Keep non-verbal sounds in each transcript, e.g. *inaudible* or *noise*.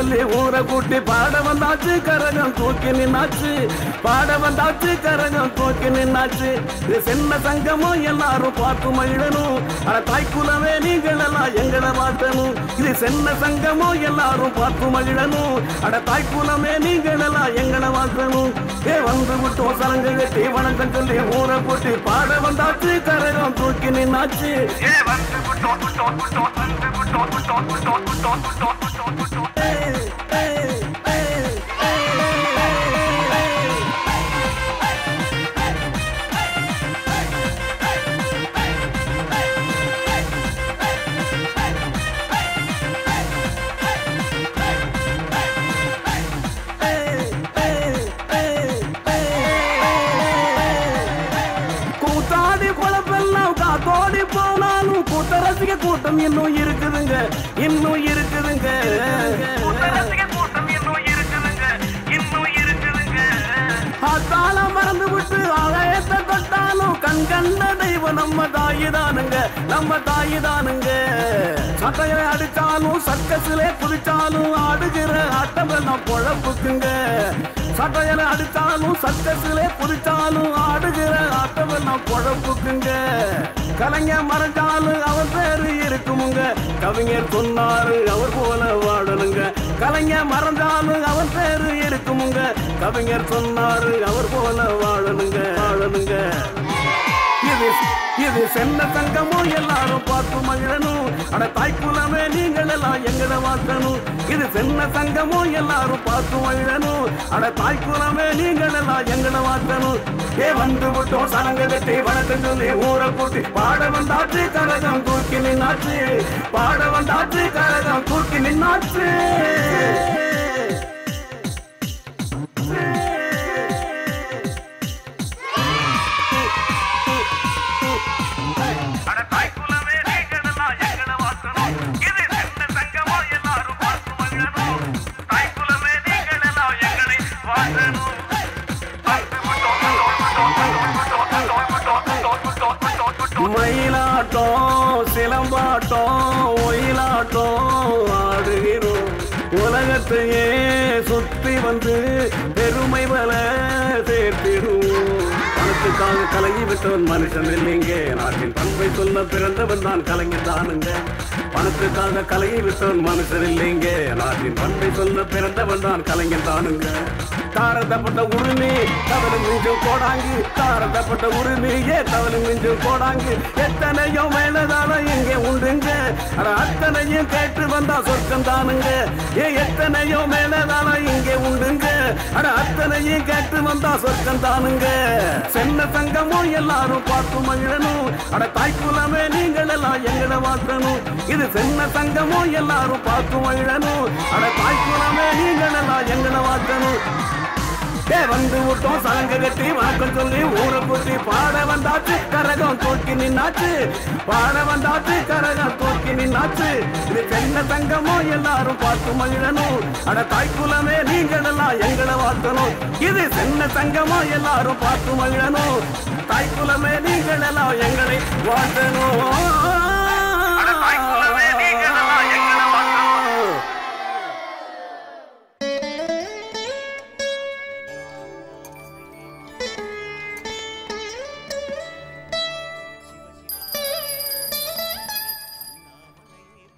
சொல்லி ஊரை கூட்டி பாட வந்தாச்சு கரகம் தூக்கி நின்னாச்சு பாட வந்தாச்சு கரகம் தூக்கி நின்னாச்சு இது சின்ன சங்கமும் எல்லாரும் பார்த்து மகிழணும் அட தாய்க்குலவே நீங்கள் எல்லாம் எங்களை மாட்டணும் இது சின்ன சங்கமும் எல்லாரும் பார்த்து மகிழணும் அட தாய்க்குலமே நீங்கள் எல்லாம் எங்களை மாட்டணும் ஏ வந்து விட்டோம் சலங்கு கட்டி வணக்கம் சொல்லி ஊரை கூட்டி பாட வந்தாச்சு கரகம் தூக்கி நின்னாச்சு ஏ வந்து விட்டோம் விட்டோம் விட்டோம் வந்து விட்டோம் விட்டோம் விட்டோம் விட்டோம் விட்டோம் விட்டோம் கூட்டம் இன்னும் இருக்குதுங்க இன்னும் இருக்குதுங்க. அத்தால மறந்து விட்டு ஆலயத்தை தொட்டாலும் கண் கண்ட தெய்வம் நம்ம தாயிதானுங்க நம்ம தாயிதானுங்க. சட்டையை அடிச்சாலும் சர்க்கஸிலே குதிச்சாலும் ஆடுகிற ஆட்டமெல்லாம் பொழப்புக்குங்க. சட்டையில அடிச்சாலும் சர்க்கஸிலே குதிச்சாலும் ஆடுகிற ஆட்டமெல்லாம் பொழப்புக்குங்க. கலைஞர் மறைஞ்சாலும் அவர் பேரு இருக்குமுங்க. கவிஞர் சொன்னாரு அவர் போல வாடலுங்க கலைஞர் மறந்தாலும் அவர் பேரு இருக்குமுங்க. கவிஞர் சொன்னாரு அவர் போல வாழனுங்க வாழனுங்க இது இது சென்ன தங்கமும் எல்லாரும் பார்த்து மகிழணும். அட தாய்க்குலமே நீங்கள் எல்லாம் எங்கட வாக்கணும் இது சென்ன தங்கமும் எல்லாரும் பார்த்து மகிழணும். அட தாய்க்குலமே நீங்கள் எல்லாம் எங்கட வாக்கணும் ஏ வந்து விட்டோம் சலங்க கட்டி வணக்கம் சொல்லி ஊரை கூட்டி. பாட வந்தாச்சு கரகம் தூக்கி நின்னாச்சு. பாட வந்தாச்சு கரகம் தூக்கி நின்னாச்சு. ஆட்டம் சிலம்பாட்டம் ஒயிலாட்டம் ஆடுகிறோம். உலகத்தையே சுத்தி வந்து பெருமை வல சேர்த்திடுவோம். பணத்துக்காக கலங்கி விட்டவன் மனுஷன் இல்லைங்க. நாட்டின் பண்பை சொல்ல பிறந்தவன் தான் கலைஞர் தானுங்க. பணத்துக்காக கலங்கி விட்டவன் மனுஷன் இல்லைங்க. நாட்டின் பண்பை சொல்ல பிறந்தவன் தான் கலைஞன் தானுங்க. தாரதப்பட்ட உரிமை தவறு மிஞ்சும் போடாங்கு தாரதப்பட்ட உரிமையே தவறு மிஞ்சும் போடாங்கு எத்தனையோ மேலதான இங்கே உண்டுங்க. அட அத்தனையும் கேட்டு வந்தா சொர்க்கம் தானுங்க. ஏ எத்தனையோ மேலதான இங்கே உண்டுங்க. அட அத்தனையும் கேட்டு வந்தா சொர்க்கம் தானுங்க. சென்ன தங்கமும் எல்லாரும் பார்த்து மகிழணும் அட தாய்க்குலமே நீங்கள் எல்லாம் எங்களை வாக்கணும் இது சென்ன தங்கமும் எல்லாரும் பார்த்து மகிழணும் அட தாய்க்குறமே நீங்கள் எல்லாம் எங்கட வாக்கணும். ஏ வந்து விட்டோம் சலங்க கட்டி வணக்கம் சொல்லி ஊரை கூட்டி பாட வந்தாச்சு கரகம் தூக்கி நின்னாச்சு. பாட வந்தாச்சு கரகம் தூக்கி நின்னாச்சு. இது சென்ன தங்கமோ எல்லாரும் பார்த்து மகிழணும் அட தாய்க்குலமே நீங்கள் எல்லாம் எங்களை வாக்கணும். இது சென்ன தங்கமோ எல்லாரும் பார்த்து மகிழணும் தாய்க்குலமே நீங்கள் எல்லாம் எங்களை வாட்டணும்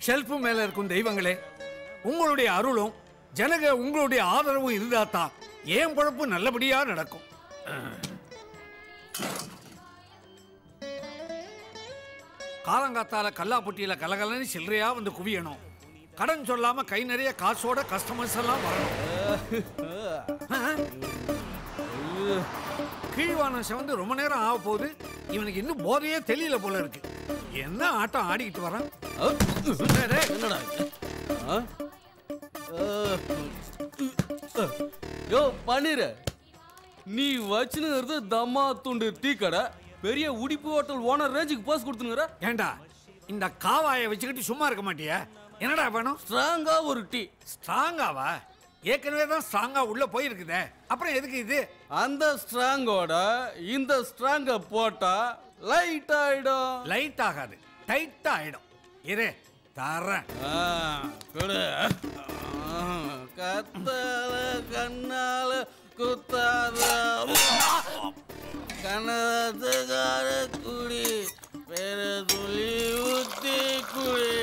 ஷெல்ஃப் மேல இருக்கும் தெய்வங்களே உங்களுடைய அருளும் ஜனக உங்களுடைய ஆதரவும் இருந்தா தான் ஏன் பொழப்பு நல்லபடியா நடக்கும்? காலங்காத்தால கல்லாப்பட்டியில கலகலன்னு சில்லறையா வந்து குவியணும். கடன் சொல்லாம கை நிறைய காசோட கஸ்டமர்ஸ் எல்லாம் வரணும். கீழ்வானம் சிவந்து ரொம்ப நேரம் ஆக போகுது. இவனுக்கு இன்னும் போதையே தெரியல போல இருக்கு. என்ன ஆட்டம் ஆடிக்கிட்டு வரான்? ஆ. யோ பன்னீர். நீ வச்சுனுங்கிறது தம்மா துண்டு டீ கடை. பெரிய உடிப்பு ஹோட்டல் ஓனர் ரேஞ்சுக்கு போஸ் கொடுத்துனுங்கிற ஏண்டா இந்த காவாயை வச்சுக்கிட்டு சும்மா இருக்க மாட்டியா? என்னடா வேணும்? ஸ்ட்ராங்கா ஒரு டீ. ஸ்ட்ராங்காவா? ஏற்கனவே தான் ஸ்ட்ராங்கா உள்ள போயிருக்குதே. அப்புறம் எதுக்கு இது? அந்த ஸ்ட்ராங்கோட இந்த ஸ்ட்ராங்க போட்டா லைட் ஆயிடும். லைட் ஆகாது. டைட்டா ஆயிடும். இரு தரேன் கொடு. கத்தால கண்ணால குத்தாத. கனத்துக்கார குடி பெர துளி ஊத்தி குடி.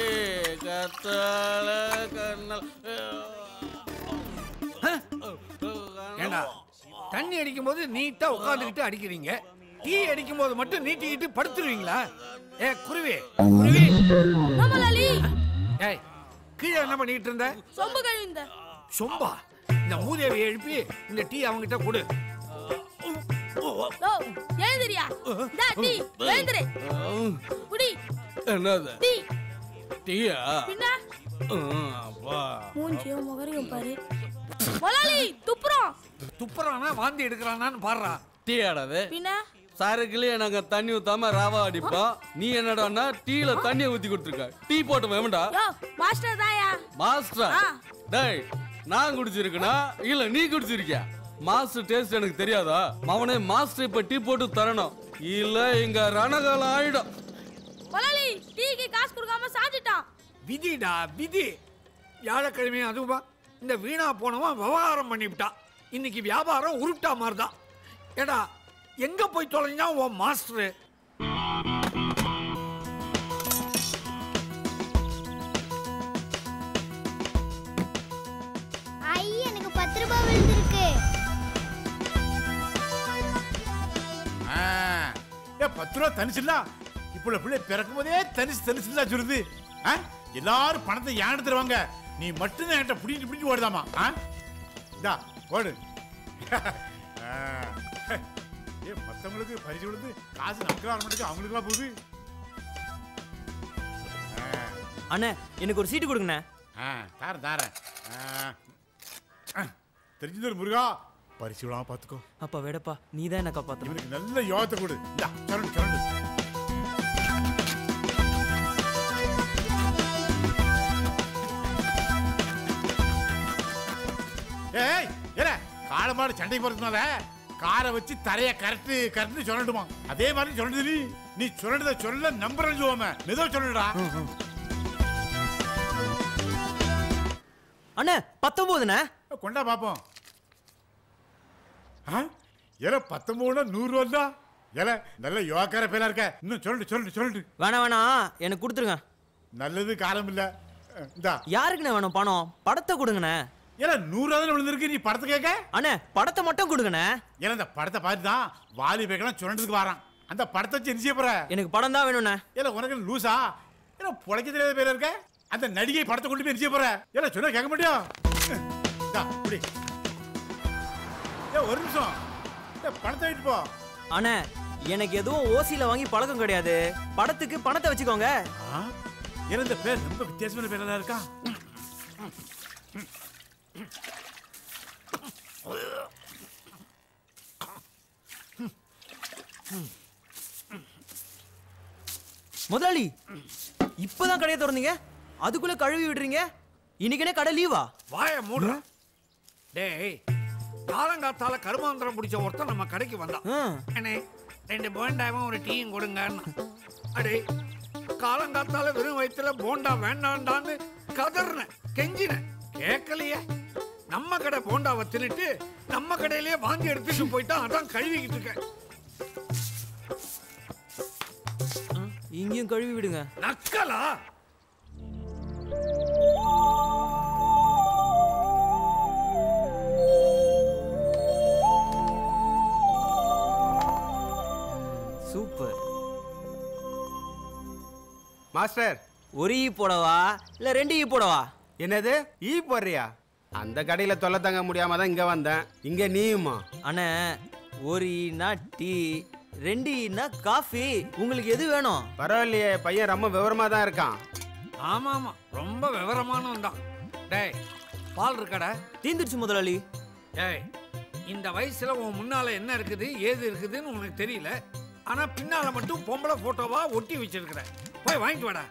கத்தால கண்ணால் ஏண்டா தண்ணி அடிக்கும் போது நீட்டா உட்காந்துக்கிட்டு அடிக்கிறீங்க. டீ அடிக்கும் போது மட்டும் நீட்டிக்கிட்டு படுத்துருவீங்களா? ஏ குருவி குருவி. ஏய் கீழே என்ன பண்ணிட்டு இருந்த? சொம்பு கழுவிந்த. சொம்பா? இந்த மூதேவியை எழுப்பி இந்த டீ அவங்கிட்ட கொடு. எழுந்திரியா? டா டீ எழுந்திரு. குடி. என்னது? டீ. டீயா? மூஞ்சியும் முகரையும் பாரு. *laughs* முதலாளி துப்புறோம். துப்புறானா வாந்தி எடுக்கிறானான்னு பாடுறா. டீ ஆடாது பின்ன? சரக்குலயே நாங்க தண்ணி ஊத்தாம ராவா அடிப்போம். நீ என்னடான்னா டீல தண்ணியை ஊத்தி கொடுத்துருக்க. டீ போட்டு வேணும்டா. யோ மாஸ்டர் தாயா? மாஸ்டர். டேய் நான் குடிச்சிருக்கனா? இல்ல நீ குடிச்சிருக்கியா? மாஸ்டர் டேஸ்ட் எனக்கு தெரியாதா? மவனே மாஸ்டர் இப்ப டீ போட்டு தரணும். இல்ல இங்க ரணகாலம் ஆயிடும். முதலாளி டீக்கு காசு கொடுக்காம சாஞ்சிட்டான். விதிடா விதி. வியாழக்கிழமையும் அதுவா இந்த வீணா போனவன் விவகாரம் பண்ணிவிட்டான். இன்னைக்கு வியாபாரம் உருட்டா மாதிரி தான் ஏடா எங்க போய் தொலைஞ்சான் உன் மாஸ்டரு? எனக்கு பத்து ரூபாய் விழுந்திருக்கு. ஆ, ஏ பத்து ரூபா தனிச்சுல இப்போ பிள்ளை பிறக்கும் போதே தனிச்சு தனிச்சுல சொல்லுது. ஆ? எல்லாரும் பணத்தை ஏன் எடுத்துருவாங்க நீ மட்டும்தான் என்கிட்ட பிடிச்சு பிடிச்சு ஓடுதாமா? ஆ? இதா ஓடு. ஏ மத்தவங்களுக்கு பரிசு விழுந்து காசு நமக்கு மாட்டேங்குது அவங்களுக்குலாம் போகுது. அண்ணே எனக்கு ஒரு சீட்டு கொடுங்கண்ணே. ஆ தாரேன் தாரேன். தெரிஞ்சது முருகா பரிசு விழாம பார்த்துக்கோ. அப்பா வேடப்பா நீ தான் என்ன இவனுக்கு நல்ல யோகத்தை கொடு. இந்தா சொல்லு சொல்லு மாடு சண்டைக்கு போறதுனால காரை வச்சு தரைய கரெக்ட் கரெக்ட் சொல்லட்டுமா? அதே மாதிரி சொல்லுது நீ. நீ சொல்றத சொல்ல நம்புறேன் சொல்லுவாம. மெதுவா சொல்லுடா. அண்ணே பத்தொன்பதுண்ணே கொண்டா பாப்போம். ஏல பத்தொன்பதுனா நூறு ரூபா ஏல நல்ல யோகார பேரா இருக்க. இன்னும் சொல்லிட்டு சொல்லிட்டு சொல்லிட்டு. வேணாம் வேணாம் எனக்கு கொடுத்துருங்க. நல்லது காலம் இல்ல. இந்தா. யாருக்குண்ணே வேணும் பணம்? படத்தை கொடுங்கண்ணே. ஏல நூறு விழுந்திருக்கு நீ படத்தை கேட்க? அண்ணே படத்தை மட்டும் கொடுங்கண்ணே. ஏல இந்த படத்தை பார்த்து தான் வாலி பேக்கெல்லாம் சொல்றதுக்கு வரான். அந்த படத்தை வச்சு என்ன செய்ய போற? எனக்கு படம் தான் வேணும்ண்ணே. ஏல உனக்கு லூசா? ஏல புழைக்க தெரியாத பேர் இருக்க? அந்த நடிகை படத்தை கொண்டு போய் என்ன போற? ஏல சொன்னா கேட்க இப்படி ஏ ஒரு நிமிஷம். பணத்தை விட்டு போ. அண்ணே எனக்கு எதுவும் ஓசியில வாங்கி பழக்கம் கிடையாது. படத்துக்கு பணத்தை வச்சுக்கோங்க? ஏன்னா இந்த பேர் ரொம்ப வித்தியாசமான பேரா இருக்கா? முதலாளி இப்பதான் கடையை திறந்தீங்க? அதுக்குள்ள கழுவி விடுறீங்க? இன்னைக்குனே கடை லீவா வாய மூடுற டேய் காலங்காத்தால கருமாந்திரம் பிடிச்ச ஒருத்தன் நம்ம கடைக்கு வந்தான். அண்ணே ரெண்டு போண்டாவும் ஒரு டீயும் கொடுங்கன்னு. அடே காலங்காத்தால வெறும் வயித்துல போண்டா வேண்டாண்டான்னு கதறினேன் கெஞ்சினேன். கேட்கலையே? நம்ம கடை போண்டாவை தின்னுட்டு நம்ம கடையிலேயே வாங்கி எடுத்துட்டு போயிட்டான் அதான் கழுவிக்கிட்டு இருக்கேன். இங்கேயும் கழுவி விடுங்க. நக்கலா? சூப்பர். மாஸ்டர். ஒரு ஈ போடவா? இல்ல ரெண்டு ஈ போடவா? என்னது? ஈ போடுறியா? அந்த கடையில தொல்லை தாங்க முடியாம தான் இங்க வந்தேன். இங்க நீயுமா? அண்ணே ஒரு ஈனா டீ ரெண்டு ஈனா காஃபி. உங்களுக்கு எது வேணும்? பரவாயில்லையே பையன் ரொம்ப விவரமா தான் இருக்கான். ஆமா ஆமா ரொம்ப விவரமானவன் தான். டேய் பால் இருக்கடா. தீந்துருச்சு முதலாளி. டேய் இந்த வயசுல உன் முன்னால என்ன இருக்குது ஏது இருக்குதுன்னு உனக்கு தெரியல. ஆனா பின்னால மட்டும் பொம்பளை போட்டோவா ஒட்டி வச்சிருக்கிற போய் வாங்கிட்டு வாடா.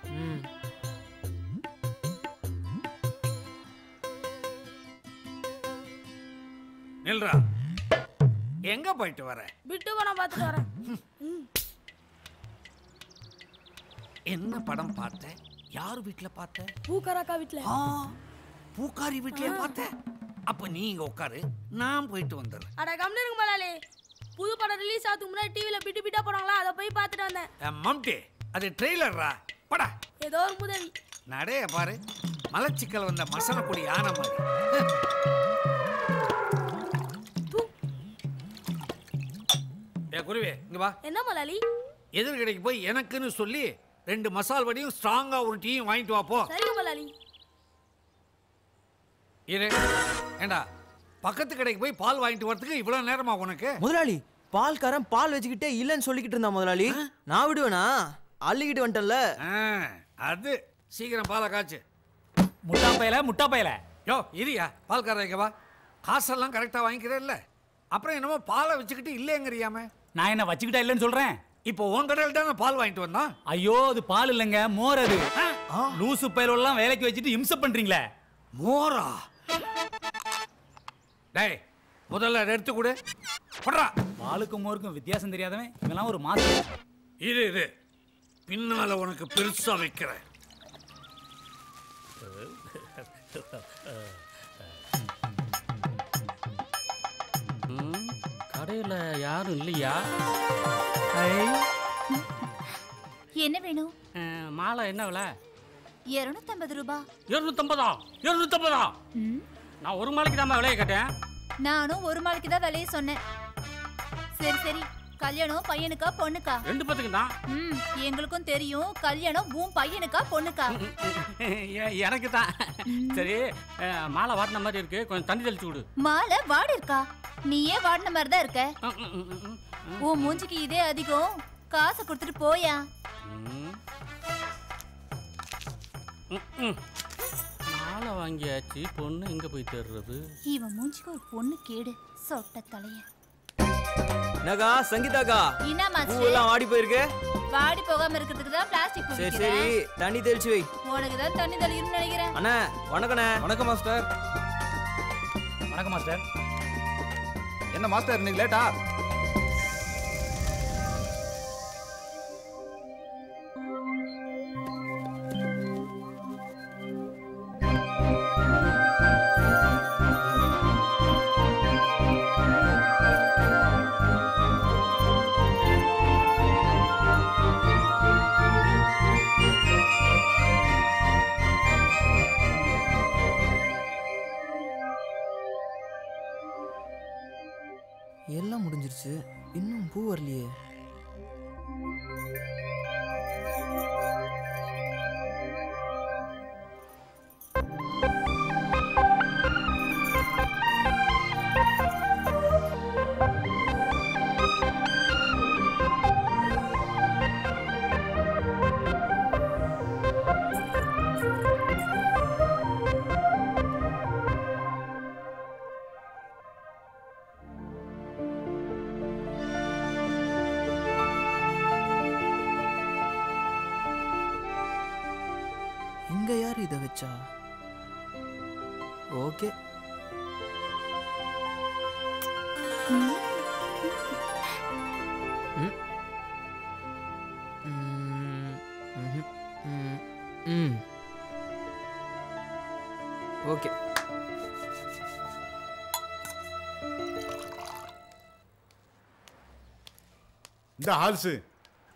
நில்றா. எங்க போயிட்டு வர? விட்டு படம் பார்த்துட்டு வரேன். என்ன படம் பார்த்தேன் யார் வீட்ல பார்த்த? பூக்கராக்கா வீட்ல. ஆ, பூக்காரி வீட்லயே பார்த்த? அப்ப நீ இங்க உட்காரு நான் போயிட்டு வந்துடுறேன். அட கம்னு இருங்க முதலாளி புது படம் ரிலீஸ் ஆகிறதுக்கு முன்னாடி டிவில பிட்டு பிட்டா போனாங்களா அதை போய் பார்த்துட்டு வந்தேன். மம்டி அது ட்ரெய்லர்ரா படா. ஏதோ ஒரு முதவி நடைய பாரு. மலச்சிக்கல் வந்த மசனக்குடி யானை மாதிரி. ஏ குருவே இங்க வா. என்ன முதலாளி? எதிர்கடைக்கு போய் எனக்குன்னு சொல்லி ரெண்டு மசால் வடியும் ஸ்ட்ராங்கா ஒரு டீயும் வாங்கிட்டு வா போ. சரிங்க முதலாளி. இரு. ஏண்டா பக்கத்து கடைக்கு போய் பால் வாங்கிட்டு வரதுக்கு இவ்வளவு நேரமா உனக்கு? முதலாளி பால்காரன் பால் வச்சுக்கிட்டே இல்லைன்னு சொல்லிக்கிட்டு இருந்தா முதலாளி. நான் விடுவேனா? அள்ளிக்கிட்டு வந்துட்டேன்ல. ஆ, அது. சீக்கிரம் பாலை காய்ச்சு. முட்டா பயல முட்டா பயல யோ இரியா பால்காரன் இங்க வா. காசெல்லாம் கரெக்டா வாங்கிக்கிறேல்ல அப்புறம் என்னமோ பாலை வச்சுக்கிட்டு இல்லைங்கிறியாமே நான் என்ன வச்சுக்கிட்டா இல்லைன்னு சொல்றேன்? இப்போ உன் கடையில் தானே பால் வாங்கிட்டு வந்தான். ஐயோ அது பால் இல்லைங்க மோர் அது. லூசு பயலெல்லாம் வேலைக்கு வச்சுட்டு இம்சை பண்றீங்களே. மோரா? டேய் முதல்ல எடுத்து கொடு. போடுறா. பாலுக்கும் மோருக்கும் வித்தியாசம் தெரியாதவன் இவெல்லாம் ஒரு மாசம் இரு இரு. பின்னால உனக்கு பெருசா வைக்கிறேன். கடையில் யாரும் இல்லையா? என்ன வேணும் மாலை என்ன விலை? இருநூத்தம்பது ரூபாய் இருநூத்தம்பதா? இருநூத்தம்பதா? நான் ஒரு மாலைக்கு தான் விலையை கேட்டேன். நானும் ஒரு மாலைக்கு தான் விலையை சொன்னேன். சரி சரி. கல்யாணம் பையனுக்கா பொண்ணுக்கா? ரெண்டு பத்துக்கு தான் ம் எங்களுக்கும் தெரியும். கல்யாணம் உன் பையனுக்கா பொண்ணுக்கா? எனக்கு தான் சரி மாலை வாட்டின மாதிரி இருக்கு. கொஞ்சம் தண்ணி தெளிச்சு விடு மாலை வாடி இருக்கா நீயே வாடின மாதிரி தான் இருக்க. உன் மூஞ்சிக்கு இதே அதிகம். காசை கொடுத்துட்டு போயா. மாலை வாங்கியாச்சு. பொண்ணு எங்க போய் தேடுறது? இவன் மூஞ்சிக்கு ஒரு பொண்ணு கேடு. சொட்ட தலைய. என்னக்கா சங்கீதாக்கா? என்ன பூவெல்லாம் வாடி போயிருக்கு. வாடி போகாம இருக்கிறதுக்கு தான் பிளாஸ்டிக் சரி சரி தண்ணி தெளிச்சு வை. உனக்கு தான் தண்ணி தெளிக்கணும்னு நினைக்கிறேன். அண்ணா வணக்கண்ணே. வணக்கம் மாஸ்டர். வணக்கம் மாஸ்டர். என்ன மாஸ்டர் இன்னைக்கு லேட்டா இன்னும் இந்த ஹால்ஸ்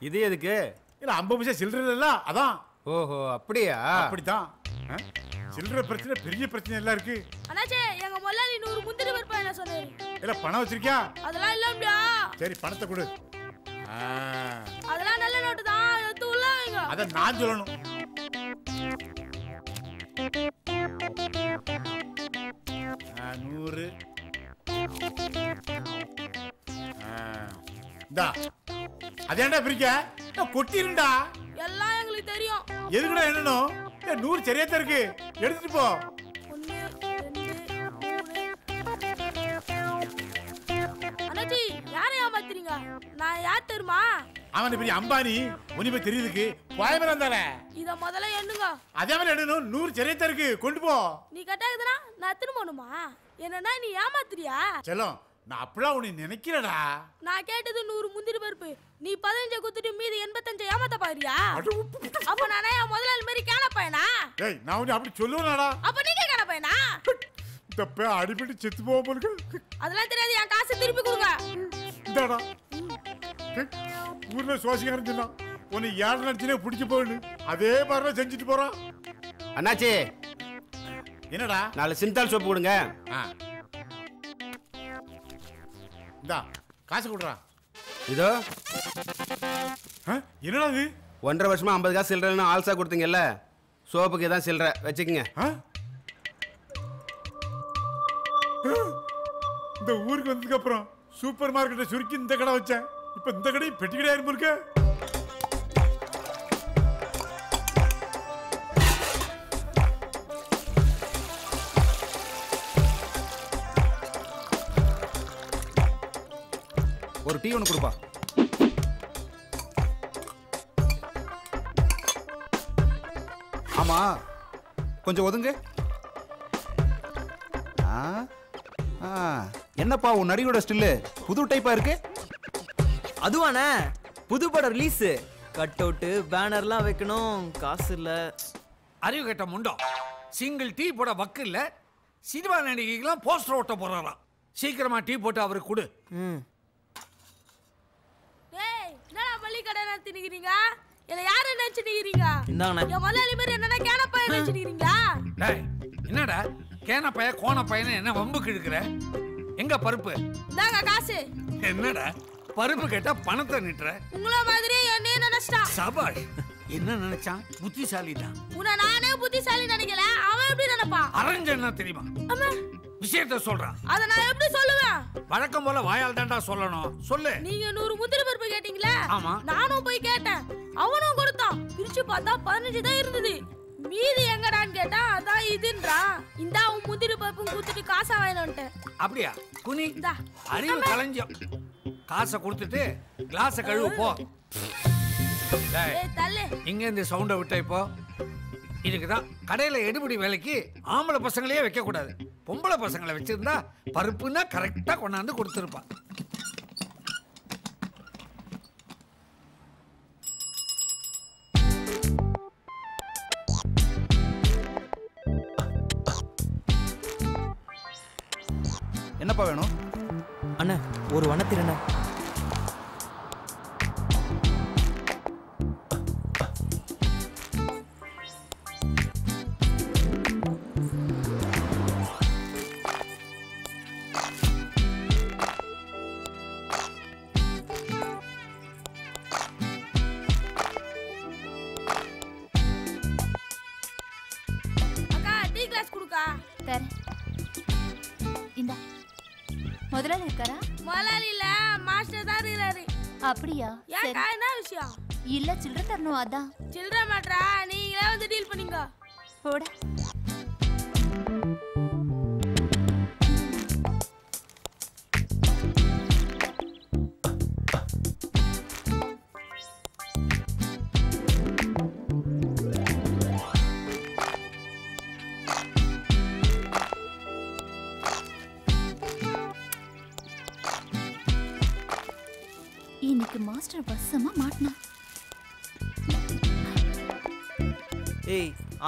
இது எதுக்கு? இல்ல ஐம்பது பைசா சில்லற இல்ல அதான். ஓஹோ அப்படியா? அப்படித்தான். ஆ? சில்லறை பிரச்சனை பெரிய பிரச்சனை எல்லாம் இருக்கு. அண்ணாச்சே எங்க முதலாளி நூறு முந்திரி பருப்பா என்ன சொன்னாரு. இல்ல பணம் வச்சிருக்கியா? அதெல்லாம் இல்லம்டா சரி பணத்தை கொடு. ஆ, அதெல்லாம் நல்ல நோட்டு தான். எடுத்து உள்ள வைங்க. அத நான் சொல்லணும். ஆ, நூறு. ஆ, இந்தா. அதேண்டா பிரிக்க? கொட்டிருண்டா. எல்லாம் எங்களுக்கு தெரியும். எதுக்குடா என்னணும்? ஏய், நூறு சரியா தான் இருக்கு. எடுத்துட்டு போ. அண்ணாச்சி யாரை ஏமாத்துறீங்க? நான் யார் தெரியுமா? அவன் பெரிய அம்பானி. உனிமே தெரியுதுக்கு பாயமரம் தானே இத முதல்ல எண்ணுங்க. அதே மாதிரி என்னணும் நூறு சரியா தான் இருக்கு. கொண்டு போ. நீ கட்டாக்குதுன்னா நான் எத்தனை போகணுமா என்னன்னா நீ ஏமாத்துறியா? செல்லம் நான் அப்படிலாம் உன்னை நினைக்கிறடா. நான் கேட்டது நூறு முந்திரி பருப்பு. நீ பதினஞ்சை குத்துட்டு மீதி எண்பத்தஞ்சு ஏமாத்த பாக்குறியா? அப்ப நானே என் முதலாளி மாதிரி கேன டேய் நான் உன்னை அப்படி சொல்லுவேனாடா. அப்ப நீங்க கடை பையனா இந்த பே அடிபட்டு செத்து போக போலுக்கு. அதெல்லாம் தெரியாது என் காசு திருப்பி கொடுங்க. இந்தாடா. ஊர்ல சோசிக்காரன் சொன்னான் உன்னை யார் நினைச்சுனே பிடிக்க போகணும் அதே மாதிரிலாம் செஞ்சுட்டு போறான். அண்ணாச்சி. என்னடா? நாலு சிந்தால் சோப்பு கொடுங்க. ஆ. இந்தா காசு கொடுறா. இதோ. என்னடா இது ஒன்றரை வருஷமா ஐம்பது காசு சில்லறன்னு ஆல்சா கொடுத்தீங்கல்ல? சோப்புக்கு தான் சில்லற. வச்சுக்கோங்க. இந்த ஊருக்கு வந்ததுக்கு அப்புறம் சூப்பர் மார்க்கெட்டை சுருக்கி இந்த கடை வச்சேன். இப்ப இந்த கடை பெட்டி கடையா இருக்க டீ ஒன்று கொடுப்பா. ஆமா கொஞ்சம் ஒதுங்க. ஆ ஆ. என்னப்பா உன் நடிகோட ஸ்டில்லு? புது டைப்பா இருக்கு? அதுவாண்ணே புது படம் ரிலீஸ் கட் அவுட்டு பேனர்லாம் வைக்கணும். காசு இல்லை. அறிவு கட்ட முண்டம் சிங்கிள் டீ போட வக்கு இல்ல. சினிமா நடிகைக்கெல்லாம் போஸ்டர் ஓட்ட போறாராம். சீக்கிரமா டீ போட்டு அவருக்கு கொடு. ம் ஏய் என்னடா பள்ளி கடை நடத்தினுக்கிறீங்க என்ன யாரு இந்தாங்கண்ணே. என் முதலாளி மாதிரி என்னன்னா கேன பையன் நினைச்சுக்கிறீங்களா டேய் என்னடா? கேன பைய கோண பையனை என்ன வம்புக்கு இழுக்கிற எங்க பருப்பு? இந்தாங்க காசு. என்னடா? பருப்பு கேட்டா பணத்தை நிட்டுற? உங்கள மாதிரியே என்னையே நினைச்சிட்டான் சபாஷ் என்ன நினைச்சான்? புத்திசாலி தான் உன்னை நானே புத்திசாலி நினைக்கல. அவன் எப்படி நினைப்பான்? அரஞ்ச என்ன தெரியுமா? அம்மா விஷயத்த சொல்றான். அத நான் எப்படி சொல்லுவேன்? வழக்கம் போல வாயால் தாண்டா சொல்லணும். சொல்லு. நீங்க நூறு முந்திரி பருப்பு கேட்டீங்களே? ஆமா. நானும் போய் கேட்டேன். அவனும் கொடுத்தான். பிரிச்சு பார்த்தா பதினஞ்சு தான் இருந்தது. மீதி எங்கடான்னு கேட்டா அதான் இதுன்றான் இந்த அவன் முந்திரி பருப்பும் கொடுத்துட்டு காசா வாங்கிட்டு வந்துட்டேன். அப்படியா? குனி. அறிவு களஞ்சியம் காசை கொடுத்துட்டு கிளாஸ கழுவு போ. எங்க இந்த சவுண்டை விட்ட இப்போ? இதுக்கு தான் கடையில எடுபடி வேலைக்கு ஆம்பளை பசங்களையே வைக்க கூடாது பொம்பளை பசங்களை வச்சிருந்தா பருப்புன்னா கரெக்டா கொண்டாந்து கொடுத்துருப்பான். என்னப்பா வேணும்? அண்ணா ஒரு வண்ணத்திரண்ணா அப்படியா? ஏன்க்கா என்ன விஷயம்? இல்ல சில்லற தரணும் அதான். சில்லற மாட்றா நீங்களே வந்து டீல் பண்ணீங்க போட.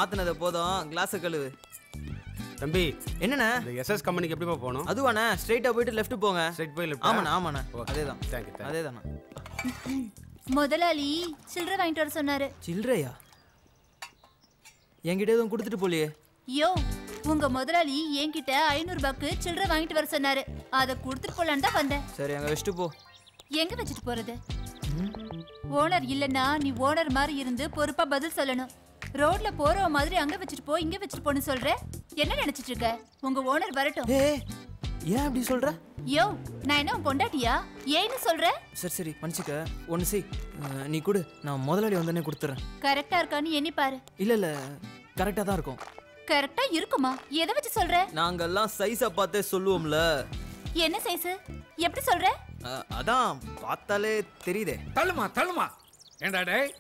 ஆத்துனத போதும் கிளாஸை கழுவு. தம்பி என்னண்ணே? இந்த எஸ்எஸ் கம்பெனிக்கு எப்படிப்பா போகணும்? அதுவாண்ணே ஸ்ட்ரைட்டா போயிட்டு லெஃப்ட் போங்க. ஸ்ட்ரைட் போய் ஆ? ஆமாண்ணா ஆமாண்ணா. அதேதான் you. அதேதாண்ணா முதலாளி சில்லற வாங்கிட்டு வர சொன்னாரு. சில்லறையா? என்கிட்ட எதுவும் கொடுத்துட்டு போலியே. யோ உங்க முதலாளி என்கிட்ட ஐநூறு ரூபாய்க்கு சில்லற வாங்கிட்டு வர சொன்னாரு. அதை கொடுத்துட்டு போலான்னு தான் வந்தேன். சரி அங்க வச்சுட்டு போ. எங்க வச்சுட்டு போறது? ஓனர் இல்லனா நீ ஓனர் மாதிரி இருந்து பொறுப்பா பதில் சொல்லணும். ரோட்ல போறவ மாதிரி அங்க வச்சுட்டு போ இங்க வச்சுட்டு போன்னு சொல்ற? என்ன நினைச்சிட்டு இருக்க? உங்க ஓனர் வரட்டும். ஏய் ஏன் அப்படி சொல்ற? யோ நான் என்ன பொண்டாட்டியா? ஏன்னு சொல்ற? சரி சரி மன்னிச்சுக்க. செய். அஹ், நீ கொடு. நான் முதலாளி வந்தோடனே கொடுத்துறேன். கரெக்டா இருக்கான்னு எண்ணி பாரு. இல்ல இல்ல. கரெக்டாக தான் இருக்கும். கரெக்டா இருக்குமா? எதை வச்சு சொல்ற? நாங்கெல்லாம் சைஸை பார்த்தே சொல்லுவோம்ல. என்ன சைஸ் எப்படி சொல்ற? அதான் பார்த்தாலே தெரியுதே. தள்ளுமா தள்ளுமா. ஏண்டா டேய்?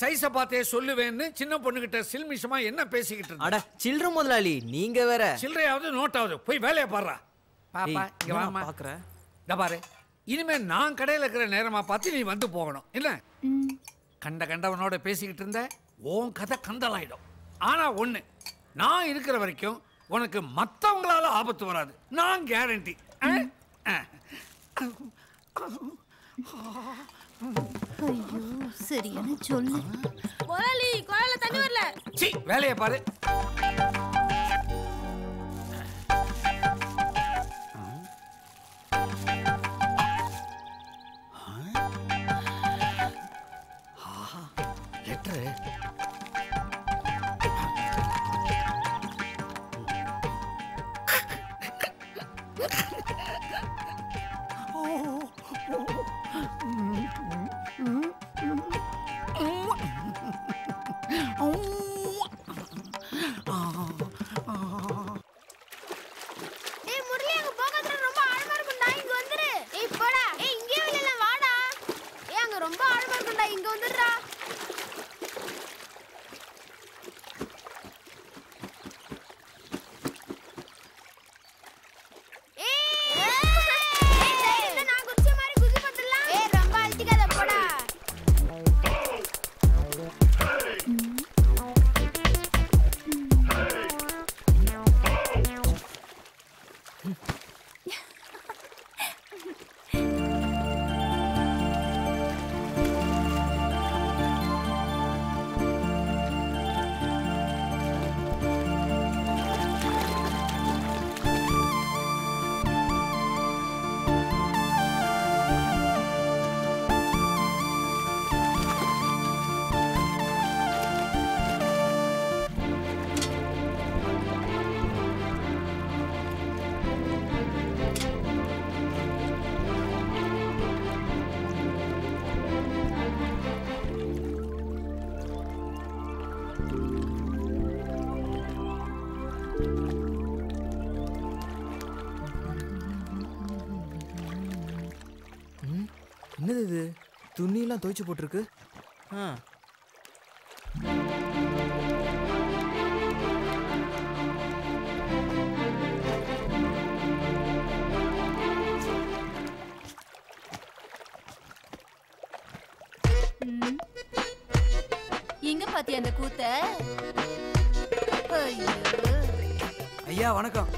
சைஸை பார்த்தே சொல்லுவேன்னு சின்ன பொண்ணுகிட்ட சில்மிஷமா என்ன பேசிக்கிட்டு இருந்த அட சில்லற முதலாளி நீங்க வேற. சில்லறையாவது நோட்டாவது போய் வேலையை பாடுறா. பாப்பா இங்க வாமா பார்க்கற? இந்த பாரு இனிமே நான் கடையில் இருக்கிற நேரமா பார்த்து நீ வந்து போகணும். இல்ல கண்ட கண்டவனோட பேசிக்கிட்டு இருந்த உன் கதை கந்தலாயிடும். ஆனா ஒண்ணு நான் இருக்கிற வரைக்கும் உனக்கு மத்தவங்களால ஆபத்து வராது. நான் கேரண்டி ஐயோ சரியான சொல்லு. முதலாளி குழாயில தண்ணி வரல. சி வேலையை பாரு. என்னது இது? துணியெல்லாம் துவைச்சு போட்டிருக்கு. ஆ. எங்க பாத்தியா அந்த கூத்த? ஐயோ. ஐயா வணக்கம்.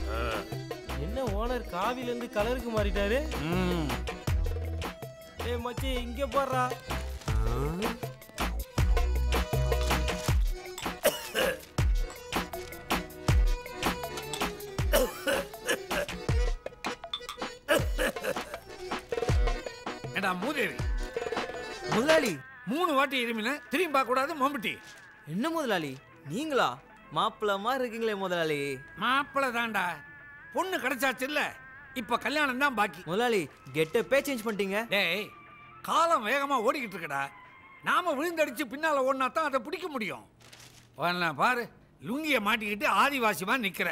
என்ன ஓனர் காவில இருந்து கலருக்கு மாறிட்டாரு? டேய் மச்சி இங்க போடுறா ஏடா மூதேவி? முதலாளி. மூணு வாட்டி இருமின திரும்பி பார்க்க கூடாது மம்பட்டி. என்ன முதலாளி? நீங்களா? மாப்பிள்ள மாதிரி இருக்கீங்களே முதலாளி. மாப்பிள்ளை தான்டா. பொண்ணு கிடைச்சாச்சு இல்ல இப்ப கல்யாணம் தான் பாக்கி. முதலாளி கெட்டப்பே சேஞ்ச் பண்ணிட்டீங்க. டேய் காலம் வேகமா ஓடிக்கிட்டு இருக்கடா. நாம விழுந்தடிச்சு பின்னால ஓடினா தான் அதை பிடிக்க முடியும். பாரு லுங்கிய மாட்டிக்கிட்டு ஆதிவாசிமா நிக்கிற.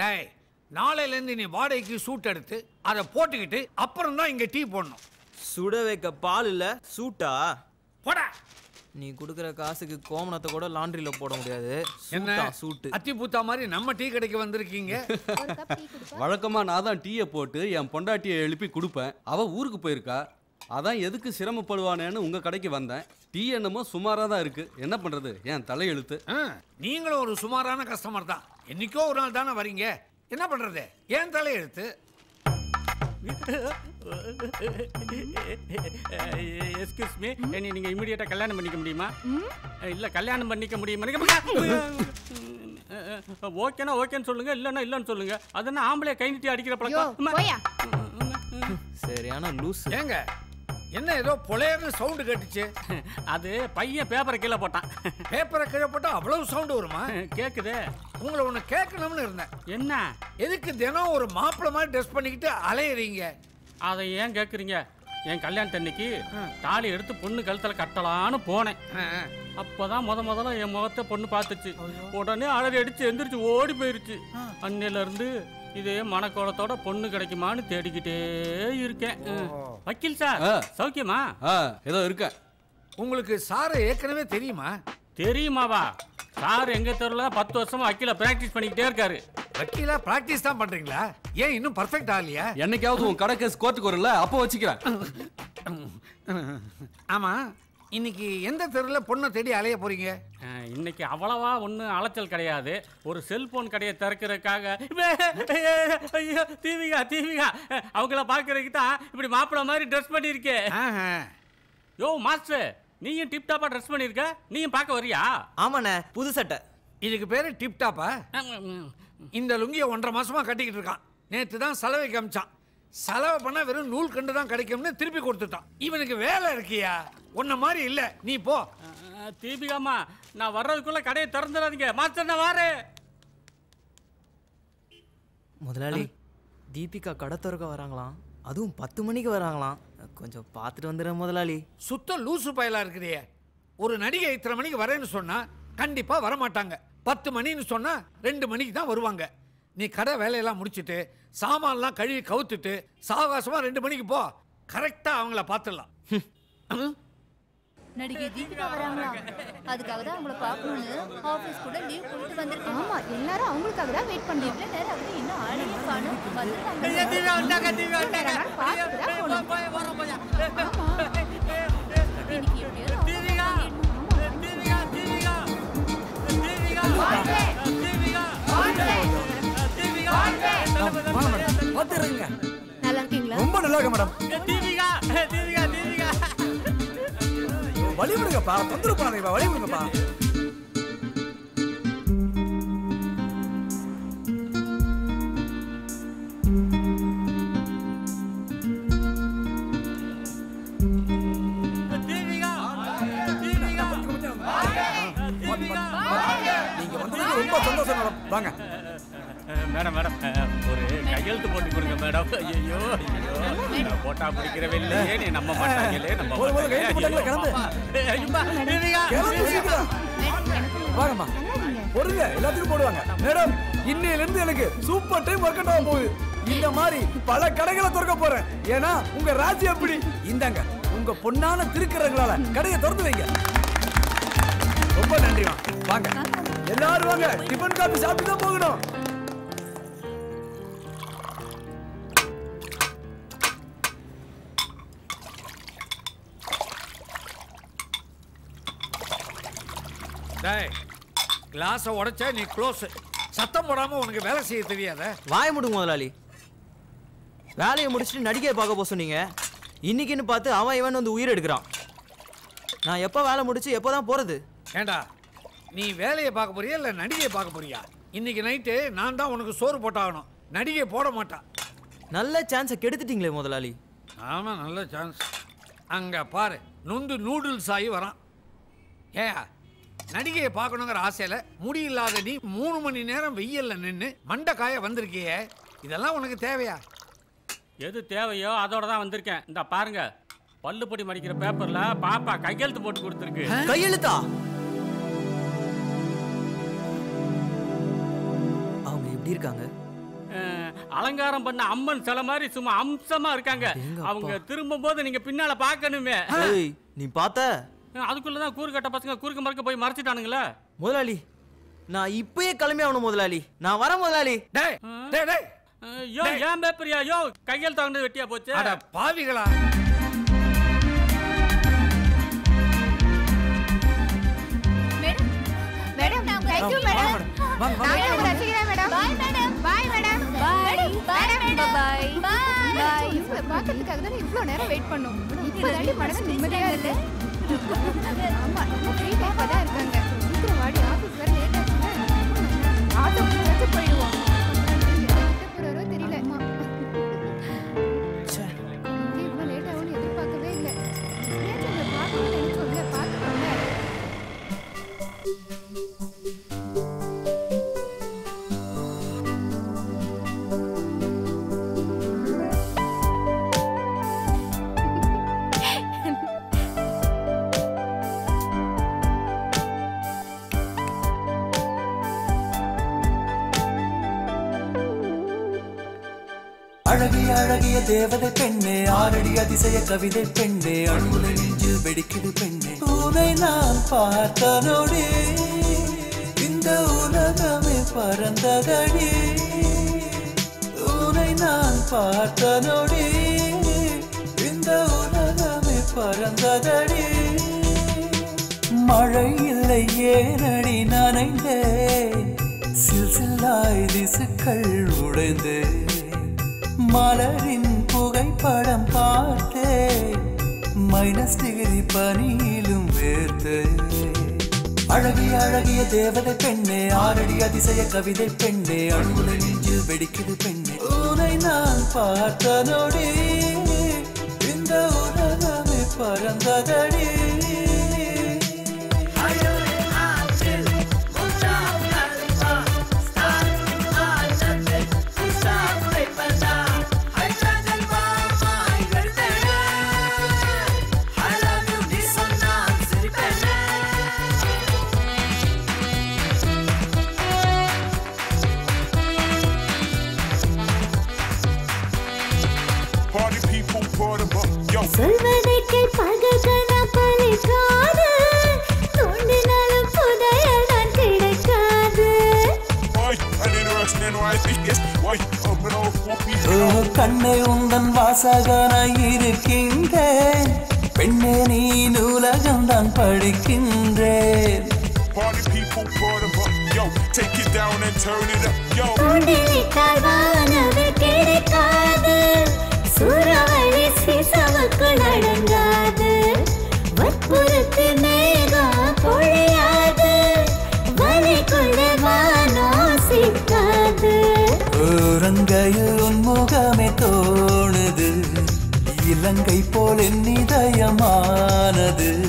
டேய் நாளையில இருந்து நீ வாடகைக்கு சூட் எடுத்து அதை போட்டுக்கிட்டு அப்புறம் தான் இங்க டீ போடணும். சுட வைக்க பால் இல்ல சூட்டா போடா. நீ கொடுக்குற காசுக்கு கோமணத்தை கூட லாண்ட்ரியில போட முடியாது. என்ன? சூட்டா அத்தி பூத்தா மாதிரி நம்ம டீ கடைக்கு வந்திருக்கீங்க? *laughs* வழக்கமா நான் தான் டீயை போட்டு என் பொண்டாட்டியை எழுப்பி கொடுப்பேன். அவ ஊருக்கு போயிருக்கா. அதான் எதுக்கு சிரமப்படுவானேன்னு உங்க கடைக்கு வந்தேன். டீ என்னமோ சுமாரா தான் இருக்கு. என்ன பண்றது? என் தலையெழுத்து. ஆ, நீங்களும் ஒரு சுமாரான கஸ்டமர் தான். என்னைக்கோ ஒரு நாள் தானே வரீங்க. என்ன பண்றது? ஏன் தலையெழுத்து. *laughs* *laughs* எஸ்கியூஸ் மீ என்னை நீங்க இமிடியேட்டா கல்யாணம் பண்ணிக்க முடியுமா? இல்ல கல்யாணம் பண்ணிக்க முடியுமா? *laughs* ஓகேனா ஓகேன்னு சொல்லுங்க இல்லைன்னா இல்லைன்னு சொல்லுங்க. அதென்ன ஆம்பளை கை நீட்டி அடிக்கிற பழக்கம்? சரியான லூஸ் ஏங்க என்ன ஏதோ பொலையர்னு சவுண்டு கேட்டுச்சு? *laughs* அது பையன் பேப்பரை கீழே போட்டான். பேப்பரை கீழே போட்டா அவ்வளவு சவுண்டு வருமா? கேக்குதே. உங்களை ஒன்று கேட்கணும்னு இருந்தேன். என்ன? எதுக்கு தினம் ஒரு மாப்பிள்ளை மாதிரி ட்ரெஸ் பண்ணிக்கிட்டு அலையுறீங்க? அதை ஏன் கேக்குறீங்க? என் கல்யாணத்தன்னைக்கு தாலி எடுத்து பொண்ணு கழுத்துல கட்டலான்னு போனேன். அப்பதான் முத முதல்ல என் முகத்தை பொண்ணு பார்த்துச்சு. உடனே அலறி அடிச்சு எந்திரிச்சு ஓடி போயிருச்சு. அன்னையில இருந்து இதே மனக்கோலத்தோட பொண்ணு கிடைக்குமான்னு தேடிக்கிட்டே இருக்கேன். வக்கீல் சார். சௌக்கியமா? ஆ ஏதோ இருக்கேன். உங்களுக்கு சாரை ஏற்கனவே தெரியுமா? தெரியுமாவா? சார் எங்க தெருல பத்து வருஷமா வக்கீல பிராக்டிஸ் பண்ணிக்கிட்டே இருக்காரு. வக்கீலா பிராக்டிஸ் தான் பண்றீங்களா? ஏன் இன்னும் பர்ஃபெக்ட் ஆகலையா என்னைக்காவது உன் கடை கேஸ் கோர்ட்டுக்கு வரல அப்போ வச்சுக்கிறேன். ஆமா இன்னைக்கு எந்த தெருவில் பொண்ணை தேடி அலைய போறீங்க? இன்னைக்கு அவ்வளவா ஒன்றும் அலைச்சல் கிடையாது. ஒரு செல்போன் கடையை திறக்கிறதுக்காக ஐயோ தீவிகா தீவிகா அவங்கள பார்க்கறதுக்கு தான் இப்படி மாப்பிள்ளை மாதிரி ட்ரெஸ் பண்ணியிருக்கேன் யோ மாஸ்டர் நீயும் டிப் டாப்பா ட்ரெஸ் பண்ணியிருக்க நீயும் பார்க்க வரியா? ஆமாண்ணே புது சட்டை. இதுக்கு பேரு டிப் டாப்பா இந்த லுங்கியை ஒன்றரை மாசமா கட்டிக்கிட்டு இருக்கான். நேற்று தான் செலவை காமிச்சான். செலவை பண்ணா வெறும் நூல் கண்டு தான் கிடைக்கும்னு திருப்பி கொடுத்துட்டான். இவனுக்கு வேலை இருக்கியா? உன்ன மாதிரி இல்ல. நீ போ. தீபிகாமா நான் வர்றதுக்குள்ள கடையை திறந்துடாதீங்க. மாஸ்டர் நான் வாரேன். முதலாளி தீபிகா கடை திறக்க வராங்களாம். அதுவும் பத்து மணிக்கு வராங்களாம். கொஞ்சம் பார்த்துட்டு வந்துடுறேன் முதலாளி. சுத்த லூசு பயலா இருக்கிறியே. ஒரு நடிகை இத்தனை மணிக்கு வரேன்னு சொன்னா கண்டிப்பா வரமாட்டாங்க. பத்து மணின்னு சொன்னா ரெண்டு மணிக்கு தான் வருவாங்க. நீ கடை வேலையெல்லாம் முடிச்சிட்டு சாமான்லாம் கழுவி கவுத்துட்டு சாவகாசமா ரெண்டு மணிக்கு போ. கரெக்டா அவங்கள பார்த்துடலாம். நடிகை தீபிகா வராங்களா? அதுக்காக தான் அவங்கள பார்க்கணும்னு ஆபீஸ் கூட லீவ் போட்டு வந்திருக்கேன் ஆமா எல்லாரும் அவங்களுக்காக தான் வெயிட் பண்றோம் இவ்வளவு நேரம் ஆகுது இன்னும் ஆளையே காணோம்? நல்லா இருக்கீங்களா? ரொம்ப நல்லா இருக்கு மேடம். வழி விடுங்கப்பா தொந்தரவு பண்ணாதீங்கப்பா வழி விடுங்கப்பா நீங்க ரொம்ப சந்தோஷம் மேடம். வாங்க. மேடம் மேடம் ஒரு கையெழுத்து போட்டு கொடுங்க மேடம் ஐயோ ஐயோ போட்டா பிடிக்கிறவே இல்லையே நீ நம்ப மாட்டாங்களே சீக்கிரம். வாங்கம்மா. பொறுங்க எல்லாத்துக்கும் போடுவாங்க. மேடம் இன்னையில இருந்து எனக்கு சூப்பர் டைம் ஒர்க் அவுட் ஆக போகுது. இந்த மாதிரி பல கடைகளை திறக்க போறேன். ஏன்னா உங்க ராசி அப்படி இந்தாங்க. உங்க பொண்ணான திருக்கரங்களால கடையை திறந்து வைங்க. ரொம்ப நன்றிமா வாங்க. எல்லாரும் வாங்க. டிஃபன் காபி சாப்பிட்டு தான் போகணும். கிளாஸை உடைச்சா நீ க்ளோஸ் சத்தம் போடாம உனக்கு வேலை செய்ய தெரியாத? வாய முடுங்க முதலாளி. வேலையை முடிச்சுட்டு நடிகையை பார்க்க போக சொன்னீங்க. இன்னைக்குன்னு பார்த்து அவன் இவன் வந்து உயிர் எடுக்கிறான். நான் எப்போ வேலை முடிச்சு எப்போ தான் போகிறது ஏண்டா நீ வேலையை பார்க்க போறியா இல்லை நடிகையை பார்க்க போறியா? இன்னைக்கு நைட்டு நான் தான் உனக்கு சோறு போட்டாகணும். நடிகை போட மாட்டான் நல்ல சான்ஸை கெடுத்துட்டீங்களே முதலாளி. ஆமா நல்ல சான்ஸ் அங்க பாரு நொந்து நூடுல்ஸ் ஆகி வரான். ஏயா நடிகையை பார்க்கணுங்கிற ஆசையில முடி இல்லாத நீ மூணு மணி நேரம் வெயில்ல நின்று மண்டைக்காய வந்திருக்கியே. இதெல்லாம் உனக்கு தேவையா? எது தேவையோ அதோட தான் வந்திருக்கேன். இந்த பாருங்க. பல்லுப்படி மடிக்கிற பேப்பர்ல பாப்பா கையெழுத்து போட்டு கொடுத்துருக்கு. கையெழுத்தா? அவங்க எப்படி இருக்காங்க? அலங்காரம் பண்ண அம்மன் சில மாதிரி சும்மா அம்சமா இருக்காங்க. அவங்க திரும்பும் போது நீங்க பின்னால பார்க்கணுமே. ஏய் நீ பார்த்த? அதுக்குள்ள தான் கூறுகட்ட பசங்க குறுக்க மறுக்க போய் மறைச்சிட்டானுங்களே முதலாளி நான் இப்பயே கிளம்பி ஆகணும் முதலாளி நான் வரேன் முதலாளி டேய் டேய் டேய் யோ ஏன் பேப்பரியா யோ கையெழுத்து வாங்கினது வெட்டியா போச்சு அட பாவிகளா மேடம் தேங்க் யூ மேடம் நான் உங்க ரசிக்கிறேன் madam bye madam bye madam bye bye madam bye bye இவங்க பார்க்கறதுக்காக தான் இவ்ளோ நேரம் வெயிட் பண்ணோம் இப்போதாண்டி மனசு நிம்மதியா இருக்கு ஆமா. ஃப்ரீ டைம் தான் இருக்காங்க சீக்கிரம் வாடி வர லேட் ஆச்சுன்னா ஆட்டோ போயிடுவோம் தெரியல அழகிய தேவதை பெண்ணே ஆரடி அதிசய கவிதை பெண்ணே அணுகுல நெஞ்சில் வெடிக்குது பெண்ணே. உனை நான் பார்த்த நொடி இந்த உலகமே பறந்ததடி. உனை நான் பார்த்த நொடி இந்த உலகமே பறந்ததடி. மழை இல்லை ஏனடி நனைந்தேன் சில் சில்லாய் திசுக்கள் உடைந்தேன் மலரின் புகைப்படம் பார்த்தே மைனஸ் டிகிரி பனியிலும் வேர்த்தேன் அழகிய அழகிய தேவதை பெண்ணே ஆரடி அதிசய கவிதை பெண்ணே அணுகுல நெஞ்சில் வெடிக்குது பெண்ணே. உனை நான் பார்த்த நொடி இந்த உலகமே பறந்ததடி. கண்ணே உந்தன் வாசகனாய் இருக்கின்றேன். பெண்ணே நீ படிக்கின்றேன். 'em up, yo. Take it down and turn it up, yo. கிடைக்காது சூறாவளி சீசமுக்குள் அடங்காது வற்புறுத்து மேகம் பொழியாது வலைக்குள்ள வானோ சிக்காது. இலங்கை போல் என் இதயமானது.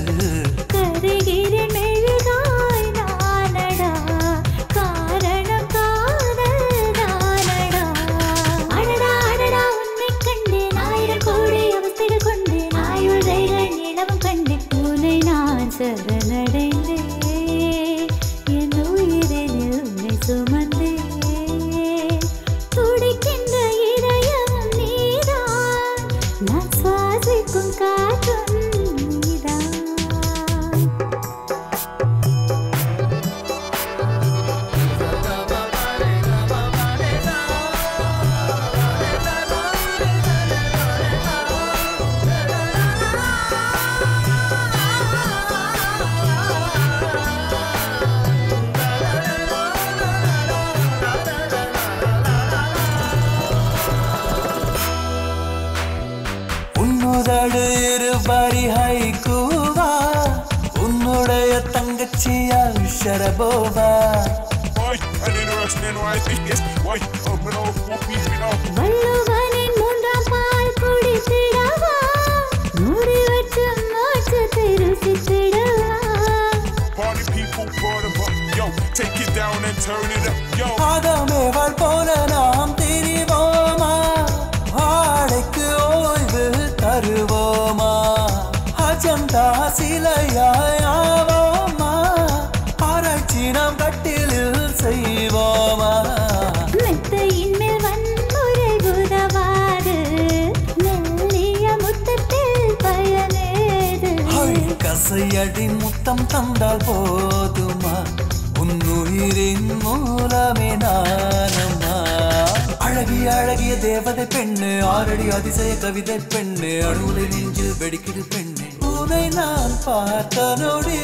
அழகிய அழகிய தேவதை பெண்ணு ஆரடி அதிசய கவிதை பெண்ணு அணுலை நெஞ்சில் வெடிக்குது பெண்ணு. உனை நான் பார்த்த நொடி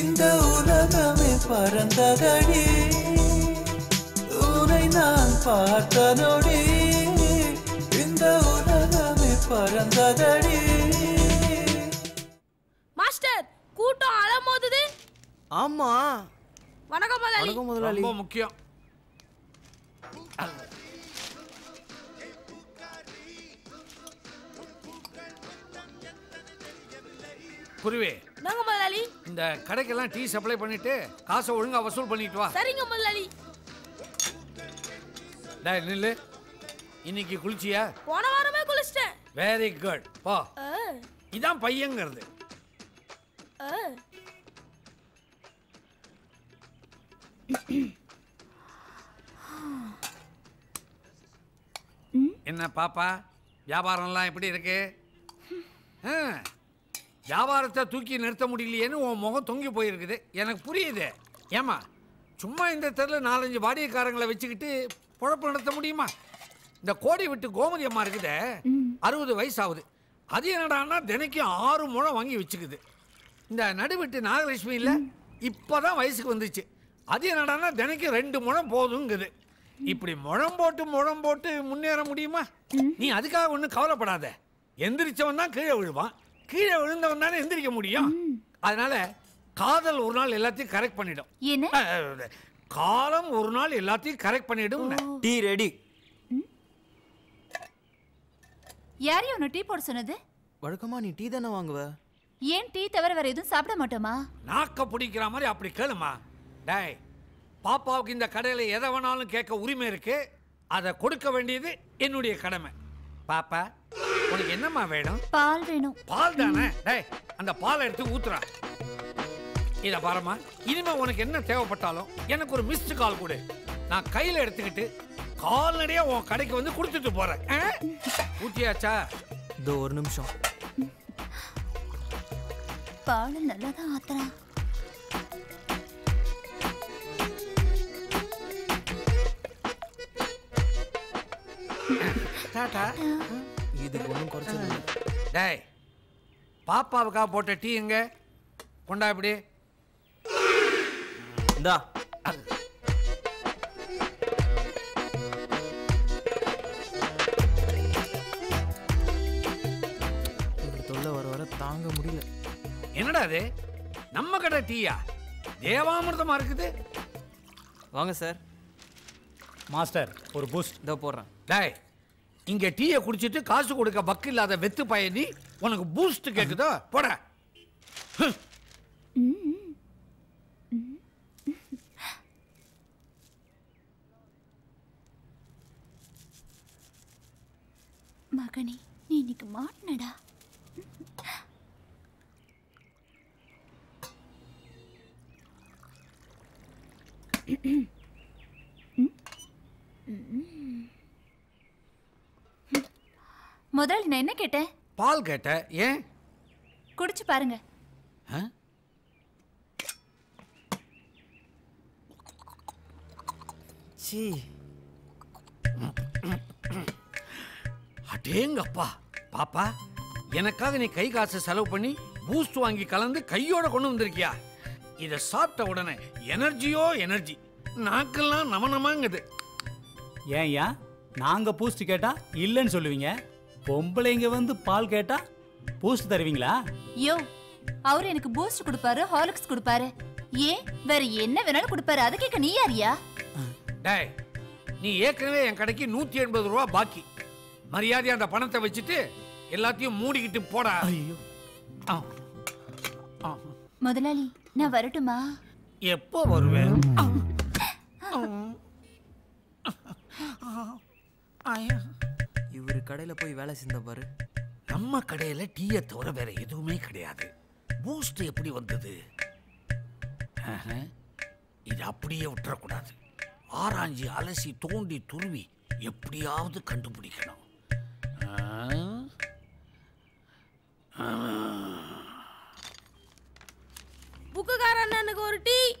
இந்த உலகமே பறந்ததடி. உனை நான் பார்த்த நொடி இந்த உலகமே பறந்ததடி. மாஸ்டர் கூட்டம் அலமோதுது ஆமா. வணக்கம் முதலாளி. வணக்கம் முதலாளி. ரொம்ப முக்கியம். குருவே நாங்க முதலாளி? இந்த கடைக்கெல்லாம் டீ சப்ளை பண்ணிட்டு காசை ஒழுங்கா வசூல் பண்ணிட்டு வா. சரிங்க முதலாளி. டேய் நில்லு. இன்னைக்கு குளிச்சியா? போன வாரமே குளிச்சிட்டேன். வெரி குட் போ. இதான் பையங்கிறது. ஆ. என்ன பாப்பா வியாபாரம்லாம் எப்படி இருக்கு? வியாபாரத்தை தூக்கி நிறுத்த முடியலையேன்னு உன் முகம் தொங்கி போயிருக்குது. எனக்கு புரியுது. ஏமா சும்மா இந்த தெருல நாலஞ்சு வாடிக்கைக்காரங்களை வச்சுக்கிட்டு பொழப்பு நடத்த முடியுமா? இந்த கோடி விட்டு கோமதி அம்மா இருக்குதே. அறுபது வயசு ஆகுது அது என்னடான்னா தினைக்கும் ஆறு முழம் வாங்கி வச்சுக்குது. இந்த நடுவெட்டு நாகலட்சுமி இல்ல? இப்பதான் வயசுக்கு வந்துச்சு. அது என்னடான்னா தினைக்கும் ரெண்டு முழம் போதுங்குது. இப்படி முழம் போட்டு முழம் போட்டு முன்னேற முடியுமா? நீ அதுக்காக ஒன்றும் கவலைப்படாத. எந்திரிச்சவன் தான் கீழே விழுவான். கீழே விழுந்தவன் தானே எந்திரிக்க முடியும். அதனால காதல் ஒரு நாள் எல்லாத்தையும் கரெக்ட் பண்ணிடும். காலம் ஒரு நாள் எல்லாத்தையும் கரெக்ட் பண்ணிடும். Tea ready. யாரையும் உன்னை டீ போட சொன்னது? வழக்கமா நீ டீ தானே வாங்குவ? ஏன் டீ தவிர வேற எதுவும் சாப்பிட மாட்டோமா? நாக்க பிடிக்கிற மாதிரி அப்படி கேளுமா. டேய் பாப்பாவுக்கு இந்த கடையில் எதை வேணாலும் கேட்க உரிமை இருக்கு அதை கொடுக்க வேண்டியது என்னுடைய கடமை. பாப்பா உனக்கு என்னம்மா வேணும்? பால் வேணும். பால் தானே? டேய் அந்த பாலை எடுத்து ஊத்துறா. இத பாரும்மா இனிமே உனக்கு என்ன தேவைப்பட்டாலும் எனக்கு ஒரு மிஸ்டு கால் கொடு. நான் கையில எடுத்துக்கிட்டு கால்நடையா உன் கடைக்கு வந்து கொடுத்துட்டு போறேன்? ஊத்தியாச்சா? இதோ ஒரு நிமிஷம். பால் நல்லா தான் ஆத்துறான் டாடா. இதுக்கு ஒன்றும் குறைச்சது டேய் பாப்பாவுக்கா போட்ட டீ எங்க? கொண்டா இப்படி. இந்தா. தொல்லை வர வர தாங்க முடியல. என்னடா அது நம்ம கடை டீயா? தேவாமிர்தமா இருக்குது? வாங்க சார். மாஸ்டர் ஒரு பூஸ்ட் இதோ போடுறேன். டேய் இங்க டீயை குடிச்சிட்டு காசு கொடுக்க பக்கு இல்லாத வெத்து பயணி உனக்கு பூஸ்ட் கேக்குதோ போட. மகனே நீ இன்னைக்கு மாட்டினடா. முதலாளி நான் என்ன கேட்டேன்? பால் கேட்ட ஏன்? குடிச்சு பாருங்க? சீ. அடேங்கப்பா. பாப்பா எனக்காக நீ கை காசு செலவு பண்ணி பூஸ்ட் வாங்கி கலந்து கையோட கொண்டு வந்திருக்கியா? இதை சாப்பிட்ட உடனே எனர்ஜியோ எனர்ஜி நாக்கெல்லாம் நமனமாங்குது. ஏன் ஏன் நாங்க பூஸ்ட் கேட்டா இல்லைன்னு சொல்லுவீங்க. பொம்பளைங்க வந்து பால் கேட்டா பூஸ்ட் தருவீங்களா? யோ அவர் எனக்கு பூஸ்ட் கொடுப்பாரு ஹார்லிக்ஸ் கொடுப்பாரு. ஏன்? வேற என்ன வேணாலும் கொடுப்பாரு அதை கேட்க நீ யாரியா டேய் நீ ஏற்கனவே என் கடைக்கு நூத்தி எண்பது ரூபா பாக்கி. மரியாதையா அந்த பணத்தை வச்சுட்டு எல்லாத்தையும் மூடிக்கிட்டு போடா. ஆ. ஆ. முதலாளி நான் வரட்டுமா? எப்போ வருவேன்? இவர் கடையில போய் வேலை செஞ்ச பாரு. நம்ம கடையில டீயை தவிர வேற எதுவுமே கிடையாது. பூஸ்ட் எப்படி வந்தது? ஆஹா. இது அப்படியே விட்டுறக்கூடாது. ஆராய்ஞ்சி அலசி தோண்டி துருவி எப்படியாவது கண்டுபிடிக்கணும். ஆ? ஆ. புக்குக்கார அண்ணனுக்கு ஒரு டீ.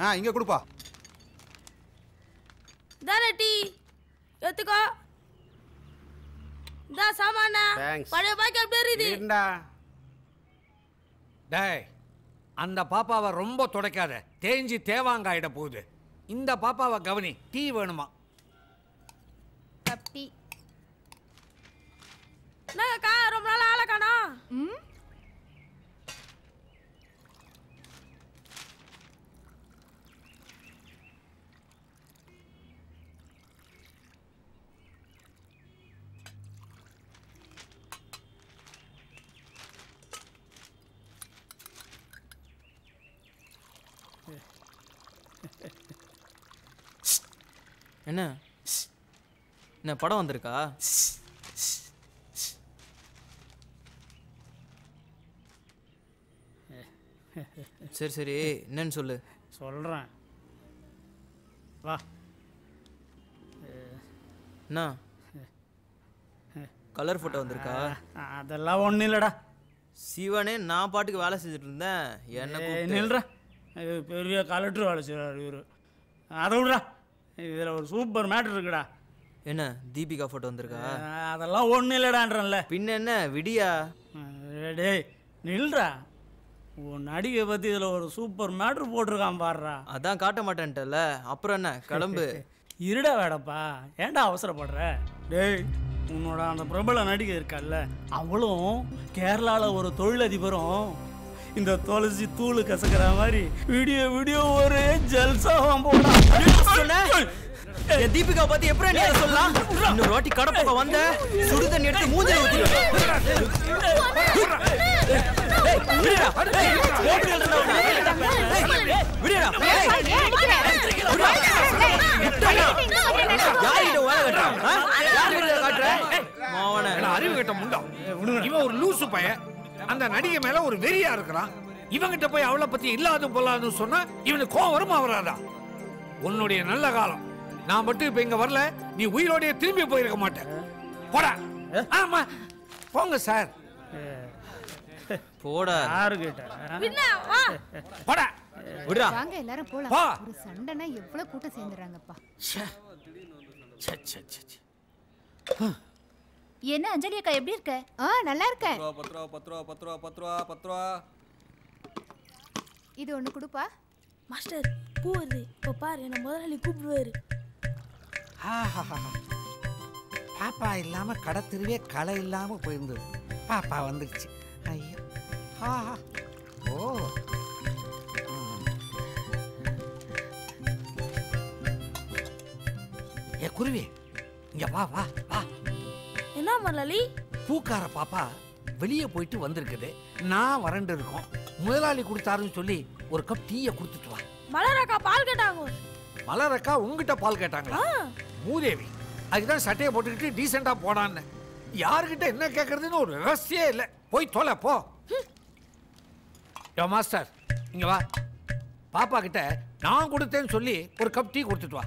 ஆ இங்க கொடுப்பா. தானே டீ. எடுத்துக்கோ. இந்தா சாமானா. பழைய பாக்கி அப்படியே இருக்குது. டேய் அந்த பாப்பாவை ரொம்ப துடைக்காத. தேஞ்சி தேவாங்காயிட போகுது. இந்த பாப்பாவை கவனி டீ வேணுமா? Cup tea. என்னக்கா ரொம்ப நாள் ஆளை காணோம். ம்? என்ன? என்ன படம் வந்திருக்கா? சரி சரி. என்னன்னு சொல்லு. சொல்றேன். வா. என்ன? கலர் ஃபோட்டோ வந்திருக்கா? அதெல்லாம் ஒன்றும் இல்லைடா. சிவனே நான் பாட்டுக்கு வேலை செஞ்சுட்டு இருந்தேன் என்ன நில்றா. பெரிய கலெக்டர் வேலை செய்கிறார் இவர். அதை விட்றா. இதில் ஒரு சூப்பர் மேட்ரு இருக்குடா. என்ன தீபிகா ஃபோட்டோ வந்திருக்கா? அதெல்லாம் ஒன்றும் இல்லைடான்றல பின்ன என்ன விடியா? டேய் நில்றா. உன் நடிகை பத்தி இதுல ஒரு சூப்பர் மேட்ரு போட்டிருக்கான் பாடுறா அதான் காட்ட மாட்டேன்ட்டல அப்புறம் என்ன கிளம்பு. *laughs* இருடா வேடப்பா. ஏன்டா அவசரப்படுற? டேய் உன்னோட அந்த பிரபல நடிகை இருக்கல்ல. அவளும் கேரளால ஒரு தொழிலதிபரும் இந்த துளசி தூளு கசக்கிற மாதிரி வீடியோ வீடியோ ஒரே சொன்ன? என் தீபிகா பத்தி எப்படி நீ சொல்லலாம் இன்னொரு வாட்டி கடை பக்கம் வந்த சுடு தண்ணி எடுத்து மூஞ்சில அறிவு கட்ட முண்டா. இவன் ஒரு லூசு பையன். அந்த நடிகை மேல ஒரு வெறியா இருக்கிறான். இவங்கிட்ட போய் அவளை பத்தி இல்லாத பொல்லாதுன்னு சொன்னா இவனுக்கு கோவம் வருமா வராதா உன்னுடைய நல்ல காலம். நான் மட்டும் இப்ப இங்க வரல. நீ உயிரோடய திரும்பி போயிருக்க மாட்டேன். போடா. ஆமா. போங்க சார். போடா. யாரு போடா. விடுடா வாங்க எல்லாரும் போலாம். ஒரு சண்டைனா எவ்வளவு கூட்டம் சேர்ந்துறாங்கப்பா என்ன அஞ்சலி அக்கா எப்படி இருக்க? ஆ நல்லா இருக்கேன். பத்து ரூபா பத்து ரூபா பத்து ரூபா பத்து ரூபா பத்து ரூபா இது ஒண்ணு கொடுப்பா. மாஸ்டர் பூ வருது. இப்போ பாரு என்ன முதலாளி கூப்பிடுவாரு. பாப்பா இல்லாம கடை தெருவே களை இல்லாம போயிருந்தது. பாப்பா வந்துடுச்சு ஐயோ. ஆஹா. ஓ. ஏ குருவி இங்க வா வா வா. என்ன முதலாளி பூக்கார பாப்பா வெளியே போயிட்டு வந்திருக்குது. நான் வறண்டு இருக்கோம். முதலாளி கொடுத்தாருன்னு சொல்லி ஒரு கப் டீயை கொடுத்துட்டு வா. மலரக்கா பால் கேட்டாங்க. மலரக்கா உங்ககிட்ட பால் கேட்டாங்களா? மூதேவி அதுதான் சட்டையை போட்டுக்கிட்டு டீசெண்டா போடான்னு. யாருக்கிட்ட என்ன கேட்கறதுன்னு ஒரு விவசாயே இல்லை. போய் தொலை போ. யோ மாஸ்டர் இங்க வா. பாப்பா கிட்ட நான் கொடுத்தேன்னு சொல்லி ஒரு கப் டீ கொடுத்துட்டு வா.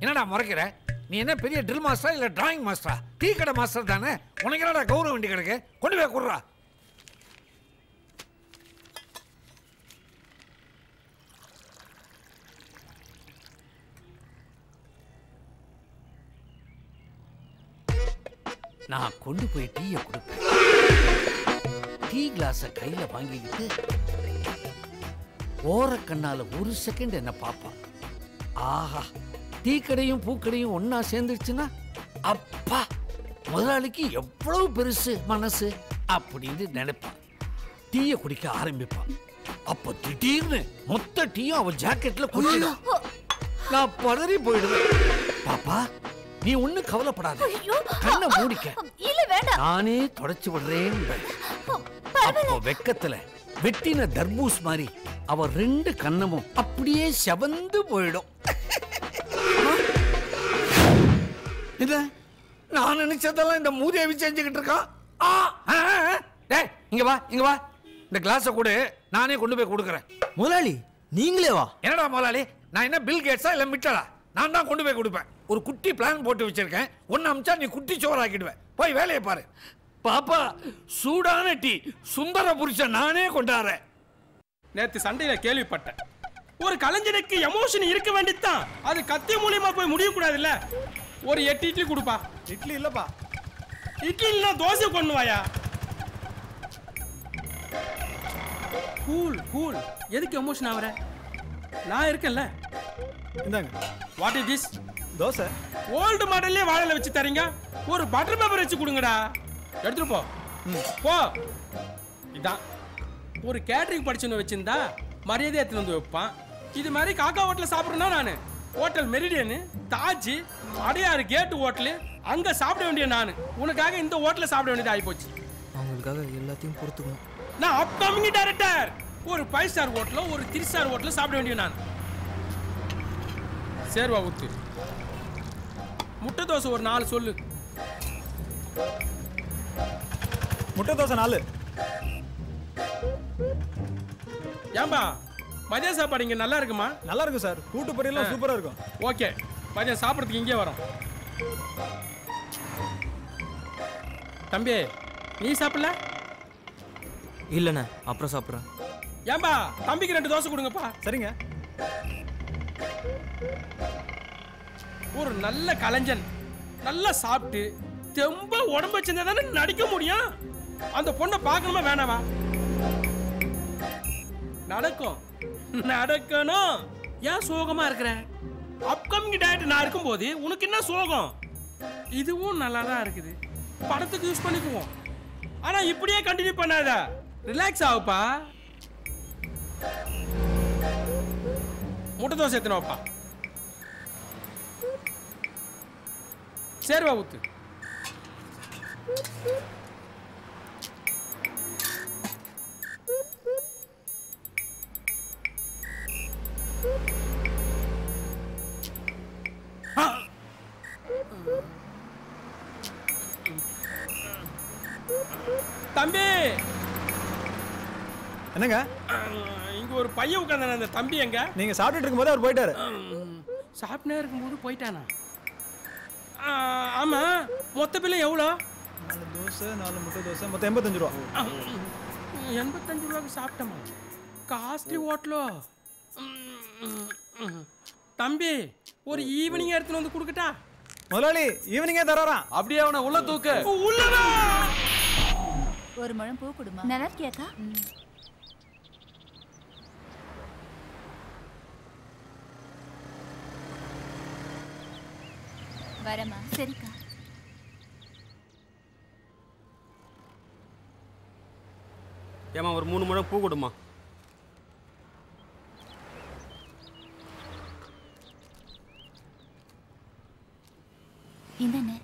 என்னடா முறைக்கிற? நீ என்ன பெரிய ட்ரில் மாஸ்டரா இல்ல டிராயிங் மாஸ்டரா டீ கடை மாஸ்டர் தானே? உனக்கு என்னடா கௌரவம் வண்டி கிடக்கு? கொண்டு போய் கொடுறா. நான் கொண்டு போய் டீயை கொடுப்பேன். டீ கிளாஸை கையில் வாங்கிக்கிட்டு ஓரக்கண்ணால் ஒரு செகண்ட் என்ன பார்ப்பான். ஆஹா டீ கடையும் பூக்கடையும் ஒண்ணா சேர்ந்துருச்சுன்னா அப்பா முதலாளிக்கு எவ்வளவு பெருசு மனசு அப்படின்னு நினைப்பான். டீயை குடிக்க ஆரம்பிப்பான். அப்போ திடீர்னு மொத்த டீயும் அவன் ஜாக்கெட்ல கொட்டிடும். நான் பதறி போயிடுவேன். பாப்பா நீ ஒண்ணும் கவலைப்படாத. கண்ணை மூடிக்க. இல்ல வேண்டாம். நானே தொடச்சு விடுறேன் அப்போ வெக்கத்துல வெட்டின தர்பூஸ் மாதிரி அவ ரெண்டு கண்ணமும் அப்படியே செவந்து போயிடும். *laughs* இல்ல நான் நினைச்சதெல்லாம் இந்த மூதேவி செஞ்சுக்கிட்டு இருக்கான் ஆ. டேய் இங்க வா இங்க வா. இந்த கிளாஸை கொடு நானே கொண்டு போய் கொடுக்குறேன். முதலாளி நீங்களே வா. என்னடா முதலாளி? நான் என்ன பில் கேட்ஸா இல்ல மிட்டலா? நான் தான் கொண்டு போய் கொடுப்பேன். ஒரு குட்டி பிளான் போட்டு வச்சிருக்கேன். ஒன்னு அமிச்சா நீ குட்டி சோறாக்கிடுவேன் போய் வேலையை பாரு. பாப்பா சூடான டீ சுந்தர புருஷன் நானே கொண்டாடுறேன். நேத்து சண்டையில கேள்விப்பட்டேன். ஒரு கலைஞனுக்கு எமோஷன் இருக்க வேண்டியதுதான். அது கத்தி மூலியமா போய் முடியக்கூடாதுல்ல? ஒரு எட்டு இட்லி கொடுப்பா. இட்லி இல்லப்பா. இட்லி இல்லைன்னா தோசை கொண்டு வாயா கூல் கூல் எதுக்கு எமோஷன் ஆகுற? நான் இருக்கேன்ல. இந்தாங்க. What is this dosa. Old மாடல்லே வாழையில வச்சு தரீங்க. ஒரு பட்டர் பேப்பர் வச்சு கொடுங்கடா. எடுத்துட்டு போ. போ. இதான். ஒரு கேட்டரிங் படிச்சுன்னு வச்சிருந்தா மரியாதை எடுத்துன்னு வந்து வைப்பான். இது மாதிரி காக்கா ஹோட்டலில் சாப்பிட்றேன்னா நான். ஹோட்டல் மெரிடியனு தாஜ் அடையாறு கேட்டு ஹோட்டலு அங்கே சாப்பிட வேண்டிய நான். உனக்காக இந்த ஹோட்டலில் சாப்பிட வேண்டியது ஆகிப்போச்சு அவங்களுக்காக எல்லாத்தையும் பொறுத்துக்கணும். நான் அப்கமிங் டைரக்டர் ஒரு ஃபைவ் ஸ்டார் ஹோட்டலோ ஒரு த்ரீ ஸ்டார் ஹோட்டலோ சாப்பிட வேண்டிய நான். சேர்வா ஊத்து முட்டை தோசை ஒரு நாலு சொல்லு. முட்டை தோசை நாலு. ஏம்பா மதிய சாப்பாடு இங்க நல்லா இருக்குமா? நல்லா இருக்கும் சார். கூட்டு பொரியெல்லாம் சூப்பரா இருக்கும். ஓகே. மதியம் சாப்பிட்றதுக்கு இங்கே வரோம். தம்பி நீ சாப்பிடல? இல்லைண்ணே அப்புறம் சாப்பிட்றேன். ஏம்பா தம்பிக்கு ரெண்டு தோசை கொடுங்கப்பா. சரிங்க. ஒரு நல்ல கலைஞன். நல்லா சாப்பிட்டு தெம்ப உடம்பு வச்சிருந்தா தானே நடிக்க முடியும்? அந்த பொண்ணை பார்க்கணுமா வேணாவா நடக்கும். நடக்கணும். ஏன் சோகமா இருக்கிற? அப்கமிங் டேட் நான் இருக்கும்போது உனக்கு என்ன சோகம்? இதுவும் நல்லா தான் இருக்குது. படத்துக்கு யூஸ் பண்ணிக்குவோம். ஆனா இப்படியே கண்டினியூ பண்ணாத. ரிலாக்ஸ் ஆகுப்பா. முட்டை தோசை எத்தனை வைப்பா. சேர்வா என்னங்க? இங்க ஒரு பையன் உட்காந்தானே அந்த தம்பி எங்க? நீங்க சாப்பிட்டுட்டு இருக்கும்போது அவர் போயிட்டாரு. சாப்பிட்டே இருக்கும்போது போயிட்டானா? ஆமா மொத்த பில்லு எவ்வளோ? நாலு தோசை நாலு முட்டை தோசை மொத்தம் எண்பத்தஞ்சு ரூபா. எண்பத்தஞ்சு ரூபாய்க்கு சாப்பிட்டோமா? காஸ்ட்லி ஹோட்டலோ? தம்பி ஒரு ஈவினிங் எடுத்துன்னு வந்து கொடுக்கட்டா? முதலாளி ஈவினிங்கே தராராம். அப்படியே அவனை உள்ள தூக்கு. உள்ளதா ஒரு முழம் பூ கொடுமா? நல்லா இருக்கியாக்கா? வரமா சரிக்கா. ஏமா ஒரு மூணு முழம் பூ கொடுமா இந்தாண்ணே.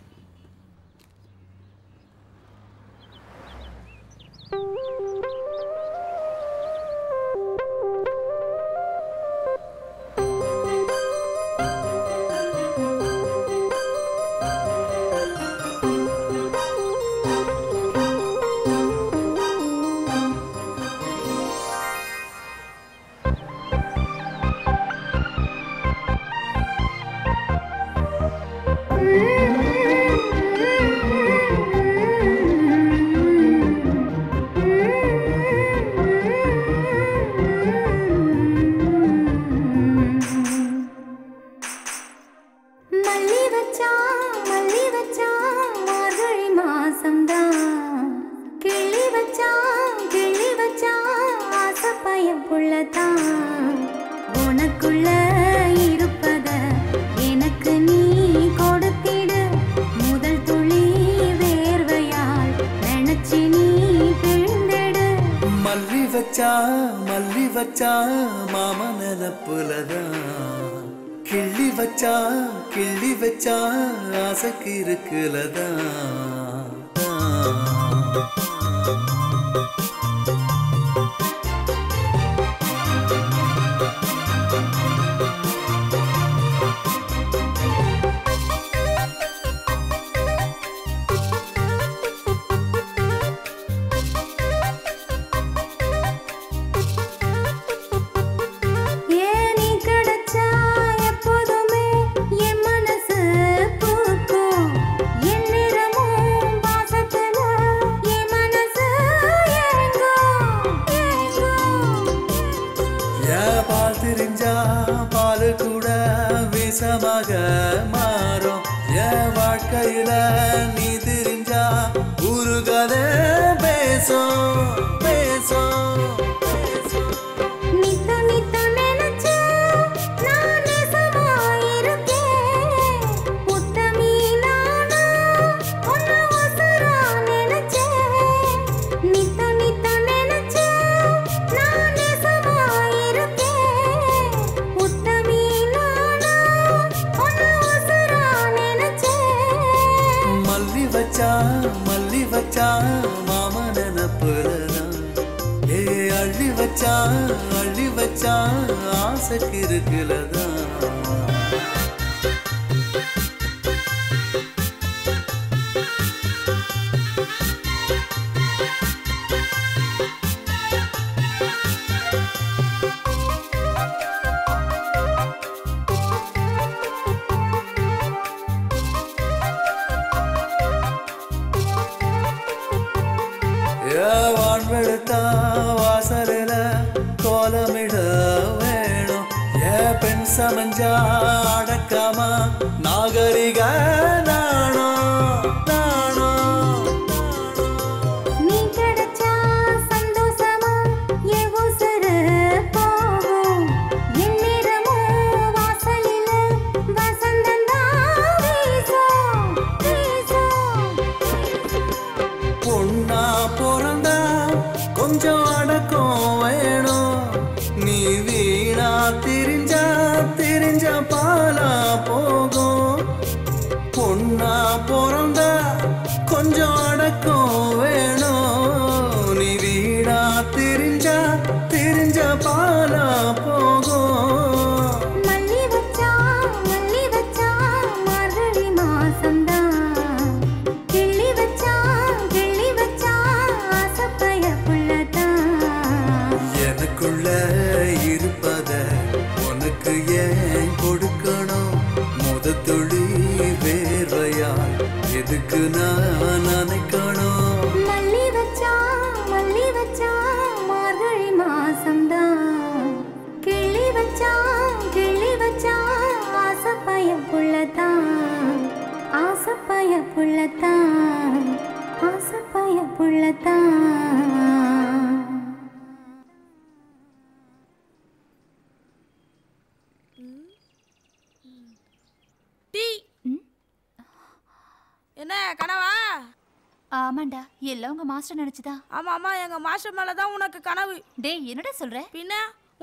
மாஸ்டர் மேல தான் உனக்கு கனவு. டேய் என்னடா சொல்ற? பின்ன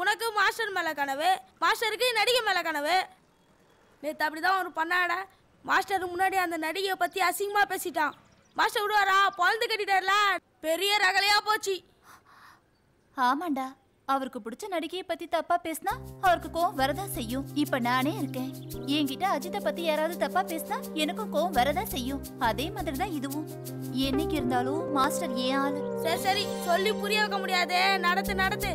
உனக்கு மாஸ்டர் மேல கனவு மாஸ்டருக்கு நடிகை மேல கனவு. நேத்து அப்படிதான் ஒரு பண்ணாட. மாஸ்டர் முன்னாடி அந்த நடிகையை பத்தி அசிங்கமா பேசிட்டான். மாஸ்டர் விடுவாரா? பொழந்து கட்டிட்டார்ல? பெரிய ரகலையா போச்சு. ஆமாண்டா. அவருக்கு பிடிச்ச நடிகையை பத்தி தப்பா பேசினா அவருக்கு கோவம் வரதா செய்யும். இப்ப நானே இருக்கேன். என்கிட்ட அஜித்தை பத்தி யாராவது தப்பா பேசினா எனக்கும் கோவம் வரதா செய்யும். அதே மாதிரி தான் இதுவும். என்னைக்கு இருந்தாலும் மாஸ்டர் ஏன் ஆளு? சரி சரி சொல்லி புரிய வைக்க முடியாது. நடத்து நடத்து.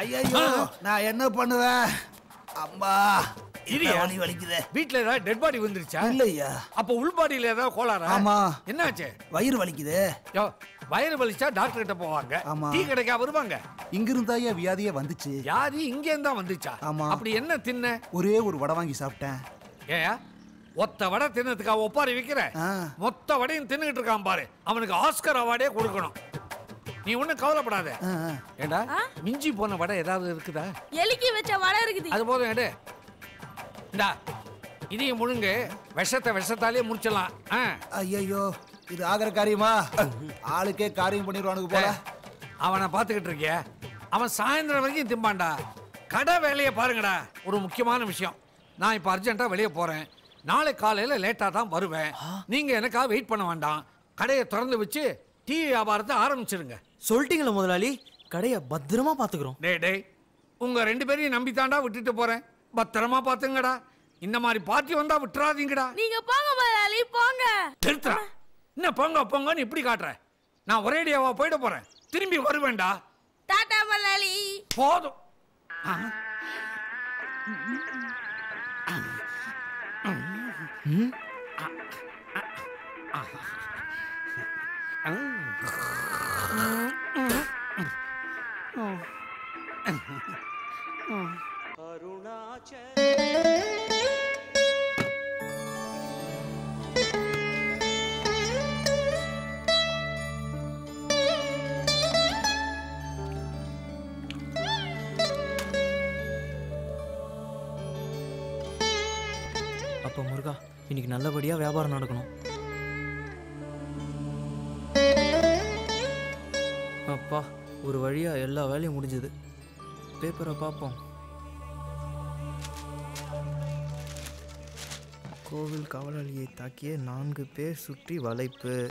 ஐயோ நான் என்ன பண்ணுவேன்? அம்மா? என்ன வலி வலிக்குதே? வீட்ல ஏதாவது டெட் பாடி வந்துருச்சா இல்லையா? அப்ப உள் பாடியில ஏதாவது கோளாரா ஆமா. என்னாச்சு? வயிறு வலிக்குதே. யோ வயிறு வலிச்சா டாக்டர் கிட்ட போவாங்க. ஆமா. டீ கடைக்கா வருவாங்க. இங்க இருந்தாயா வியாதியே வந்துச்சு? யாரு இங்க இருந்தா வந்துச்சா? ஆமா. அப்படி என்ன தின்ன? ஒரே ஒரு வடை வாங்கி சாப்பிட்டேன். ஏயா ஒத்த வடை தின்னதுக்கா ஒப்பாரி விக்கிற? ஆ. மொத்த வடையும் தின்னுகிட்டு இருக்கான் பாரு. அவனுக்கு ஆஸ்கர் அவார்டே கொடுக்கணும். நீ ஒண்ணும் கவலைப்படாத. ஆ, ஆ. ஏண்டா மிஞ்சி போன வடை ஏதாவது இருக்குதா? எலிக்கு வச்ச வடை இருக்குது. அது போதும் எடு. இந்தா இதையும் முழுங்கு. விஷத்தை விஷத்தாலே முடிச்சிடலாம். ஆ. ஐயோ இது ஆகிற காரியமா? ஆளுக்கே காரியம் பண்ணிடுவானுங்க போல. அவனை பார்த்துக்கிட்டு இருக்கிய. அவன் சாயந்தரம் வரைக்கும் திம்பான்டா. கடை வேலையை பாருங்கடா. ஒரு முக்கியமான விஷயம். நான் இப்போ அர்ஜென்ட்டாக வெளியே போகிறேன் நாளை காலையில் லேட்டாக தான் வருவேன். நீங்கள் எனக்காக வெயிட் பண்ண வேண்டாம். கடையை திறந்து வச்சு டீ வியாபாரத்தை ஆரம்பிச்சிடுங்க சொல்லிட்டீங்களா முதலாளி? கடையை பத்திரமா பாத்துக்கிறோம் டேய் டேய் உங்கள் ரெண்டு பேரையும் நம்பித்தாண்டா விட்டுட்டு போகிறேன் பத்திரமா பார்த்துங்கடா. இந்த மாதிரி பார்ட்டி வந்தால் விட்டுறாதீங்கடா. நீங்க போங்க முதலாளி போங்க. நிறுத்துறா என்ன போங்க போங்கன்னு இப்படி காட்டுற? நான் ஒரேடியாவா போயிட போகிறேன் திரும்பி வருவேன்டா. டாடா முதலாளி. போதும். அப்போ முருகா இன்னைக்கு நல்லபடியா வியாபாரம் நடக்கணும். அப்பா ஒரு வழியாக எல்லா வேலையும் முடிஞ்சது. பேப்பரை பார்ப்போம். கோவில் காவலாளியை தாக்கிய நான்கு பேர் சுற்றி வளைப்பு.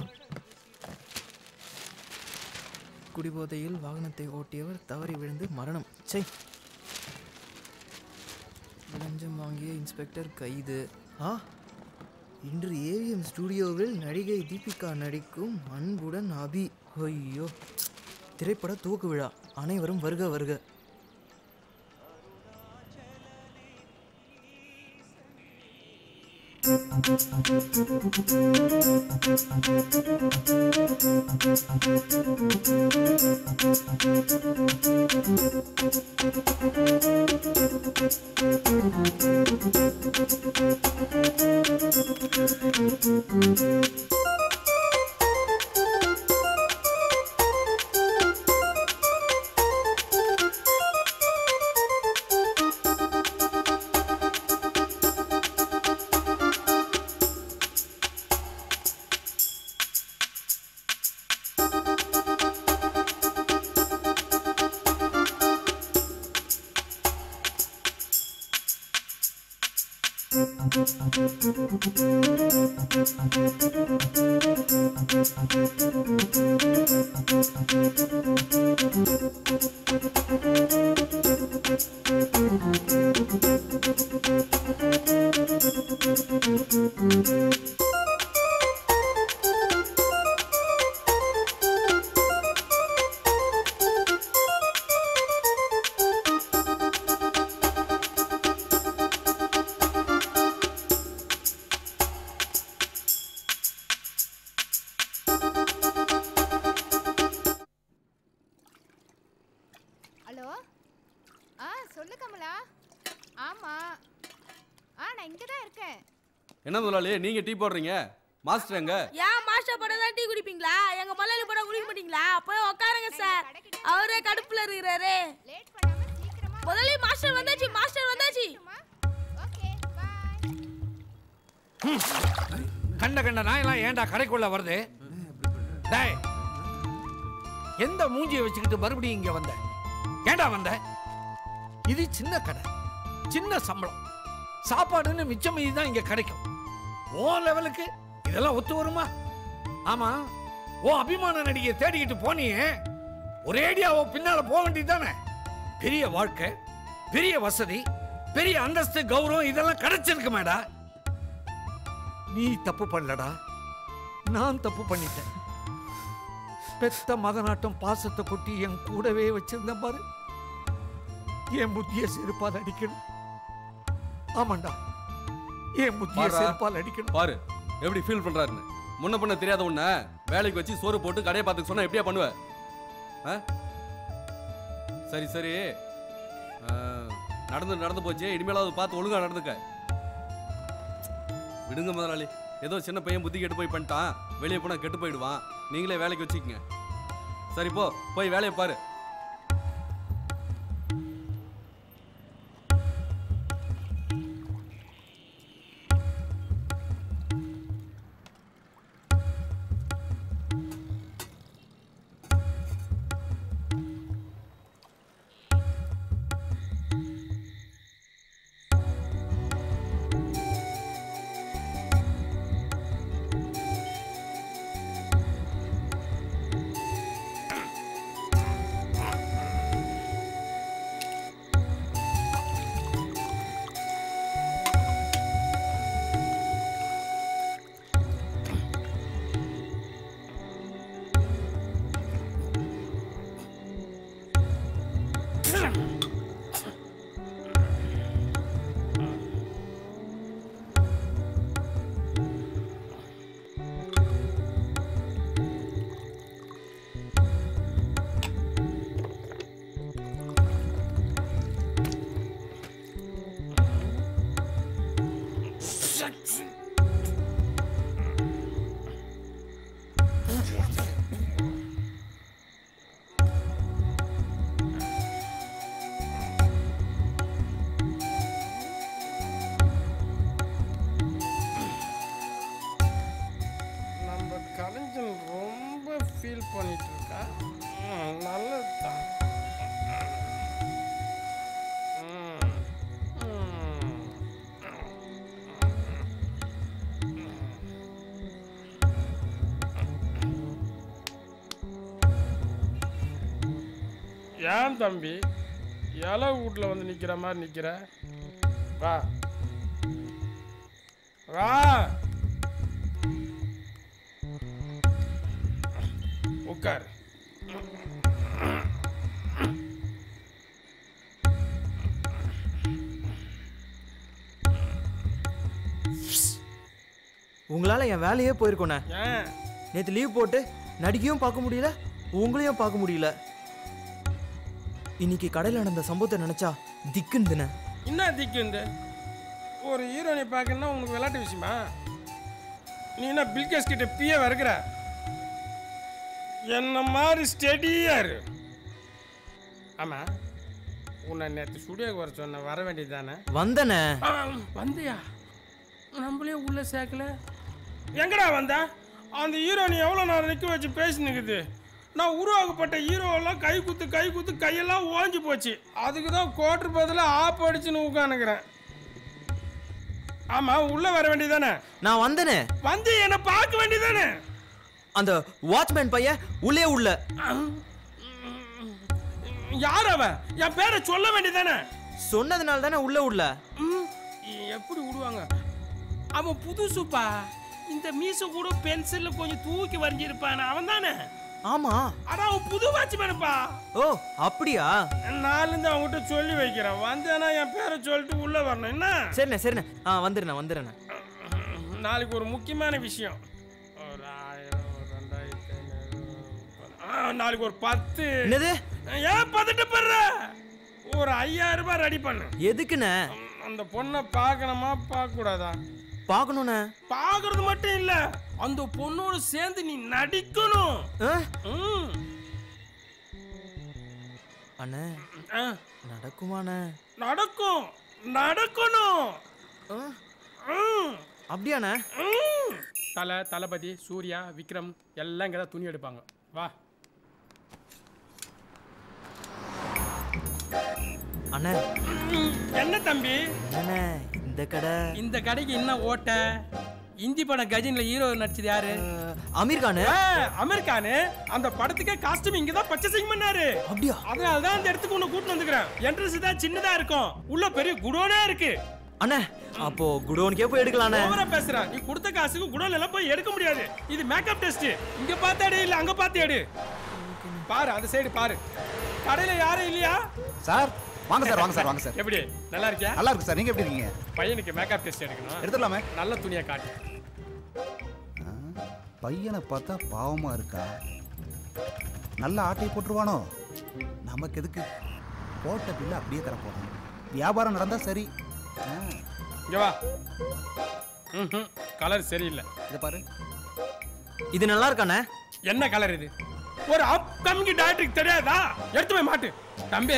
குடிபோதையில் வாகனத்தை ஓட்டியவர் தவறி விழுந்து மரணம். சை லஞ்சம் வாங்கிய இன்ஸ்பெக்டர் கைது. ஆ? இன்று ஏவிஎம் ஸ்டுடியோவில் நடிகை தீபிகா நடிக்கும் அன்புடன் அபி. ஐயோ. திரைப்பட துவக்கு விழா அனைவரும் வருக வருக முதலாளி நீங்க டீ போடுறீங்க? மாஸ்டர் எங்க? ஏன் மாஸ்டர் படம் தான் டீ குடிப்பீங்களா? எங்க முதலாளி படம் குடிக்க மாட்டீங்களா? போய் உட்காருங்க சார் அவரே கடுப்புல இருக்கிறாரு. முதலாளி மாஸ்டர் வந்தாச்சு மாஸ்டர் வந்தாச்சு. கண்ட கண்ட நாயெல்லாம் ஏன்டா கடைக்குள்ள வருது? டேய் எந்த மூஞ்சியை வச்சுக்கிட்டு மறுபடியும் இங்க வந்த? ஏன்டா வந்த? இது சின்ன கடை சின்ன சம்பளம். சாப்பாடுன்னு மிச்சம் மீதி தான் இங்க கிடைக்கும் ஓ லெவலுக்கு இதெல்லாம் ஒத்து வருமா? ஆமா ஓ அபிமான நடிகை தேடிக்கிட்டு போனியே. ஒரேடியாவோ பின்னால போக வேண்டியது தானே? பெரிய வாழ்க்கை பெரிய வசதி பெரிய அந்தஸ்து கௌரவம் இதெல்லாம் கிடைச்சிருக்கு மேடா. நீ தப்பு பண்ணலடா. நான் தப்பு பண்ணிட்டேன். பெத்த மகனாட்டம் பாசத்தை கொட்டி என் கூடவே வச்சிருந்தேன் பாரு. என் புத்திய செருப்பாத அடிக்கணும். ஆமாண்டா. என் பாருடா. செருப்பால் அடிக்கணும்? பாரு எப்படி ஃபீல் பண்றாருன்னு. முன்ன பண்ண தெரியாத உன்ன வேலைக்கு வச்சு சோறு போட்டு கடையை பார்த்துக்க சொன்னா எப்படியா பண்ணுவ? சரி சரி. நடந்து நடந்து போச்சு இனிமேலாவது பார்த்து ஒழுங்கா நடந்துக்க. விடுங்க முதலாளி. ஏதோ சின்ன பையன் புத்தி கெட்டு போய் பண்ணிட்டான். வெளியே போனா கெட்டு போயிடுவான். நீங்களே வேலைக்கு வச்சுக்கங்க. சரி போ. போய் வேலையை பாரு. ஏன் தம்பி. இலை வீட்டில் வந்து நிற்கிற மாதிரி நிற்கிற வா. வா. உட்கார் உங்களால என் வேலையே போயிருக்கோண்ணே நேற்று லீவ் போட்டு நடிகையும் பார்க்க முடியல உங்களையும் பார்க்க முடியல. இன்னைக்கு கடையில் நடந்த சம்பவத்தை நினைச்சா திக்குந்துண்ணே என்ன திக்கு இந்த? ஒரு ஹீரோனை பார்க்கணும்னா உனக்கு விளையாட்டு விஷயமா? நீ என்ன பில்கேஸ் கிட்ட பிய வருகிற என்ன மாதிரி ஸ்டெடியா இரு. ஆமா உன்னை நேற்று ஸ்டுடியோக்கு வர சொன்ன வர வேண்டியது தானே? வந்தனே. வந்தியா? நம்மளே உள்ள சேர்க்கல. எங்கடா வந்த? அந்த ஹீரோனி எவ்வளோ நேரம் நிற்க வச்சு பேசினுக்குது நான் உருவாக்கப்பட்ட ஹீரோவெல்லாம் கை குத்து கை குத்து கையெல்லாம் ஓஞ்சி போச்சு. அதுக்கு தான் கோட்டர் பதிலாக ஆப் அடிச்சுன்னு உட்காந்துக்கிறேன். ஆமா உள்ள வர வேண்டியதானே நான் வந்தனே. வந்து என்ன பார்க்க வேண்டியதானே அந்த வாட்ச்மேன் பையன் உள்ளே உள்ள. யார் அவன்? என் பேரை சொல்ல வேண்டியதானே சொன்னதுனால தானே உள்ள உள்ள. எப்படி விடுவாங்க? அவன் புதுசுப்பா. இந்த மீச கூட பென்சில்ல கொஞ்சம் தூக்கி வரைஞ்சிருப்பானே அவன் தானே ஆமா. ஆனா அவன் புது வாட்ச்மேனுப்பா ஓ அப்படியா? நாலுந்து அவங்ககிட்ட சொல்லி வைக்கிறேன். வந்தேன்னா என் பேரை சொல்லிட்டு உள்ள வரணும். என்ன? சரிண்ணே சரிண்ணே. ஆ வந்துடுண்ணே வந்துடுண்ணே. நாளைக்கு ஒரு முக்கியமான விஷயம். ஒரு ஆயிரம் ரெண்டாயிரத்தி நாளைக்கு ஒரு பத்து. என்னது? ஏன் பதட்டப்படுற ஒரு ஐயாயிரம் ரூபாய் ரெடி பண்ணு. எதுக்குண்ணே? அந்த பொண்ணை பார்க்கணுமா? பார்க்க கூடாதா பார்க்கணுண்ணே பார்க்கறது மட்டும் இல்ல அந்த பொண்ணோட சேர்ந்து நீ நடிக்கணும். அண்ணே நடக்குமாண்ணே? நடக்கும் நடக்கணும். ம். அப்படியாண்ணே. தலை தளபதி சூர்யா விக்ரம் எல்லாம் இங்கே துணி எடுப்பாங்க. வா. அண்ணே. என்ன தம்பி? அண்ணே இந்த கடை. இந்த கடைக்கு என்ன ஓட்ட? இந்தி படம் கஜின்ல ஹீரோ நடிச்சது யாரு? அமீர் கானு. அமீர் கானு? அந்த படத்துக்கே காஸ்டியூம் இங்க தான் பர்ச்சேசிங் பண்ணாரு. அப்படியா? அதனால தான் இந்த இடத்துக்கு உன்னை கூட்டிட்டு வந்துக்கிறேன். என்ட்ரன்ஸ் தான் சின்னதா இருக்கும். உள்ள பெரிய குடோனே இருக்கு. அண்ணே அப்போ குடோனுக்கே போய் எடுக்கலாண்ணே. ஓவரா பேசுற நீ கொடுத்த காசுக்கு குடோன்ல எல்லாம் போய் எடுக்க முடியாது. இது மேக்கப் டெஸ்ட் இங்க பார்த்து எடு இல்ல அங்க பார்த்து எடு. பாரு அந்த சைடு பாரு. கடையில யாரும் இல்லையா? சார் வாங்க சார் வாங்க சார் வாங்க சார். எப்படி? நல்லா இருக்கியா? நல்லா இருக்கு சார். நீங்க எப்படி இருக்கீங்க? பையனுக்கு மேக்கப் டெஸ்ட் எடுக்கணும். எடுத்துடலாமே. நல்ல துணியை காட்டு. பையனை பார்த்தா பாவமா இருக்கா? நல்ல ஆட்டை போட்டுருவானோ? நமக்கு எதுக்கு? போட்ட பில்ல அப்படியே தரப்போறோம் வியாபாரம் நடந்தா சரி. இங்க வா. கலர் சரியில்லை. இதை பாரு. இது நல்லா இருக்காண்ணே என்ன கலர் இது? ஒரு அப்கமிங் டைரக்டருக்கு தெரியாதா? எடுத்து போய் மாட்டு. தம்பி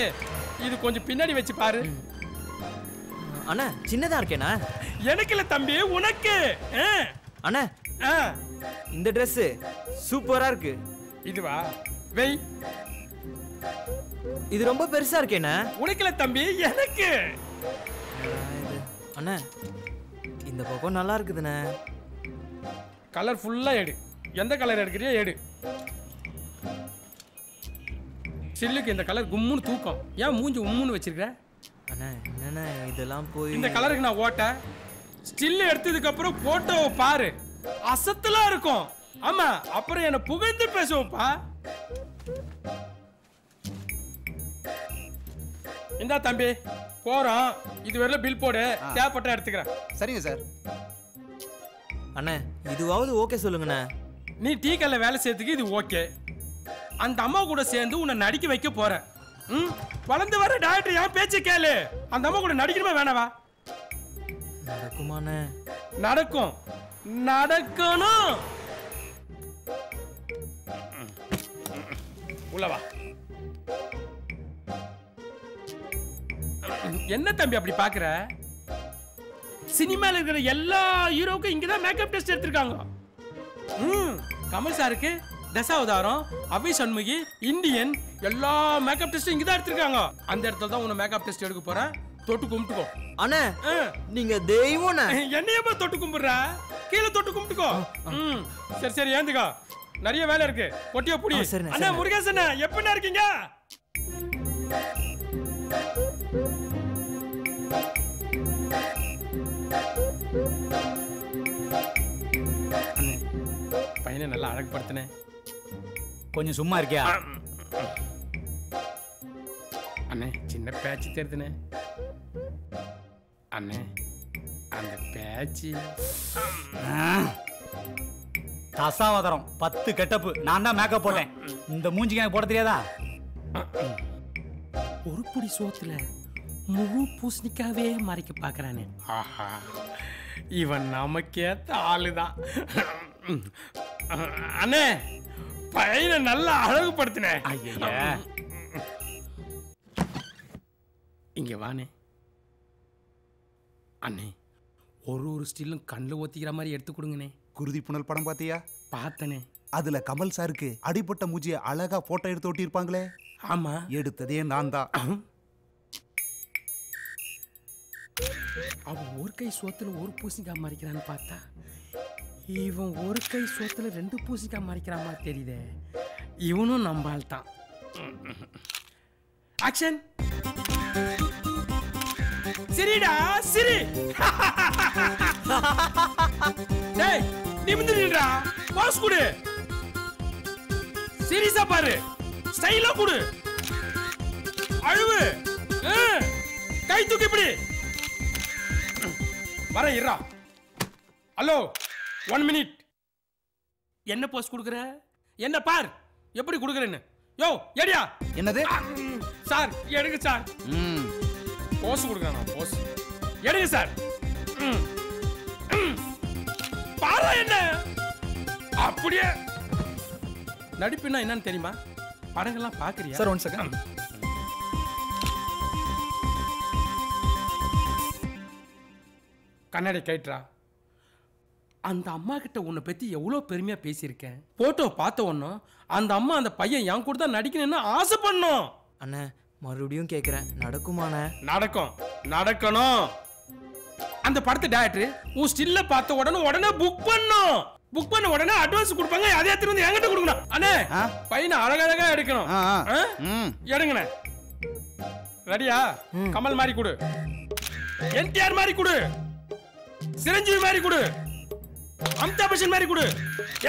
இது கொஞ்சம் பின்னாடி வச்சு பாரு. அண்ணா சின்னதா இருக்கேண்ணா. எனக்கு இல்ல தம்பி உனக்கு. அண்ணா. இந்த Dress சூப்பரா இருக்கு. இதுவா வெய். இது ரொம்ப பெருசா இருக்கேண்ணா. உனக்கு இல்ல தம்பி எனக்கு. அண்ணா இந்த பக்கம் நல்லா இருக்குதுண்ணே. கலர் ஃபுல்லா எடு. எந்த கலர் எடுக்கிறியோ எடு. சில்லுக்கு இந்த கலர் கும்முன்னு தூக்கம். ஏன் மூஞ்சி உம்முன்னு வச்சிருக்க? அண்ணா என்னண்ணா இதெல்லாம் போய் இந்த கலருக்கு நான் ஓட்ட. ஸ்டில் எடுத்ததுக்கு அப்புறம் போட்டோவை பாரு. அசத்தலா இருக்கும். ஆமா அப்புறம் என்ன புகழ்ந்து பேசுவோம்ப்பா. இந்தா தம்பி போறோம். இது வரல பில் போடு. தேவைப்பட்ட எடுத்துக்கிறேன். சரிங்க சார். அண்ணா இதுவாவது ஓகே சொல்லுங்கண்ணே. நீ டீ கல்ல வேலை செய்யறதுக்கு இது ஓகே. அந்த அம்மா கூட சேர்ந்து உன்னை நடிக்க வைக்க போறேன். ம்? வளர்ந்து வர டாக்டர் என் பேச்சு கேளு. அந்த அம்மா கூட நடிக்கணுமா வேணாவா? நடக்குமாண்ணே. நடக்கும். நடக்கணும். உள்ள வா. என்ன தம்பி அப்படி பாக்குற? சினிமால இருக்கிற எல்லா ஹீரோக்கும் இங்கதான் மேக்கப் டெஸ்ட் எடுத்திருக்காங்க. ம் கமல் சாருக்கு? தசாவதாரம் அபி சண்முகி இந்தியன் எல்லா மேக்கப் டெஸ்டும் இங்க தான் எடுத்திருக்காங்க. அந்த இடத்துல தான் உன்னை மேக்கப் டெஸ்ட் எடுக்க போறேன். தொட்டு கும்பிட்டுக்கோ. அண்ணே நீங்க தெய்வம்ண்ணே என்னைய போய் தொட்டு கும்பிடுற? கீழே தொட்டு கும்பிட்டுக்கோ. ம். சரி சரி ஏந்துக்கோ. நிறைய வேலை இருக்கு. பொட்டியோ புடி. அண்ணா. முருகேசண்ணா எப்படிண்ணா இருக்கீங்க? பையனை நல்லா அழகுபடுத்தினேன். கொஞ்சம் சும்மா இருக்கியா? அண்ணே சின்ன பேச்சு தெரியுதுண்ணே அண்ணே அந்த பேச்சு. தசாவதாரம் பத்து கெட்டப்பு. நான் தான் மேக்கப் போட்டேன். இந்த மூஞ்சிக்கு எனக்கு போட தெரியாதா? ஒரு புடி சோத்துல முழு பூசணிக்காவே மறைக்க பாக்குறானே. ஆஹா. இவன் நமக்கேத்த ஆளுதான். அண்ணே பையனை நல்லா அழகுபடுத்தினே. ஐயையே. இங்க வானே. அண்ணே ஒரு ஒரு ஸ்டில்லும் கண்ணில் ஒத்திக்கிற மாதிரி எடுத்து கொடுங்கண்ணே. குருதி புனல் படம் பாத்தியா? பார்த்தனே. அதுல கமல் சாருக்கு அடிபட்ட மூஞ்சிய அழகா போட்டோ எடுத்து ஒட்டியிருப்பாங்களே. ஆமா. எடுத்ததே நான் தான். அவன் ஒரு கை சோத்துல ஒரு பூசிக்காய் மறிக்கிறான்னு பார்த்தா இவன் ஒரு கை சோத்துல ரெண்டு பூசிக்கா மறைக்கிற மாதிரி தெரியுதே. இவனும் நம்பால் தான் ஆக்ஷன் சிரிடா சிரி. டேய் நிமிந்து நில்றா. பாஸ் குடு. சீரியஸா பாரு. ஸ்டைலா குடு. அழுவு. கை தூக்கி இப்படி வர இறா ஹலோ ஒன் மினிட் என்ன போஸ் கொடுக்குற? என்ன பார்? எப்படி கொடுக்குறேன்னு? யோ ஏடியா. என்னது? சார் எடுங்க சார். ம். போஸ் கொடுக்குறேன் போஸ் எடுங்க சார். பாரா என்ன? அப்படியே. நடிப்புன்னா என்னன்னு தெரியுமா? படங்கள்லாம் பாக்குறியா? சார் ஒன் செகண்ட் கண்ணாடி கேட்டுறா. அந்த அம்மா கிட்ட உன்னை பத்தி எவ்வளோ பெருமையா பேசியிருக்கேன்? போட்டோ பார்த்த உடனும் அந்த அம்மா அந்த பையன் என் கூட தான் நடிக்கணும்னு ஆசை பண்ணும் அண்ணே மறுபடியும் கேட்குறேன் நடக்குமாண்ணே நடக்கும். நடக்கணும். அந்த படத்தை டேரக்டர் உன் ஸ்டில்ல பார்த்த உடனே உடனே புக் பண்ணும். புக் பண்ண உடனே அட்வான்ஸ் கொடுப்பாங்க. அதே எடுத்துட்டு வந்து என்கிட்ட கொடுக்கணும். அண்ணே பையனை அழகழகா எடுக்கணும்? எடுங்கண்ணே. ரெடியா கமல் மாதிரி கொடு. என்டிஆர் மாதிரி கொடு. சிரஞ்சீவி மாதிரி கொடு. அமிதாப் பச்சன் மாதிரி கொடு.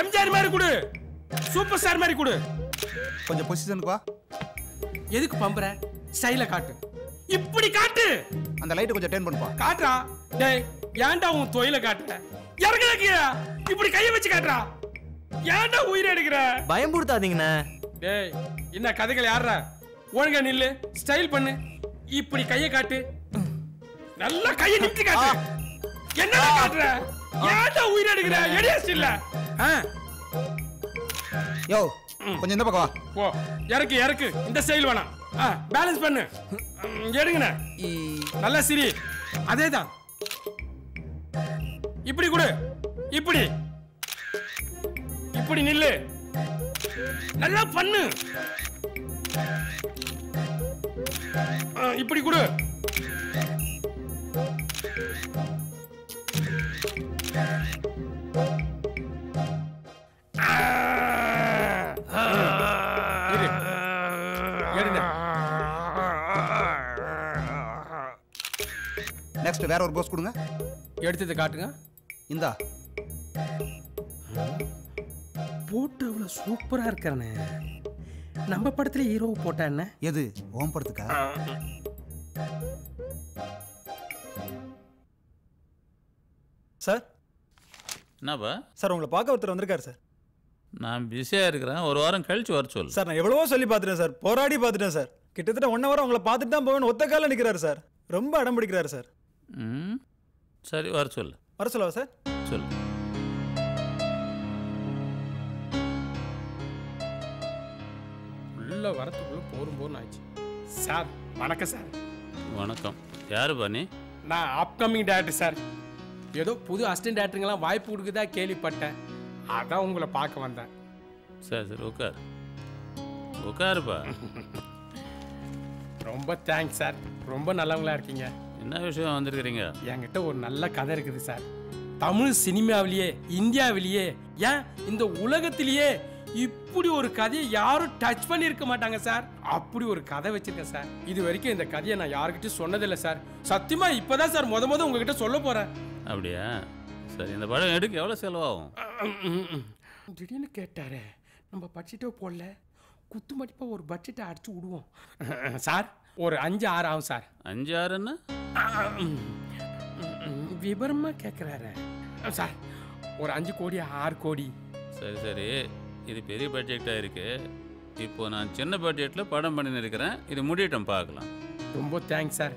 எம்ஜிஆர் மாதிரி கொடு. சூப்பர் ஸ்டார் மாதிரி கொடு. கொஞ்சம் பொசிஷனுக்கு வா. எதுக்கு பம்புற? ஸ்டைல காட்டு. இப்படி காட்டு. அந்த லைட்டை கொஞ்சம் டேர்ன் பண்ணுப்பா காட்டுறா. டேய் ஏன்டா உன் தொழில காட்டுற? இறங்குடா கீழே இப்படி கைய வச்சு காட்டுறா. ஏன்டா உயிரை எடுக்கிற? பயம்படுத்தாதீங்கண்ணே. டேய் என்ன கதைகள் யாரா ஒழுங்கா நில்லு ஸ்டைல் பண்ணு. இப்படி கைய காட்டு. நல்லா கைய நிமித்தி காட்டு. என்னடா காட்டுற? ஏன்டா உயிரை எடுக்கிற எடியஸ் இல்ல. யோ கொஞ்சம் இந்த பக்கம் வா. போ. இறக்கு இறக்கு. இந்த ஸ்டைல் வேணாம். பேலன்ஸ் பண்ணு. எடுங்கண்ணே. நல்லா சிரி. அதேதான். இப்படி கொடு. இப்படி. இப்படி நில்லு. நல்லா பண்ணு. இப்படி கொடு. நெக்ஸ்ட் வேற ஒரு போஸ் கொடுங்க. எடுத்ததை காட்டுங்க. இந்தா. போட்டு அவ்வளவு சூப்பரா இருக்கானே நம்ம படத்துல ஹீரோ போட்டா என்ன? எது? ஓம் படத்துக்கா? சார் என்னப்பா? சார் உங்களை பார்க்க ஒருத்தர் வந்திருக்காரு சார். நான் பிஸியாக இருக்கிறேன். ஒரு வாரம் கழிச்சு வர சொல்லு. சார் நான் எவ்வளவோ சொல்லி பார்த்துட்டேன் சார். போராடி பார்த்துட்டேன் சார். கிட்டத்தட்ட ஒன் ஹவர் உங்களை பார்த்துட்டு தான் போவேன் ஒத்த காலில் நிற்கிறாரு சார். ரொம்ப அடம் பிடிக்கிறாரு சார். ம். சரி வர சொல்லு. வர சொல்லவா சார்? சொல்லு. உள்ள வரத்துக்குள்ள போரும் போரும் ஆயிடுச்சு. சார் வணக்கம் சார். வணக்கம். யாரு பாணி நான் அப்கமிங் டேரக்டர் சார். ஏதோ புது அசிஸ்டன்ட் டேரக்டருங்கெல்லாம் வாய்ப்பு கொடுக்குதா கேள்விப்பட்டேன். அதான் உங்களை பார்க்க வந்தேன். சரி சரி உட்கார். உட்காருப்பா. ரொம்ப தேங்க்ஸ் சார். ரொம்ப நல்லவங்களா இருக்கீங்க. என்ன விஷயம் வந்திருக்கிறீங்க? என்கிட்ட ஒரு நல்ல கதை இருக்குது சார். தமிழ் சினிமாவிலேயே இந்தியாவிலேயே ஏன் இந்த உலகத்திலேயே இப்படி ஒரு கதையை யாரும் டச் பண்ணியிருக்க மாட்டாங்க சார் அப்படி ஒரு கதை வச்சிருக்கேன் சார் இது வரைக்கும் இந்த கதையை நான் யாருக்கிட்டையும் சொன்னதில்லை சார் சத்தியமா இப்பதான் சார் முத முத உங்ககிட்ட சொல்ல போறேன். அப்படியா? சரி இந்த படம் எடுக்க எவ்வளோ செலவாகும்? திடீர்னு கேட்டாரே நம்ம பட்ஜெட்டே போடல. குத்து மதிப்பா ஒரு பட்ஜெட்டை அடிச்சு விடுவோம். சார் ஒரு அஞ்சு ஆறு ஆகும் சார் அஞ்சு ஆறுன்னா விபரமா கேட்குறாரு சார் ஒரு அஞ்சு கோடி ஆறு கோடி. சரி சரி. இது பெரிய பட்ஜெக்டாக இருக்கு. இப்போ நான் சின்ன பட்ஜெட்டில் படம் பண்ணின்னு இருக்கிறேன் இது முடியட்டும் பார்க்கலாம். ரொம்ப தேங்க்ஸ் சார்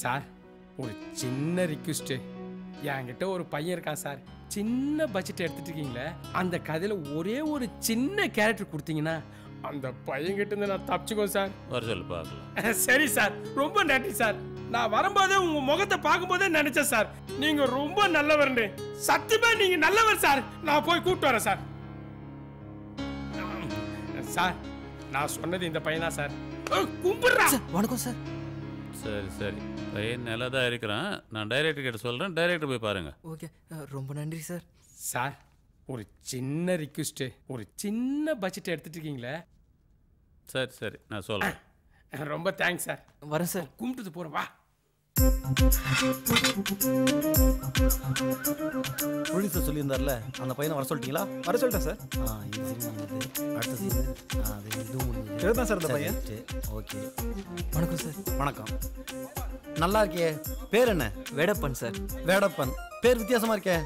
சார் ஒரு சின்ன ரிக்வெஸ்ட்டு என்கிட்ட ஒரு பையன் இருக்கான் சார் சின்ன பட்ஜெட் எடுத்துட்டு இருக்கீங்களே அந்த கதையில் ஒரே ஒரு சின்ன கேரக்டர் கொடுத்தீங்கன்னா அந்த பையன்கிட்ட இருந்து நான் தப்பிச்சுக்கோ சார் வர சொல்லு பார்க்கலாம். *laughs* சரி சார் ரொம்ப நன்றி சார் நான் வரும்போதே உங்க முகத்தை பார்க்கும்போதே நினைச்சேன் சார் நீங்க ரொம்ப நல்லவர்னு. சத்தியமா நீங்க நல்லவர் சார் நான் போய் கூப்பிட்டு வரேன் சார் சார் நான் சொன்னது இந்த பையனா சார். கும்பிடுறா. வணக்கம் சார். சரி சரி. பையன் நல்லா தான் இருக்கிறான். நான் டைரக்டர் கிட்ட சொல்கிறேன் டைரக்டர் போய் பாருங்க. ஓகே ரொம்ப நன்றி சார். சார் ஒரு சின்ன ரிக்வெஸ்ட்டு ஒரு சின்ன பட்ஜெட் எடுத்துட்டு இருக்கீங்களே? சரி சரி. நான் சொல்கிறேன் ரொம்ப தேங்க்ஸ் சார். வரேன் சார். கும்பிட்டு போகிறேன் வா. ப்ரொடியூசர் சொல்லியிருந்தார்ல அந்த பையனை வர சொல்லிட்டீங்களா? வர சொல்லிட்டேன் சார் ஆ இது முடிஞ்சது அடுத்த சீன் ஆ அது இதுவும் முடிஞ்சது இதுதான் சார் சரி, பையன். ஓகே. வணக்கம் சார் வணக்கம். நல்லா இருக்கே. பேர் என்ன? வேடப்பன் சார் வேடப்பன். பேர் வித்தியாசமா இருக்கே?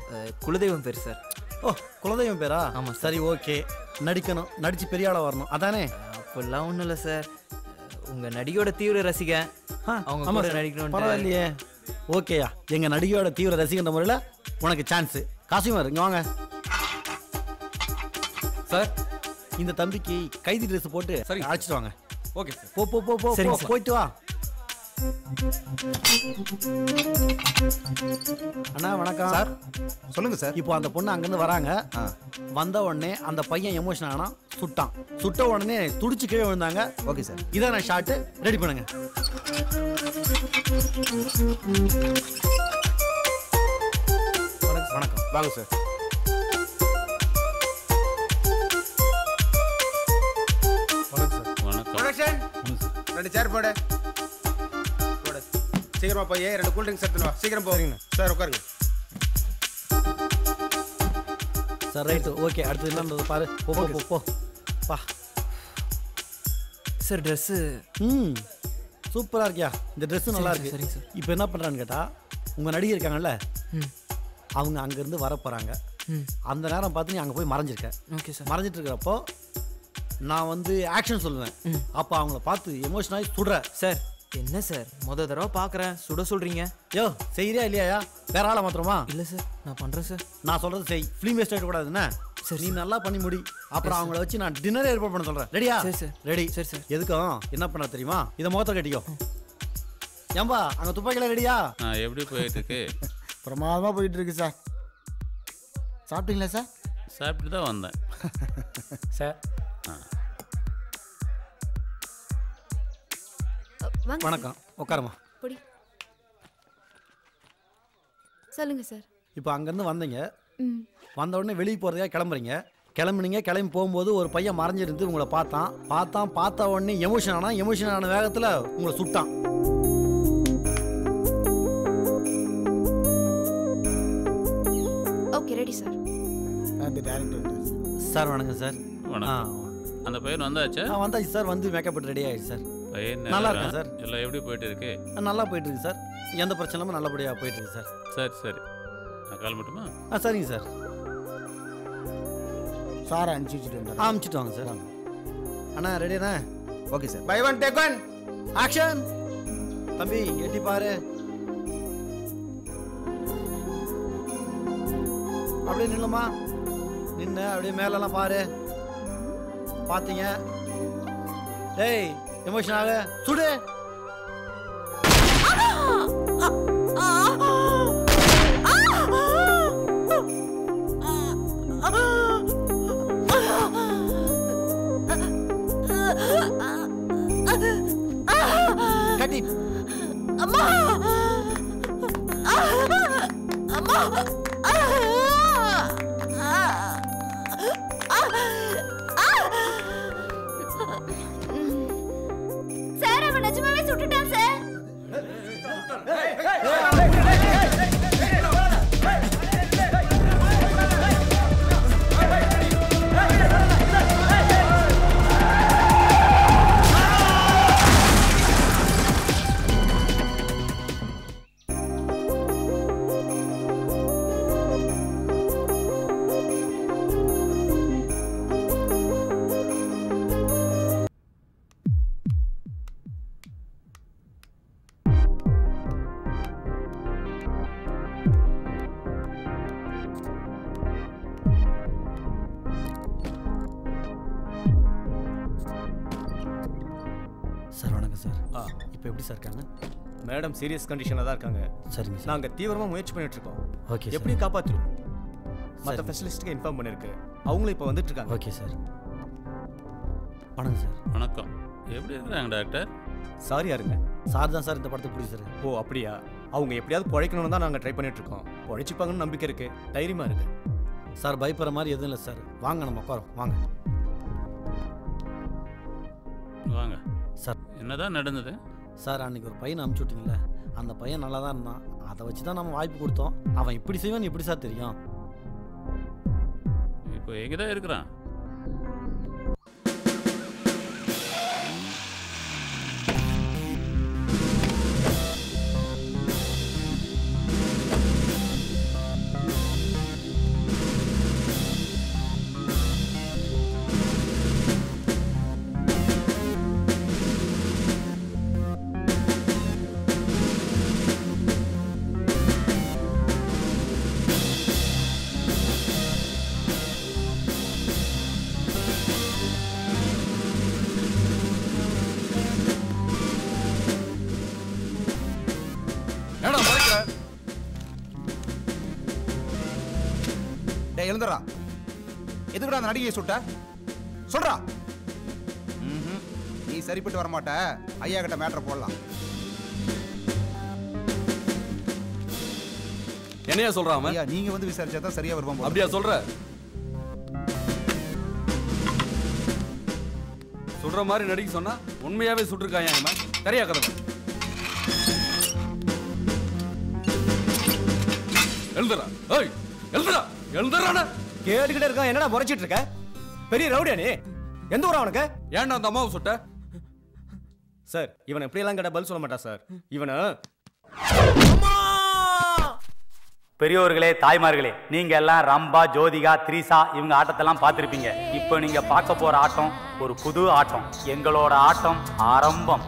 குலதெய்வம் பேர் சார் ஓ குலதெய்வம் பேரா? ஆமாம் சரி ஓகே. நடிக்கணும். நடிச்சு பெரிய ஆளா வரணும். அதானே? அப்படிலாம் ஒன்றும் இல்லை சார் உங்கள் நடிகையோட தீவிர ரசிகன் அவங்க கூட. நடிக்கணும் பரவாயில்லையே. ஓகேயா. எங்க நடிகையோட தீவிர ரசிகன்ற முறையில் உனக்கு சான்ஸ் காசிமார் இங்க வாங்க. சார் இந்த தம்பிக்கு கைதி ட்ரெஸ் போட்டு சரி அழைச்சிட்டு வாங்க. ஓகே போ போ போ. போயிட்டு வா. அண்ணா வணக்கம். சார் சொல்லுங்க சார். இப்போ அந்த பொண்ணு அங்கேருந்து வராங்க. வந்த உடனே அந்த பையன் எமோஷன் ஆனா சுட்டான். சுட்ட உடனே துடிச்சு கீழே விழுந்தாங்க. Okay sir. இதான ஷாட்டு ரெடி பண்ணுங்க. வணக்கம். வாங்க சார். வணக்கம் ப்ரொடக்ஷன் ரெண்டு சேர் போடு. சீக்கிரமா போய் ரெண்டு கூல் ட்ரிங்க்ஸ் எடுத்துன்னு வா. சீக்கிரம் போறீங்க சார் உட்காருங்க. Sir right. ஓகே அடுத்து என்னன்றது பாரு. போ போ போ போ. பா. Sir dress. ம். சூப்பராக இருக்கியா? இந்த ட்ரெஸ்ஸு நல்லா சரிங்க இருக்கு. சார், சரிங்க இப்போ என்ன பண்ணுறான்னு கேட்டால் உங்கள் நடிகை இருக்காங்கல்ல? ம். அவங்க அங்கேருந்து வர போகிறாங்க ம். அந்த நேரம் பார்த்து நீ அங்கே போய் மறைஞ்சிருக்க. Okay sir. மறைஞ்சிட்டு இருக்கிறப்போ நான் வந்து ஆக்ஷன் சொல்லுவேன். அப்போ அவங்கள பார்த்து எமோஷனாகி சுடுற. சார் என்ன சார்? முத தடவை பார்க்குறேன் சுட சொல்கிறீங்க யோ செய்யறியா இல்லையா வேற ஆளை மாத்திரமா இல்லை சார் நான் பண்ணுறேன் சார். நான் சொல்றது செய். ஃபிலிம் வேஸ்ட் ஆகிடக்கூடாதுன்னு சரி, நீ நல்லா பண்ணி முடி. அப்புறம் அவங்கள வச்சு நான் டின்னர் ஏற்பாடு பண்ண சொல்றேன். ரெடியா சரி, சார். ரெடி சரி, சார். எதுக்கும்? என்ன பண்ண தெரியுமா? இதை முகத்தை கட்டிக்கோ. ஏம்பா அங்க துப்பாக்கில ரெடியா எப்படி போயிட்டு இருக்கு *laughs* பிரமாதமாக போயிட்டு இருக்கு சார். சாப்பிட்டீங்களா சார்? சாப்பிட்டு தான் வந்தேன். *laughs* சார் ஆ வணக்கம். உட்காரமா பொடி. சொல்லுங்க சார். இப்போ அங்கேருந்து வந்தீங்க. வந்த உடனே வெளியே போகிறதுக்காக கிளம்புறீங்க. கிளம்புனீங்க கிளம்பி போகும்போது ஒரு பையன் மறைஞ்சிருந்து உங்களை பார்த்தான். பார்த்தான் பார்த்த உடனே எமோஷன் ஆனா எமோஷன் ஆன வேகத்தில் உங்களை சுட்டான். Okay ready sir. சார் வணக்கம் சார். வணக்கம். அந்த பையன் வந்தாச்சா? வந்தாச்சு சார். வந்து மேக்கப் ரெடி ஆயிடுச்சு சார். பையன் நல்லா. இருக்கேன் சார். எல்லாம் எப்படி போயிட்டு இருக்கு ஆ, நல்லா போயிட்டு இருக்கு சார். எந்த பிரச்சனை இல்லாமல் நல்லபடியாக போயிட்டு இருக்கு சார். சரி சரி. நான் கால் மட்டுமா? ஆ சரிங்க சார். சார் அனுப்பிச்சு வச்சுட்டு அமுச்சிட்டு வாங்க சார். அண்ணா ரெடிண்ணா okay sir. By one take one action தம்பி எட்டி பாரு. அப்படியே நில்லுமா? நின்று அப்படியே மேலெல்லாம் பாரு. பார்த்தீங்க டேய் எமோஷனாக சுடு. கட்டி. அம்மா. அம்மா. சீரியஸ் கண்டிஷனில் தான் இருக்காங்க. சரிங்க சார். நாங்கள் தீவிரமாக முயற்சி பண்ணிட்டு இருக்கோம் ஓகே சார். எப்படி காப்பாற்றுவோம் மற்ற. ஸ்பெஷலிஸ்ட்டுக்கு இன்ஃபார்ம் பண்ணிருக்கு. அவங்களும் இப்போ வந்துட்டு இருக்காங்க ஓகே சார். வணக்கம் சார். வணக்கம். எப்படி இருக்கிறாங்க டாக்டர்? சாரியா இருங்க சார் தான் சார் இந்த படத்தை பிடிச்சாரு ஓ அப்படியா? அவங்க எப்படியாவது பிழைக்கணும்னு தான் நாங்கள் ட்ரை பண்ணிட்டு இருக்கோம் பிழைச்சிப்பாங்கன்னு நம்பிக்கை இருக்கு. தைரியமா இருக்கு சார் பயப்படுற மாதிரி எதுவும் இல்லை சார். வாங்க நம்ம உட்காரோம் வாங்க. வாங்க. சார். என்னதான் நடந்தது? சார் அன்னைக்கு ஒரு பையனை அனுப்பிச்சு விட்டீங்களே அந்த பையன் நல்லா தான் இருந்தான். அதை வச்சு தான் நம்ம வாய்ப்பு கொடுத்தோம். அவன் இப்படி செய்வான்னு எப்படி சார் தெரியும்? இப்போ எங்கே தான் இருக்கிறான்? எதுக்குடா அந்த நடிகையை சுட்ட? சொல்றா. நீ சரிப்பட்டு வர மாட்ட ஐயா கிட்ட மேட்ரை போடலாம். என்னையா சொல்றான் ஐயா நீங்க வந்து விசாரிச்சா தான் சரியா வருவான் போல. அப்படியா சொல்ற? சுடுற மாதிரி நடிக்க சொன்னா உண்மையாவே சுட்டிருக்காயா இவன்? சரியா கதவை எழுதுறா ஏய் எழுதுறா எழுதுறானே கேட்டுக்கிட்டே இருக்கான். என்னடா முறைச்சிட்டு இருக்க? பெரிய ரவுடியா நீ? எந்த ஊரா அவனுக்கு ஏன்டா அந்த அம்மாவை சுட்ட? சார் இவனை எப்படியெல்லாம் கேட்ட பதில் சொல்ல மாட்டா சார் இவனை பெரியோர்களே தாய்மார்களே நீங்க எல்லாம் ரம்பா ஜோதிகா த்ரீசா இவங்க ஆட்டத்தெல்லாம் பார்த்திருப்பீங்க. இப்போ நீங்க பார்க்க போற ஆட்டம் ஒரு புது ஆட்டம். எங்களோட ஆட்டம் ஆரம்பம்.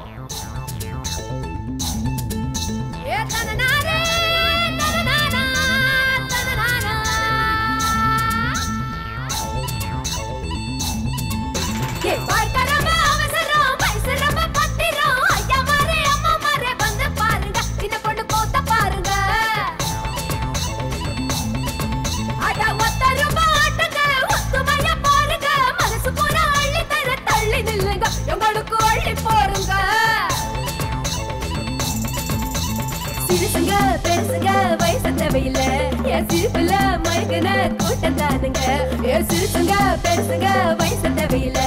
தேவையில்ல. என் சிரிப்புல மயங்கின கூட்டம் தானுங்க என் பெருசுங்க வயசு தேவையில்ல.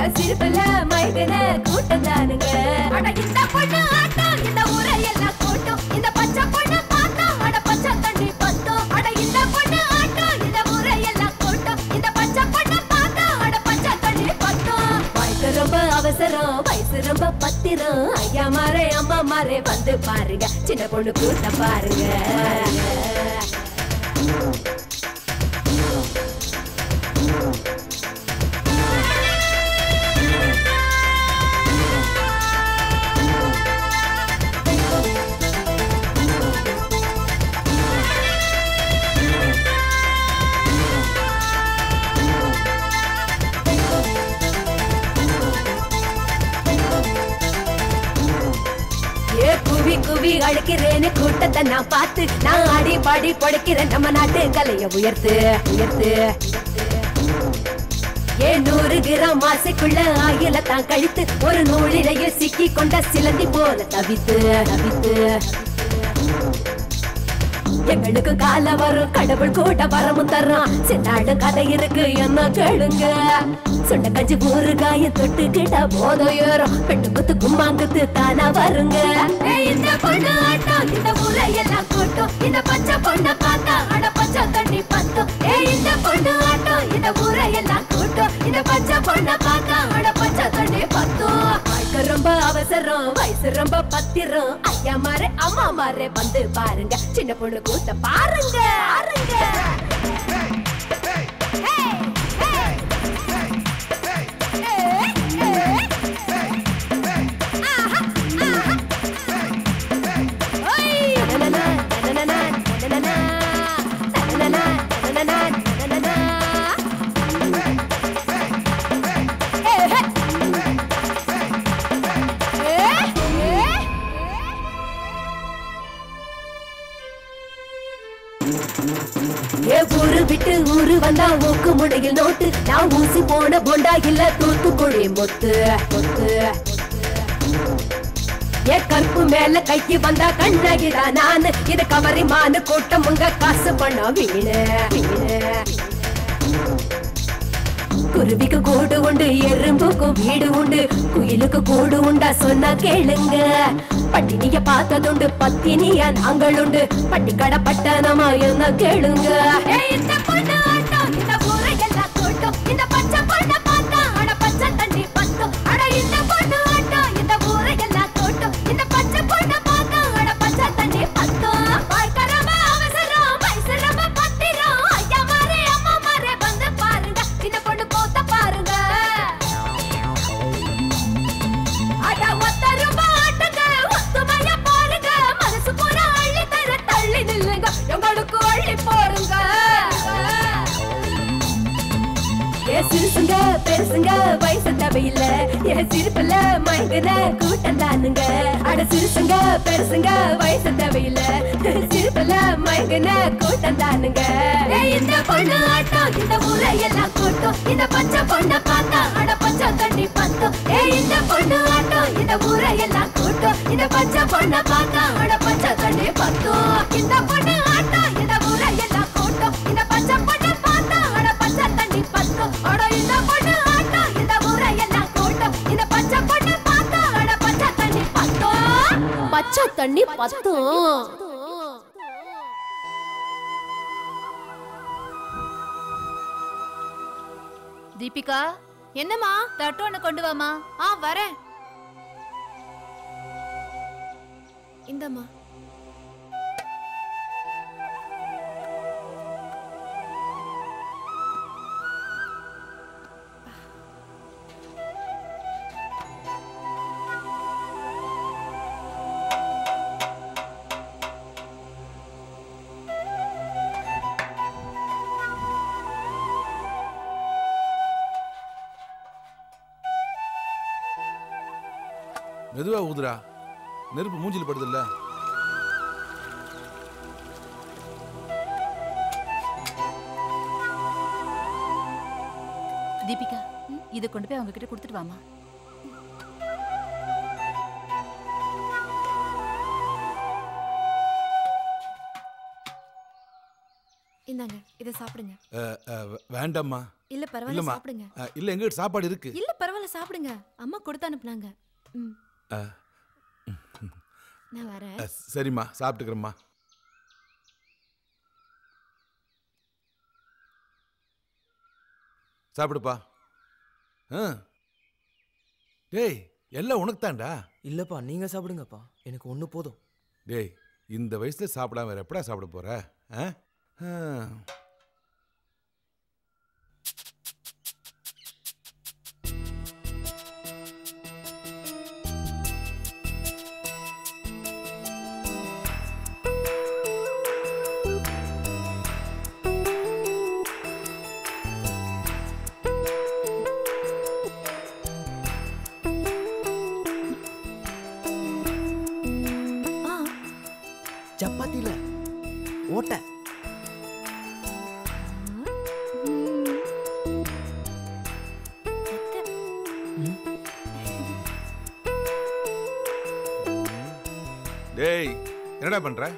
என் சிரிப்புல மயங்கின கூட்டம் தானுங்க இந்த பொண்ணு ஆட்டம் இந்த ஊரை எல்லாம் கூட்டம் இந்த பச்சை வயசு பத்திரம் ஐயா மாறே அம்மா மாறே வந்து பாருங்க. சின்ன பொண்ணு கூட்ட பாருங்க. கவி குவி அழைக்கிறேன்னு கூட்டத்தை நான் பார்த்து நான் அடிபடி பாடி படைக்கிறேன் நம்ம நாட்டு கலைய உயர்த்து உயர்த்து. ஏ நூறு கிராம் ஆசைக்குள்ள ஆயில தான் கழித்து ஒரு நூலிலேயே சிக்கி கொண்ட சிலந்தி போல தவித்து தவித்து. எங்களுக்கு கால வரும். கடவுள் கூட வரமும் தர்றான். சின்னாடு கதை இருக்கு என்ன கேளுங்க. சொன்ன கஞ்சி ஊரு காய தொட்டு கிட்ட போதும் ஏறும். பெண்ணு குத்து கும்மாங்குத்து தானா வருங்க. இந்த பொண்ணு ஆட்டம். இந்த ஊரை எல்லாம் கூட்டம். இந்த பச்சை பொண்ணை பார்த்தா அட பச்சை தண்ணி பத்தும். ஏய் இந்த பொண்ணு ஆட்டம். இந்த ஊரை எல்லாம் கூட்டம். இந்த பச்சை பொண்ணை பார்த்தா அட பச்சை தண்ணி ரொம்ப அவசரம் வயசு ரொம்ப பத்திரம். ஐயா மாறு அம்மா மாறு வந்து பாருங்க. சின்ன பொண்ணு கூட்ட பாருங்க. பாருங்க. இல்ல தூத்துக்குழி முத்து முத்து. ஏ கருப்பு மேல கைக்கு வந்தா கண்ணகிதா நானு. இது கவரி மானு கூட்டம் உங்க காசு பண்ண வீணு வீணு. குருவிக்கு கூடு உண்டு எறும்புக்கும் வீடு உண்டு. குயிலுக்கு கூடு உண்டா சொன்னா கேளுங்க. பட்டினிய பார்த்ததுண்டு பத்தினிய நாங்கள் உண்டு பட்டிக்கடை பட்டணமா என்ன கேளுங்க. என்னம்மா? தட்டு ஒன்று கொண்டு வாமா ஆ வரேன். மெதுவா ஊதுடா நெருப்பு மூஞ்சில படுதுல்ல. தீபிகா இதை கொண்டு போய் அவங்க கிட்ட கொடுத்துட்டு வாமா இந்தாங்க இதை சாப்பிடுங்க. வேண்டாம்மா. இல்ல பரவாயில்ல சாப்பிடுங்க. இல்ல எங்க சாப்பாடு இருக்கு. இல்ல பரவாயில்ல சாப்பிடுங்க. அம்மா கொடுத்து அனுப்புனாங்க. ம். நான் வரேன். சரிம்மா சாப்பிட்டுக்கிறேம்மா. சாப்பிடுப்பா. ஆ டேய் எல்லாம் உனக்கு தான்டா இல்லப்பா நீங்க சாப்பிடுங்கப்பா. எனக்கு ஒண்ணு போதும். டேய் இந்த வயசுல சாப்பிடாம வேற எப்படா சாப்பிட போற? ஆ? என்னடா பண்ற?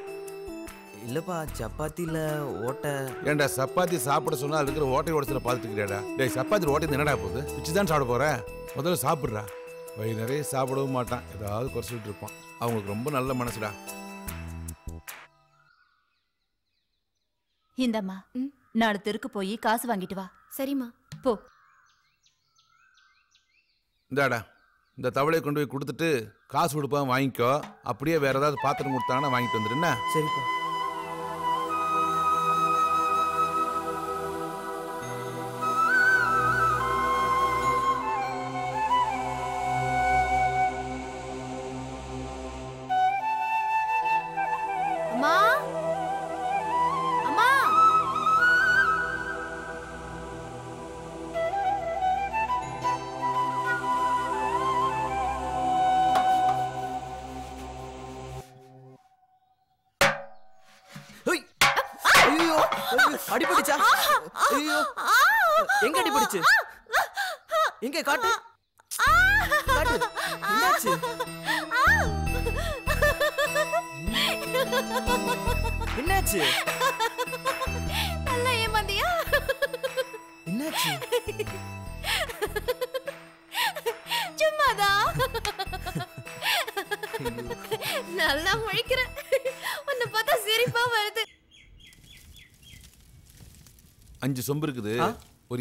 இல்லப்பா சப்பாத்தில ஓட்டை. ஏன்டா சப்பாத்தி சாப்பிட சொன்னா அதுல இருக்கிற ஓட்டை உடச்சுல பார்த்துக்கிறியாடா டேய் சப்பாத்தி ஓட்டை என்னடா போகுது? பிச்சு தான் சாப்பிட போற? முதல்ல சாப்பிட்றா. வயிறு நிறைய சாப்பிடவும் மாட்டான். ஏதாவது குறைச்சிட்டு இருப்பான். அவங்களுக்கு ரொம்ப நல்ல மனசுடா. இந்தம்மா நாலு தெருக்கு போய் காசு வாங்கிட்டு வா. சரிம்மா. போ. இந்தாடா. இந்த தவளையை கொண்டு போய் கொடுத்துட்டு காசு கொடுப்பான் வாங்கிக்கோ. அப்படியே வேற ஏதாவது பாத்திரம் கொடுத்தாங்கன்னா வாங்கிட்டு வந்துடுன்னா சரிப்பா.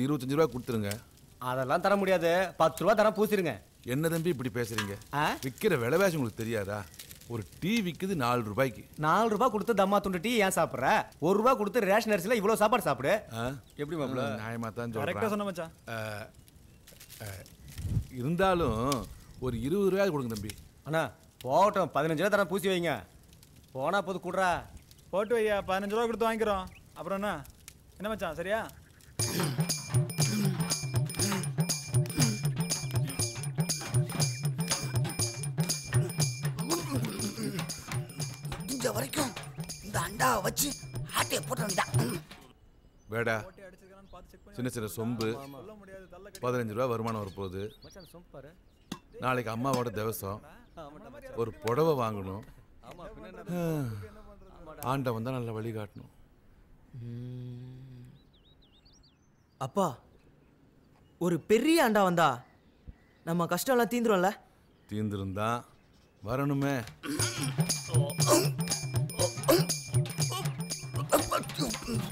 இருபத்தஞ்சு ரூபா கொடுத்துருங்க. அதெல்லாம் தர முடியாது. பத்து ரூபா தரம் பூசிருங்க. என்ன தம்பி இப்படி பேசுறீங்க? விற்கிற விலைவாசி உங்களுக்கு தெரியாதா? ஒரு டீ விற்குது நாலு ரூபாய்க்கு. நாலு ரூபாய் கொடுத்து தம்மா துண்டு டீ ஏன் சாப்பிட்ற? ஒரு ரூபா கொடுத்து ரேஷன் அரிசியில் இவ்வளோ சாப்பாடு சாப்பிடு. எப்படி மாப்பிள? நியாயமா தான் ஆ சொன்ன அஹ், இருந்தாலும் ஒரு இருபது ரூபாய் கொடுங்க தம்பி. அண்ணா போகட்டும். பதினஞ்சு ரூபா தரம் பூசி வைங்க. போனா போது கூடுறா. போட்டு வையா பதினஞ்சு ரூபா கொடுத்து வாங்கிக்கிறோம். அப்புறம் என்ன? என்ன மச்சான் சரியா? ஆட்டையை போட்ட வேண்டியதான் வேடா சின்ன சின்ன சொம்பு பதினஞ்சு ரூபா வருமானம் வரப்போகுது. நாளைக்கு அம்மாவோட திவசம். ஒரு புடவை வாங்கணும். ஆண்டவன் தான் நல்ல வழி காட்டணும். அப்பா ஒரு பெரிய அண்டா வந்தா நம்ம கஷ்டம்லாம் தீந்துரும்ல? தீர்ந்திருந்தான் வரணுமே.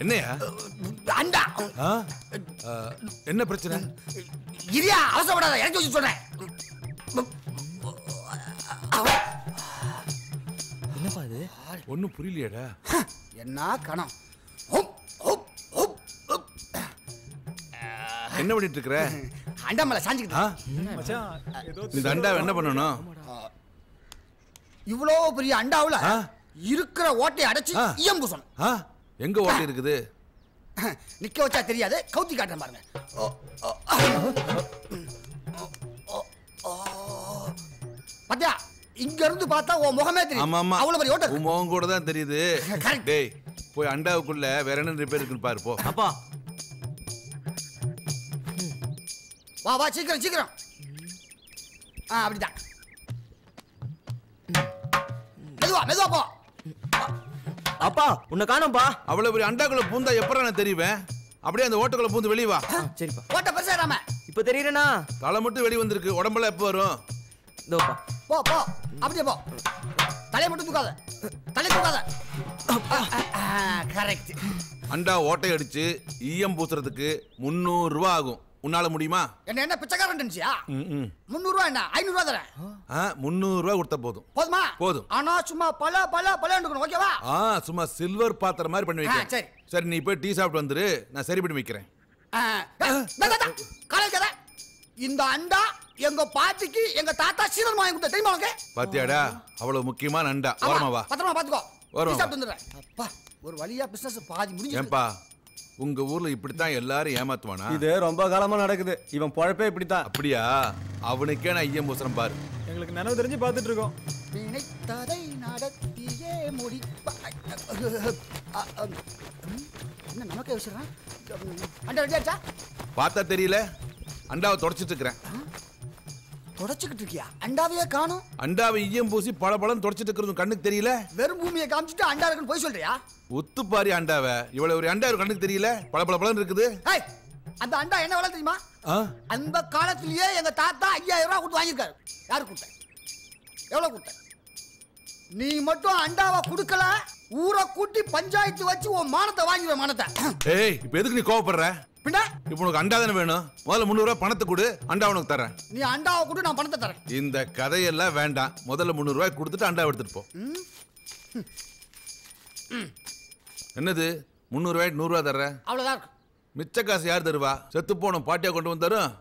என்னையா? அண்டா. என்ன பிரச்சனை? இரியா அவசரப்படாத இறக்கி வச்சு சொல்றேன். என்னப்பா இது? ஒன்றும் புரியலையேடா. என்ன கணம். என்ன பண்ணிட்டு இருக்கிற அண்டா மேல சாஞ்சுக்கிட்டு. இந்த அண்டாவை என்ன பண்ணணும்? இவ்வளோ பெரிய அண்டாவுல இருக்கிற ஓட்டையை அடைச்சு ஈயம் பூசணும் ஆ? எங்க ஓட்டை இருக்குது? நிக்க வச்சா தெரியாது கவுத்தி காட்டுறேன் பாருங்க. பாத்தியா இங்க இருந்து பார்த்தா உன் முகமே ஆமா தெரியும் ஆமா. அவ்வளவு பெரிய ஓட்டை உன் முகம் கூட தான் தெரியுது. டேய் போய் அண்டாவுக்குள்ள வேற என்ன ரிப்பேர் இருக்குன்னு பாரு போ. அப்பா. வா வா சீக்கிரம் சீக்கிரம். ஆ அப்படிதான். மெதுவா மெதுவா போ. அப்பா உன்னை காணோம்பா. அவ்வளவு பெரிய அண்டாக்குள்ள பூந்தா எப்பறம் நான் தெரியுவேன் அப்படியே அந்த ஓட்டுக்குள்ள பூந்து வெளிய வா. சரிப்பா. ஓட்ட பெருசாராம இப்போ தெரியறனா? தலை மட்டும் வெளிய வந்திருக்கு. உடம்புல எப்போ வரும்? இதோப்பா. போ போ. அப்படியே போ. தலையை மட்டும் தூக்காத. தலை தூக்காத. கரெக்ட் அண்டா ஓட்டை அடிச்சு ஈயம் பூசுறதுக்கு முந்நூறு ரூபா ஆகும். உன்னால முடியுமா? என்ன என்ன பிச்சைக்காரன் நினைச்சியா ம் முந்நூறுவா என்ன? ஐநூறுவா தரேன். ஆ முந்நூறு ரூபா கொடுத்தா போதும். போதுமா? போதும். ஆனா சும்மா பல பல பல இருக்கணும் ஓகேவா ஆ சும்மா சில்வர் பாத்திரம் மாதிரி பண்ணி வைக்கிறேன். சரி. சரி நீ போய் டீ சாப்பிட்டு வந்துரு. நான் சரி பண்ணி வைக்கிறேன். காலை கதை இந்த அண்டா எங்க பாட்டிக்கு எங்க தாத்தா சீதன் வாங்கி கொடுத்த தெரியுமா உனக்கு? பாத்தியாடா அவ்வளவு முக்கியமான அண்டா. ஓரமா வா. பத்திரமா பாத்துக்கோ. வருவோம், டீ சாப்பிட்டு வந்துடுறேன். அப்பா ஒரு வழியா பிசினஸ் பாதி முடிஞ்சு ஏன்பா? உங்க ஊர்ல இப்படித்தான் எல்லாரும் ஏமாத்துவானா இது ரொம்ப காலமா நடக்குது இவன் பொழப்பே இப்படித்தான் அப்படியா அவனுக்கே நான் ஐயம் பூசுறேன் பாரு எங்களுக்கு நினைவு தெரிஞ்சு பார்த்துட்டு இருக்கோம் நினைத்ததை நடத்தியே முடிப்பாய் அ, அ, ம், என்ன நமக்கே ஆச்சா பார்த்தா தெரியல அண்டாவை தொடச்சிட்டு இருக்கிறேன் தொடச்சுக்கிட்டு இருக்கியா அண்டாவையே காணும். அண்டாவை ஈயம் பூசி பல பழம் தொடச்சிட்டு இருக்கிறது கண்ணுக்கு தெரியல? வெறும் பூமியை காமிச்சிட்டு அண்டா இருக்குன்னு போய் சொல்றியா? ஒத்து பாரி அண்டாவை. இவ்வளவு ஒரு அண்டா ஒரு கண்ணுக்கு தெரியல? பல பல பழம் இருக்குது அந்த அண்டா என்ன விலை தெரியுமா? அந்த காலத்திலேயே எங்க தாத்தா ஐயாயிரம் ரூபாய் கொடுத்து வாங்கியிருக்காரு. யாரு கொடுத்த? எவ்வளவு கொடுத்த? நீ மட்டும் அண்டாவை கொடுக்கல ஊரை கூட்டி பஞ்சாயத்து வச்சு உன் மானத்தை வாங்கிடுவேன் மானத்தை. ஏய் இப்போ எதுக்கு நீ கோவப்படுற? பின்ன? இப்போ உனக்கு அண்டா தானே வேணும்? முதல்ல முந்நூறு ரூபாய் பணத்தை கொடு அண்டா உனக்கு தரேன். நீ அண்டாவை கொடு நான் பணத்தை தரேன். இந்த கதையெல்லாம் வேண்டாம். முதல்ல முந்நூறு ரூபாய் கொடுத்துட்டு அண்டா எடுத்துட்டு போ. ம்? என்னது? முந்நூறு ரூபாய்க்கு நூறுரூவா தர்றேன் அவ்வளவுதான் இருக்கு. மிச்ச காசு யார் தருவா? செத்து போனோம் பாட்டியா கொண்டு வந்து தரும்?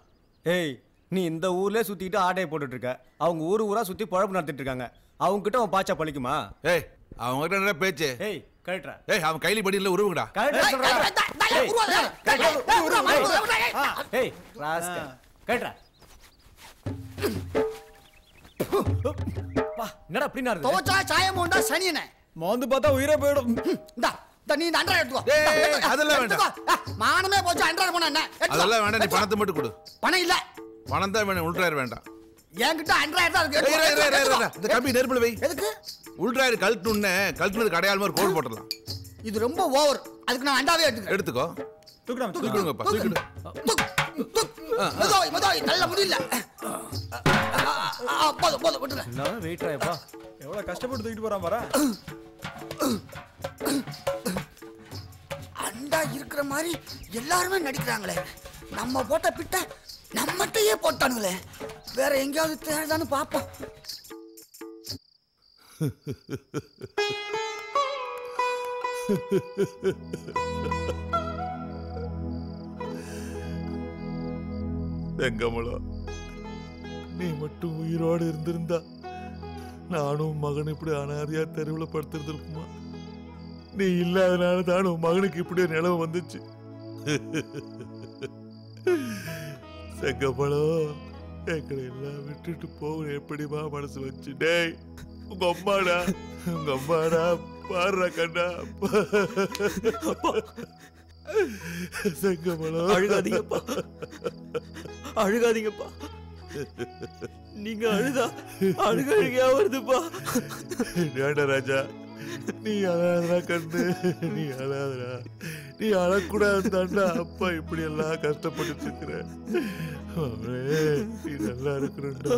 ஏய் நீ இந்த ஊர்லயே சுத்திட்டு ஆட்டையை போட்டுட்டு இருக்க. அவங்க ஊர் ஊரா சுத்தி பொழப்பு நடத்திட்டு இருக்காங்க. அவங்க கிட்ட அவன் பாச்சா பழிக்குமா? ஏய் அவங்க கிட்ட என்ன பேச்சு? ஏய் கரெக்டா ஏய் அவன் கைலி படியில் உருவுங்கடா. கரெக்டா சொல்றேன் ஏய், உருவாத. ஏய், ஏய், ஏய், உருவா, உருவா, உருவா, ஏய். ஏய் ராஸ்கல். கரெக்டா பா என்னடா அப்படி துவச்சா சாயம் உண்டா சனியனே. மோந்து பார்த்தா உயிரே போயிடும். இந்தா நீ இந்த அண்டா எடுத்துக்கோ. அதெல்லாம் மானமே போச்சு அண்டா போனா என்ன? எடுத்துக்கோ. அதெல்லாம் வேண்டாம் நீ பணத்தை மட்டும் கொடு. பணம் இல்ல. பணம் தான் வேணும் உள்ட்ராயர் வேண்டாம். என்கிட்ட அண்டா தான் இருக்கு. இந்த கம்பி நெருப்புல வை. எதுக்கு? உள்ட்ராயர் கழட்டுன்னு கழட்டுனதுக்கு அடையாளமா ஒரு கோடு போட்டுடலாம். இது ரொம்ப ஓவர். அதுக்கு நான் அண்டாவே எடுத்துக்கோ. தூக்குடா தூக்கிடுங்கப்பா தூக்கிடு. மதோய் மதோய் நல்ல முடியல. போதும் போதும் விட்டுறேன். என்ன வெயிட் ஆயப்பா எவ்வளவு கஷ்டப்பட்டு தூக்கிட்டு போறான் பாரு. அண்டா இருக்கிற மாதிரி எல்லாருமே நடிக்கிறாங்களே. நம்ம போட்ட பிட்ட நம்மகிட்டயே போட்டானுங்களே. வேற எங்கேயாவது தேடுதான்னு பாப்போம் வெங்கமலம் நீ மட்டும் உயிரோடு இருந்திருந்தா நானும் மகன் இப்படி அனாதையா தெருவில் படுத்திருந்திருக்குமா? நீ இல்லாதனால தான் உன் மகனுக்கு இப்படி நிலவு வந்துச்சு. செங்கமலம் எங்களை எல்லாம் விட்டுட்டு போக எப்படிமா மனசு வச்சு டேய் உங்க அம்மாடா உங்க அம்மாடா பாடுறா கண்ணா. செங்கமலம் அழுகாதீங்கப்பா. அழுகாதீங்கப்பா. நீங்க அழுதா அழுக அழுகையா வருதுப்பா ராஜா நீ அழாதடா கண்ணு. நீ அழாதடா. நீ அழக்கூடாது தாண்டா அப்பா இப்படி எல்லாம் கஷ்டப்பட்டு இருக்கிற. நீ நல்லா இருக்கணும்டா.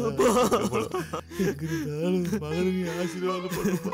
எங்க இருந்தாலும் மகனை நீ ஆசீர்வாதம் பண்ணுப்பா.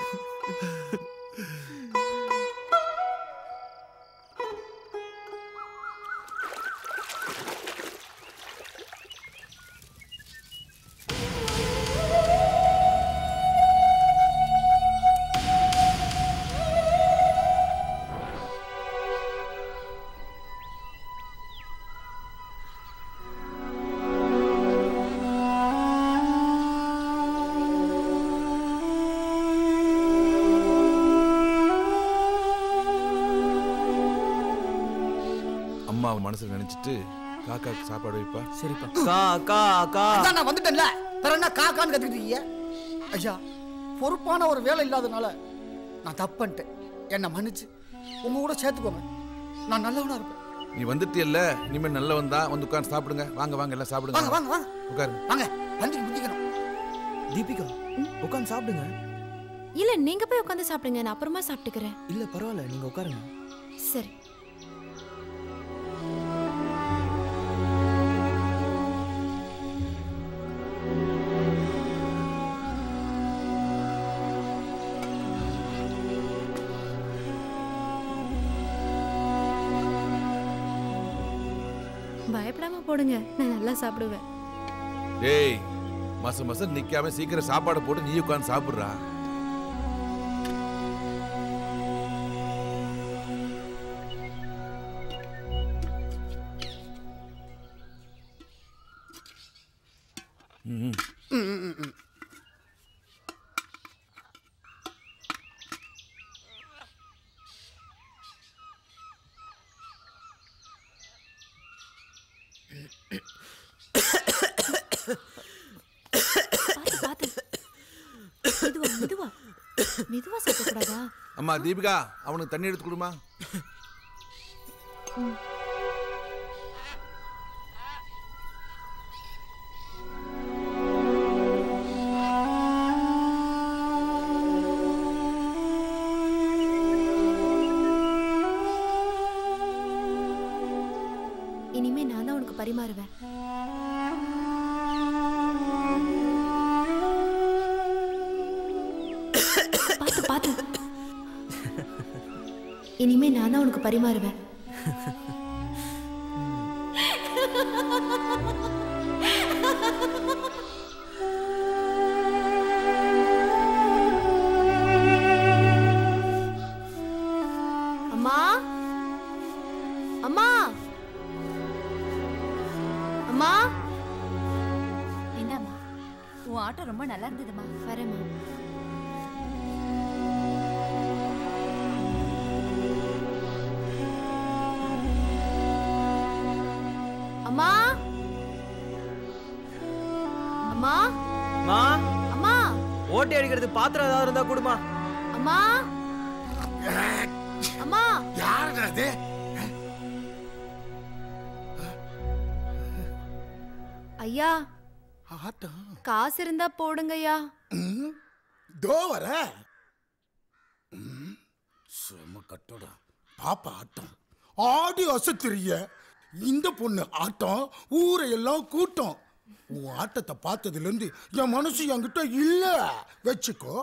மனசுல நினைச்சிட்டு காக்காக்கு சாப்பாடு வைப்பா. சரிப்பா. கா கா கா. நான் வந்துட்டேன்ல. வேற என்ன காக்கான்னு கத்துக்கிட்டீங்க ஐயா பொறுப்பான ஒரு வேலை இல்லாதனால நான் தப்பு பண்ணிட்டேன். என்னை மன்னிச்சு. உங்க கூட சேர்த்துக்கோங்க. நான் நல்லவனா இருப்பேன். நீ வந்துட்டியல்ல இனிமேல் நல்லவன் தான். வந்து உட்கார்ந்து சாப்பிடுங்க. வாங்க வாங்க எல்லாம் சாப்பிடுங்க. வாங்க வாங்க வாங்க. உட்காரு வாங்க பந்திக்கு புத்திக்கணும் தீபிகா உட்காந்து சாப்பிடுங்க. இல்ல நீங்க போய் உட்காந்து சாப்பிடுங்க. நான் அப்புறமா சாப்பிட்டுக்கிறேன். இல்ல பரவாயில்ல. நீங்க உட்காருங்க. சரி. போடுங்க. நான் நல்லா சாப்பிடுவேன். டேய் மச மாசம் நிக்காம சீக்கிரம் சாப்பாடு போட்டு நீ உட்காந்து சாப்பிடுறா. ஆமா தீபிகா அவனுக்கு தண்ணி எடுத்து கொடுமா. அம்மா? அம்மா? யாருடா அது ஐயா ஆட்டம் காசு இருந்தா போடுங்க ஐயா தோ வர. சும கட்டோடா. பாப்பா ஆட்டம். ஆடி அசத்திரிய. இந்த பொண்ணு ஆட்டம் ஊரை எல்லாம் கூட்டம். உன் ஆட்டத்தை பார்த்ததுல இருந்து என் மனசு என்கிட்ட இல்ல. வச்சுக்கோ.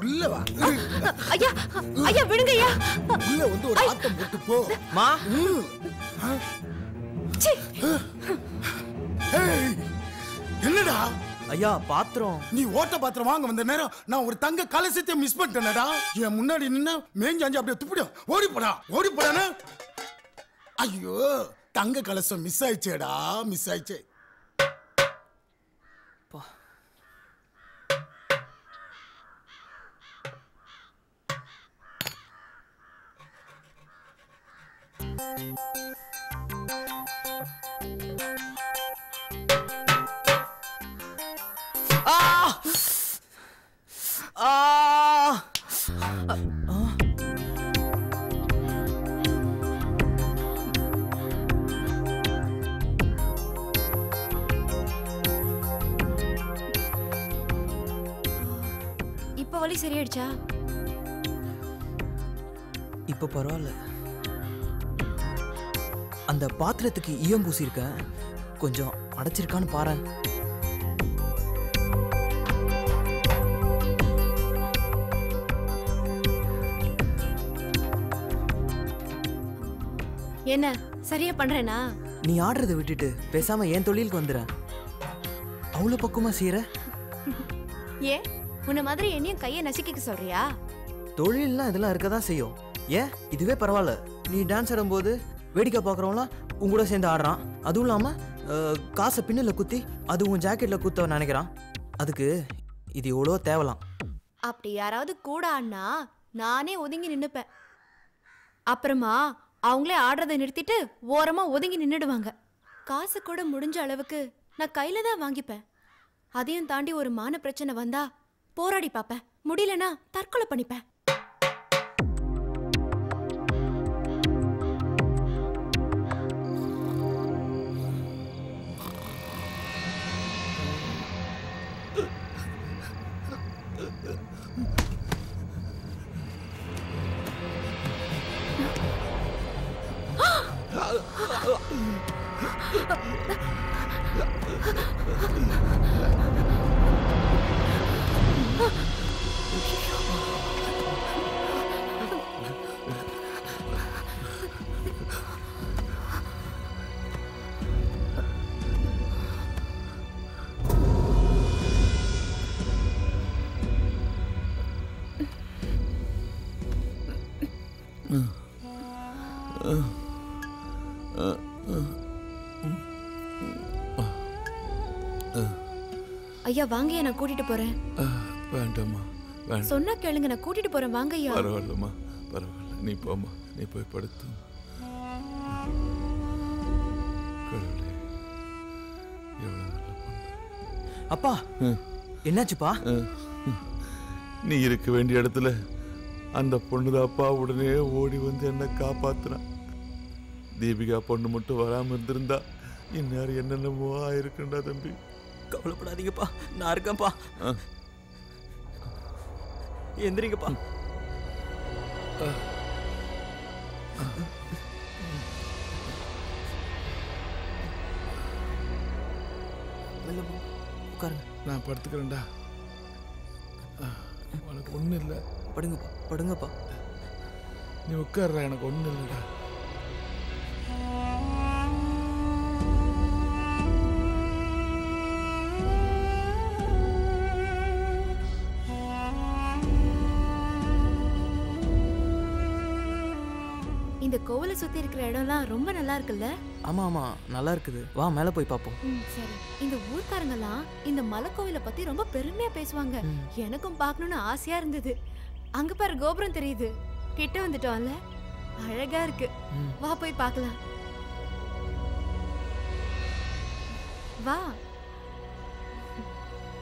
உள்ள வா ஐயா ஐயா விடுங்க ஐயா உள்ள வந்து ஒரு ஆட்டம் போட்டு போ. மா. என்னடா? ஐயா பாத்திரம். நீ ஓட்ட பாத்திரம் வாங்க வந்த நேரம் நான் ஒரு தங்க கலசத்தை மிஸ் பண்ணிட்டேனடா. என் முன்னாடி நின்னா மேஞ்சாஞ்சு அப்படியே துப்பிடும் ஓடி போடா ஓடி போடானே. ஐயோ தங்க கலசம் மிஸ் ஆயிடுச்சேடா மிஸ் ஆயிடுச்சே. இப்போ ஆ இப்ப வலி சரியாயிடுச்சா? இப்போ பரவாயில்ல. அந்த பாத்திரத்துக்கு ஈயம் பூசியிருக்கேன். கொஞ்சம் அடைச்சிருக்கான்னு பாரேன் என்ன சரியா பண்றேனா? நீ ஆடுறதை விட்டுட்டு பேசாம என் தொழிலுக்கு வந்துற அவ்வளோ பக்குவமா செய்யற ஏன்? உன்ன மாதிரி என்னையும் கையை நசுக்கிக்க சொல்றியா? தொழில்லாம் இதெல்லாம் இருக்க தான் செய்யும். ஏன்? இதுவே பரவாயில்ல. நீ டான்ஸ் ஆடும்போது வேடிக்கை பார்க்குறவங்களாம் உங்க கூட சேர்ந்து ஆடுறான். அதுவும் இல்லாமல் காசை பின்னில் குத்தி அது உன் ஜாக்கெட்டில் குத்த நினைக்கிறான். அதுக்கு இது எவ்வளோ தேவலாம். அப்படி யாராவது கூட ஆடினா நானே ஒதுங்கி நின்றுப்பேன் அப்புறமா அவங்களே ஆடுறதை நிறுத்திட்டு ஓரமாக ஒதுங்கி நின்றுடுவாங்க காசு கூட முடிஞ்ச அளவுக்கு நான் கையில் தான் வாங்கிப்பேன். அதையும் தாண்டி ஒரு மான பிரச்சனை வந்தா போராடி பார்ப்பேன். முடியலனா தற்கொலை பண்ணிப்பேன். ஐயா வாங்கய்யா நான் கூட்டிட்டு போறேன். வேண்டாம்மா வேண்டாம். சொன்னா கேளுங்க நான் கூட்டிட்டு போறேன் வாங்கய்யா பரவாயில்லம்மா பரவாயில்ல. நீ போம்மா நீ போய் படுத்து. அப்பா என்னாச்சுப்பா? நீ இருக்க வேண்டிய இடத்துல அந்த பொண்ணுதாப்பா உடனே ஓடி வந்து என்ன காப்பாத்துறான். தீபிகா பொண்ணு மட்டும் வராம இருந்திருந்தா இந்நேரம் என்னென்னமோ ஆயிருக்குண்டா தம்பி. கவலைப்படாதீங்கப்பா. நான் இருக்கேன்ப்பா. எந்திரிங்கப்பா. உட்காருங்க. நான் படுத்துக்கிறேன்டா. உனக்கு ஒன்றும் இல்லை. படுங்கப்பா படுங்கப்பா. நீ உட்கார்றா எனக்கு ஒன்றும் இல்லைடா. கோவிலை சுத்தி இருக்கிற இடம்லாம் ரொம்ப நல்லா இருக்குல்ல? ஆமா ஆமா. நல்லா இருக்குது. வா மேலே போய் பார்ப்போம் ம், சரி. இந்த ஊர்க்காரங்கெல்லாம் இந்த மலைக்கோவிலை பத்தி ரொம்ப பெருமையா பேசுவாங்க. எனக்கும் பார்க்கணும்னு ஆசையா இருந்தது. அங்க பாரு கோபுரம் தெரியுது. கிட்ட வந்துட்டோம்ல. அழகா இருக்கு. வா போய் பார்க்கலாம். வா.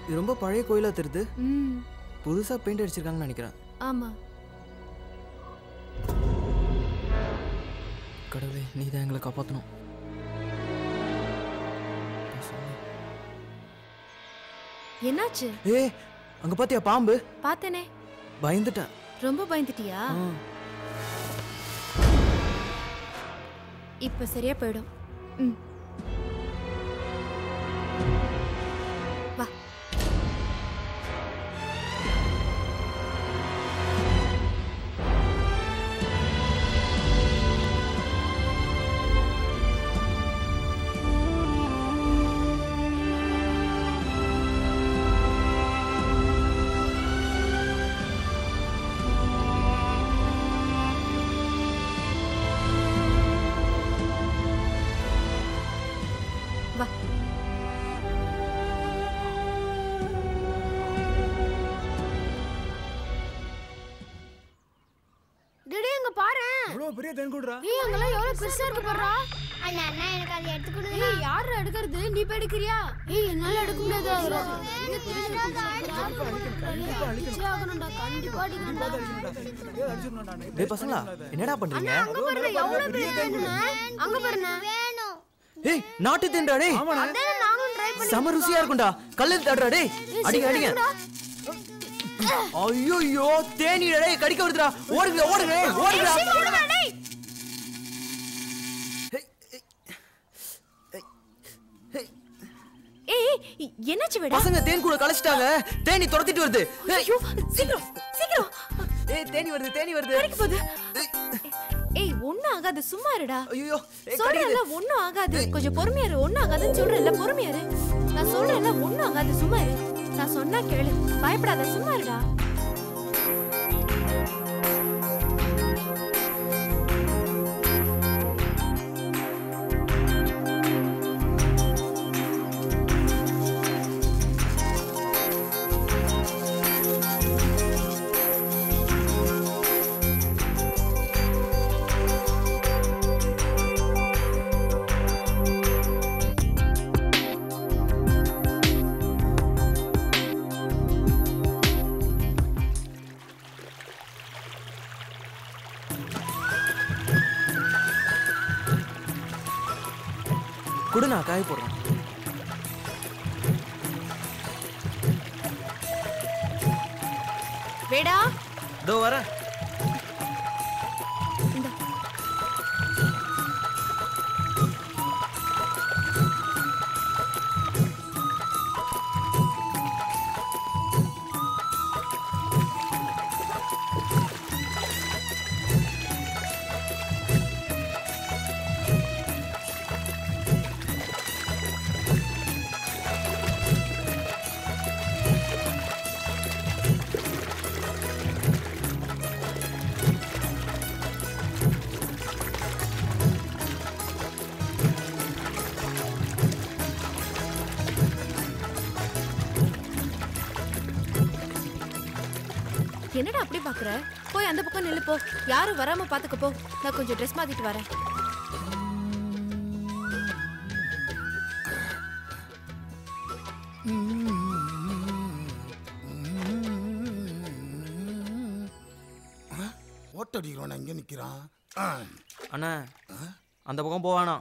இது ரொம்ப பழைய கோயிலா தெரியுது. ம். புதுசா பெயிண்ட் அடிச்சிருக்காங்கன்னு நினைக்கிறேன். ஆமா. கடவுளே நீ தான் எங்களை காப்பாற்றணும் என்னாச்சு? ஏ அங்க பாத்தியா பாம்பு? பார்த்தேனே. பயந்துட்டேன். ரொம்ப பயந்துட்டியா. இப்ப சரியா போயிடும். ம். பெரிய தேன் கூடுறா ஏய் அங்கெல்லாம் எவ்வளவு பெருசா இருக்கு பாருடா. அண்ணா அண்ணா எனக்கு அதை எடுத்து கொடு ஏய் யார் எடுக்கிறது? நீ போய் எடுக்கறியா? ஏய் என்னால எடுக்க முடியாது. ஆகணும்டா கண்டிப்பா அடிக்கணும்டா. டேய் பசங்களா என்னடா பண்றீங்க? அங்க பாருங்க எவ்வளவு பெரிய தேன்னு அங்க பாருங்க வேணும். ஏய் நாட்டு தேன்டா டேய். அதான் நானும் ட்ரை பண்ணி செம ருசியா இருக்கும்டா. கல்லில் தடுறா டேய். அடிங்க அடிங்க. ஐயோ தேனீடா டேய். கடிக்க வருதுடா. ஓடுங்க ஓடுங்க டேய், ஏய் என்னாச்சு விட? பசங்க தேன் கூட கலைச்சிட்டாங்க. தேனி துரத்திட்டு வருது. ஐயோ சீக்கிரம் சீக்கிரம். ஏய் தேனி வருது தேனி வருது. கடிக்க போகுது. ஏய். ஒண்ணும் ஆகாது சும்மா இருடா. ஐயோ சொல்றேன்ல ஒண்ணும் ஆகாது. கொஞ்சம் பொறுமையா இரு ஒண்ணும் ஆகாதுன்னு சொல்றேன்ல பொறுமையா இரு. நான் சொல்றேன்ல ஒண்ணும் ஆகாது சும்மா இரு. நான் சொன்னா கேளு. பயப்படாத சும்மா இருடா. வேடா இதோ வரேன் வராம பாத்துக்க போ. நான் கொஞ்சம் ட்ரெஸ் மாத்திட்டு வரேன். ஓட்ட அடிக்கிறவன இங்க நிக்கிறான். அண்ணா அந்த பக்கம் போவானா?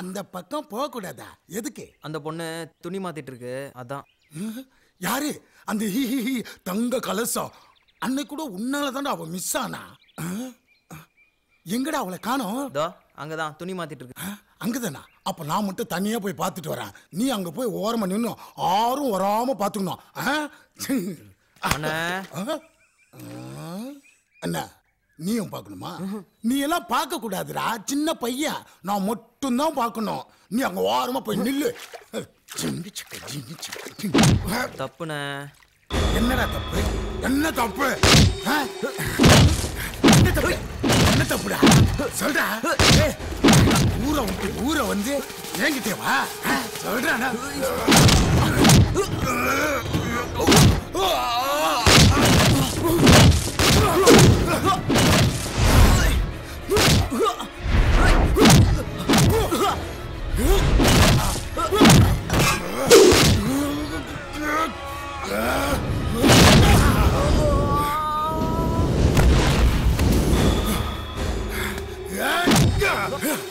அந்த பக்கம் போக கூடாதா எதுக்கு? அந்த பொண்ணு துணி மாத்திட்டு இருக்கு அதான். யாரு? அந்த ஹி ஹி ஹி தங்க கலசம். அன்னைக்கு கூட உன்னால அவ மிஸ் ஆனா? எங்கடா அவளை காணோம்? இதோ அங்கதான் துணி மாத்திட்டு இருக்கு. அங்கதானா? அப்ப நான் மட்டும் தனியா போய் பார்த்துட்டு வரேன். நீ அங்க போய் ஓரமா நின்னு ஆரும் வராம பாத்துக்கணும்? அண்ணா. நீயும் பார்க்கணுமா? நீ எல்லாம் பார்க்க கூடாதுடா சின்ன பையன். நான் மட்டும்தான் பார்க்கணும். நீ அங்க ஓரமா போய் நில்லு. தப்புண்ணே. என்னடா தப்பு? என்ன தப்பு? என்ன தப்பு? என்ன தப்புடா? சொல்றா. ஊரை விட்டு ஊரை வந்து ஏங்கிட்டே வா. சொல்றானா Ah! Ugh!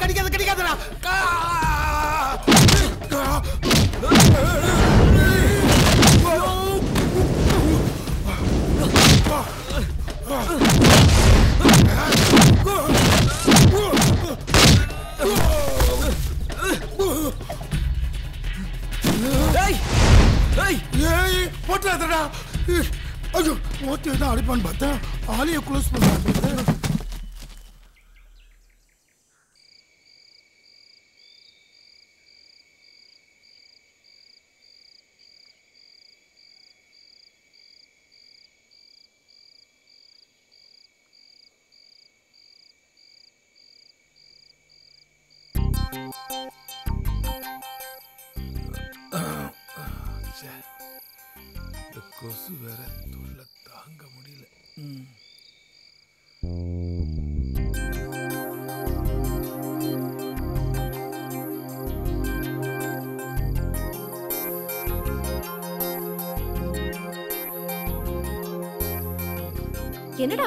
கடிக்காத கடிக்காதடா ஏய் ஏய் போட்டாதடா ಅಯ್ಯೋ ಮೂವತ್ತೈದು ಅಡಿಪನ್ ಬತ್ತ ಹಾಲಿಯ ಕುಳಿಸ್ಬೋದು Thank you. கொசு வேற தொல்லை தாங்க முடியல. என்னடா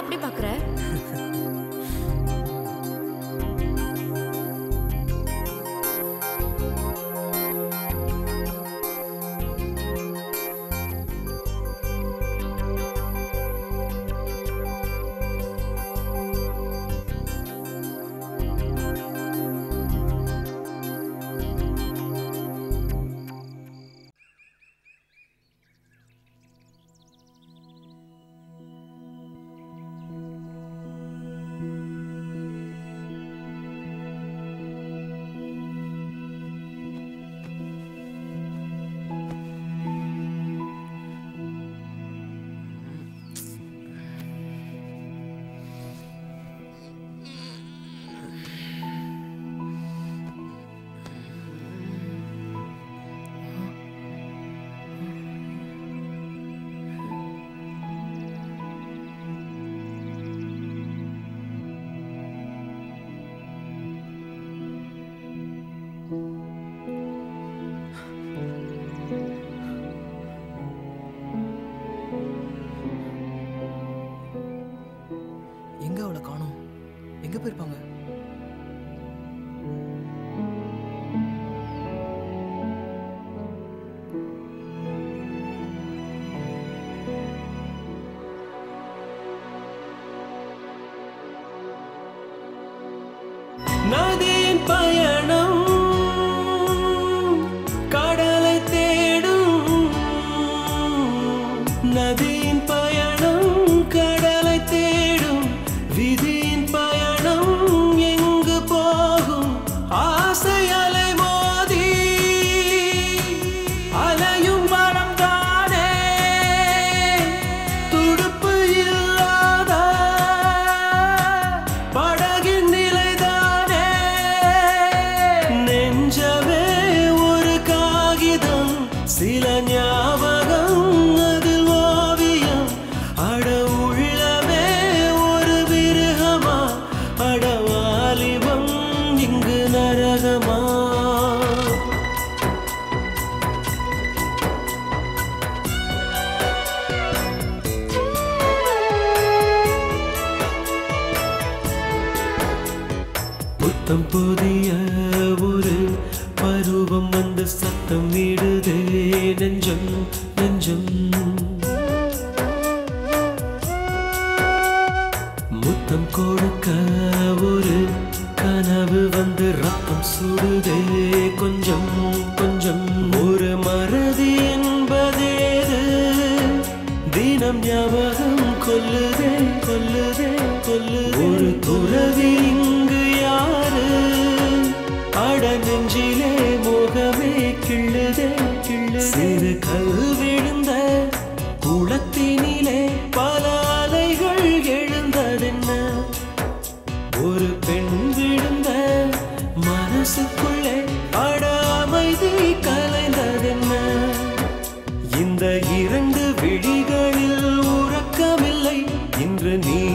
இன்று நீ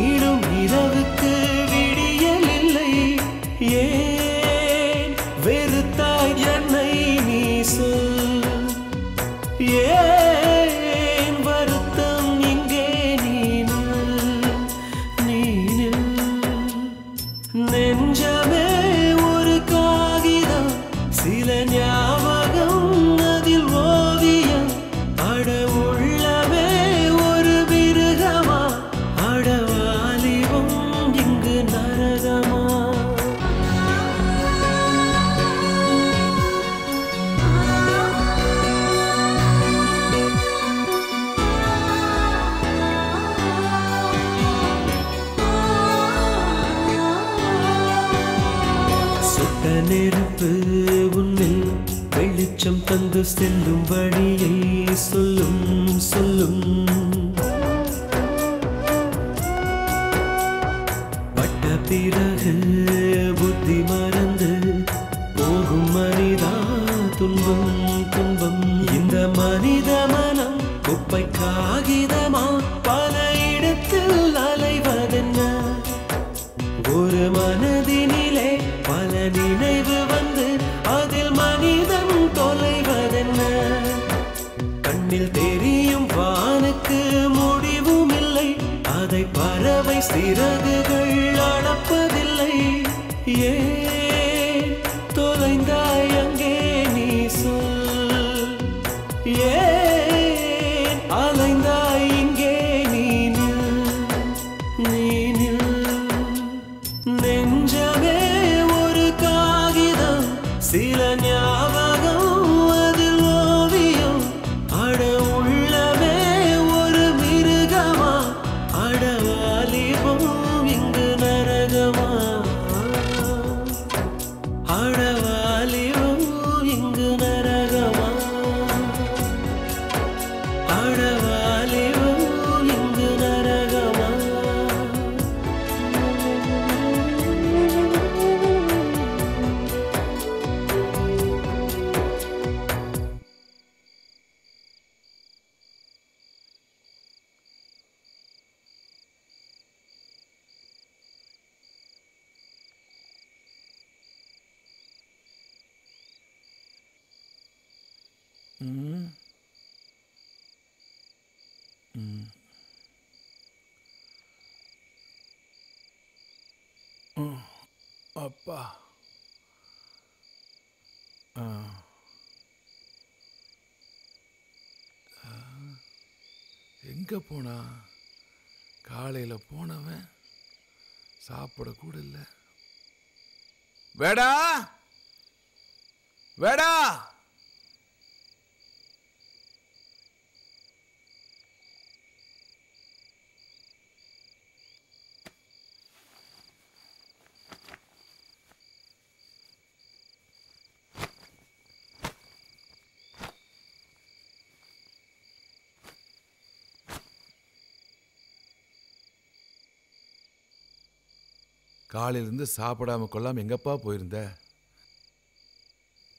காலையிலேருந்து சாப்பிடாம கொள்ளாமல் எங்கப்பா போயிருந்த?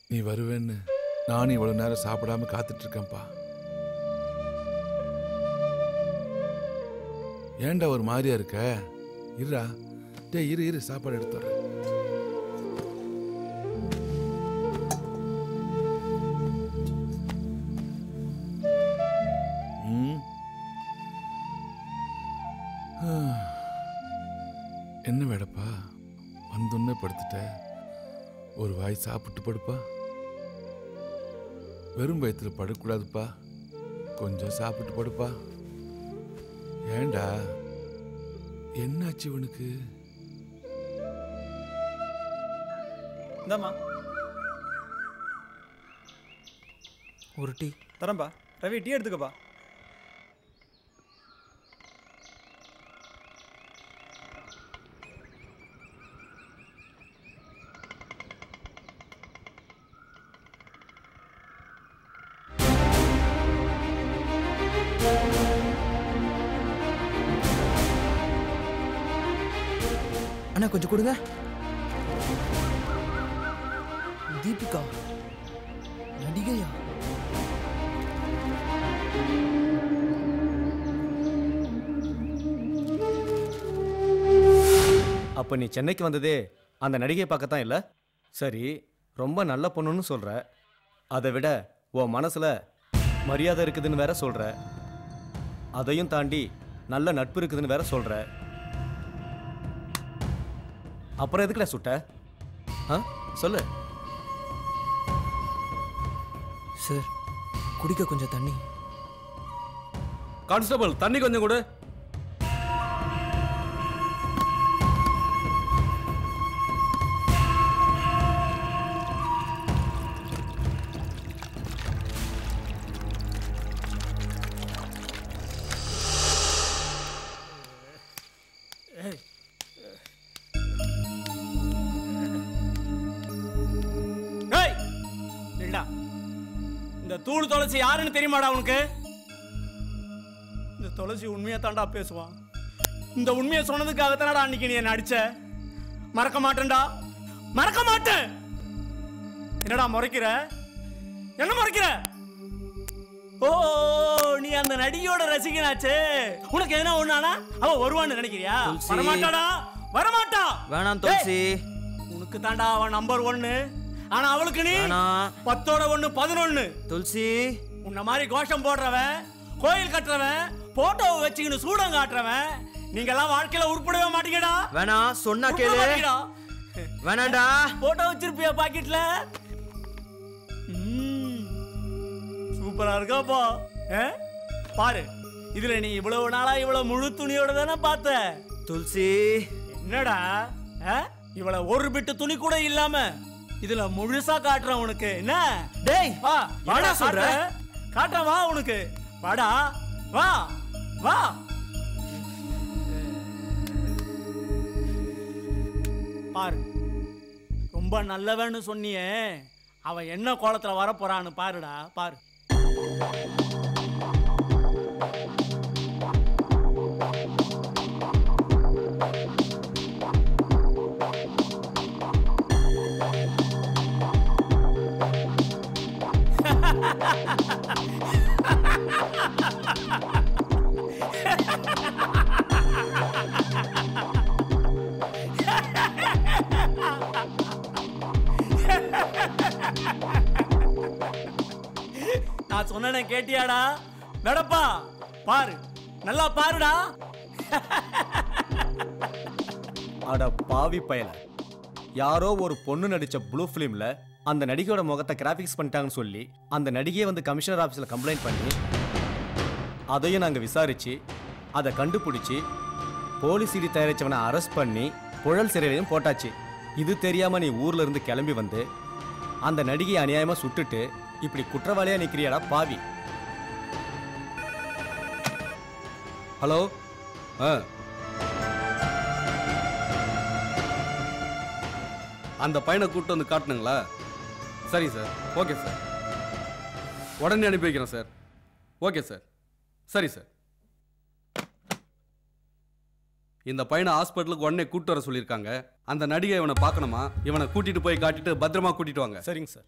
நீ வருவேன்னு நானும் இவ்வளோ நேரம் சாப்பிடாம காத்துட்ருக்கேன்ப்பா. ஏண்டா ஒரு மாதிரியா இருக்க? இருடா. டே இரு இரு சாப்பாடு எடுத்துறேன் வாய் சாப்பிட்டு படுப்பா. வெறும் வயிற்றுல படக்கூடாதுப்பா. கொஞ்சம் சாப்பிட்டு படுப்பா. ஏண்டா? என்னாச்சு இவனுக்கு? இந்தாம்மா. ஒரு டீ. தரம்பா ரவி டீ எடுத்துக்கப்பா. அப்போ நீ சென்னைக்கு வந்ததே அந்த நடிகை பார்க்கத்தான் இல்லை? சரி ரொம்ப நல்ல பொண்ணுன்னு சொல்கிற அதை விட உன் மனசில் மரியாதை இருக்குதுன்னு வேற சொல்கிற அதையும் தாண்டி நல்ல நட்பு இருக்குதுன்னு வேற சொல்கிற அப்புறம் எதுக்குல சுட்ட? ஆ சொல்லு. சார் குடிக்க கொஞ்சம் தண்ணி. கான்ஸ்டபிள் தண்ணி கொஞ்சம் கூட. தெரியுமாடா உனக்கு? இந்த துளசி உண்மையை தாண்டா பேசுவான். இந்த உண்மையை சொன்னதுக்காக தானடா அன்னைக்கு நீ என்ன அடிச்ச. மறக்க மாட்டேன்டா. மறக்க மாட்டேன். என்னடா முறைக்கிற? என்ன முறைக்கிற? ஓ நீ அந்த நடிகையோட ரசிகனாச்சே. உனக்கு எதனா ஒண்ணானா? அவ வருவான்னு நினைக்கிறியா. வரமாட்டாடா. வரமாட்டா. வேணாம் துளசி. உனக்கு தாண்டா அவன் நம்பர் ஒன்னு ஆனா அவளுக்கு நீ. பத்தோட ஒண்ணு பதினொன்னு. துளசி. உன்ன மாதிரி கோஷம் போடுறவன் கோயில் கட்டுறவன் போட்டோவை வச்சுக்கின்னு சூடம் காட்டுறவன் நீங்க எல்லாம் வாழ்க்கையில உருப்படவே மாட்டீங்கடா. வேணாம் சொன்னா கேளு. வேணாம்டா போட்டோ வச்சிருப்பியா பாக்கெட்ல சூப்பரா இருக்காப்பா? பாரு இதுல நீ இவ்வளவு நாளா இவ்வளவு முழு துணியோட தானே பார்த்த? துளசி என்னடா? இவ்வளவு ஒரு பிட்டு துணி கூட இல்லாம இதுல முழுசா காட்டுறேன் உனக்கு. என்ன? டேய் வாடா சொல்ற? சொல்ற காட்டுறேன் வா உனக்கு. வாடா வா வா. பாரு ரொம்ப நல்லவன்னு சொன்னியே. அவன் என்ன கோலத்துல வர போறான்னு பாருடா பாரு. நான் சொன்னேன் கேட்டியாடா? நடப்பா பாரு. நல்லா பாருடா. அட பாவி பயல. யாரோ ஒரு பொண்ணு நடிச்ச ப்ளூ ஃபிலிம்ல அந்த நடிகையோட முகத்தை கிராஃபிக்ஸ் பண்ணிட்டாங்கன்னு சொல்லி அந்த நடிகையை வந்து கமிஷனர் ஆஃபீஸில் கம்ப்ளைண்ட் பண்ணி அதையும் நாங்கள் விசாரித்து அதை கண்டுபிடிச்சி போலீஸ் இடி தயாரித்தவனை அரெஸ்ட் பண்ணி புழல் சிறையிலையும் போட்டாச்சு. இது தெரியாமல் நீ ஊரில் இருந்து கிளம்பி வந்து அந்த நடிகையை அநியாயமாக சுட்டுட்டு இப்படி குற்றவாளியா நிக்கிறியாடா பாவி. ஹலோ? ஆ. அந்த பையனை கூப்பிட்டு வந்து காட்டணுங்களா சரி சார் ஓகே சார் உடனே அனுப்பி வைக்கிறேன் சார் ஓகே சார் சரி சார் இந்த பையனை ஹாஸ்பிட்டலுக்கு உடனே கூட்டு வர சொல்லியிருக்காங்க. அந்த நடிகை இவனை பார்க்கணுமா? இவனை கூட்டிட்டு போய் காட்டிட்டு பத்திரமா கூட்டிட்டு வாங்க. சரிங்க சார்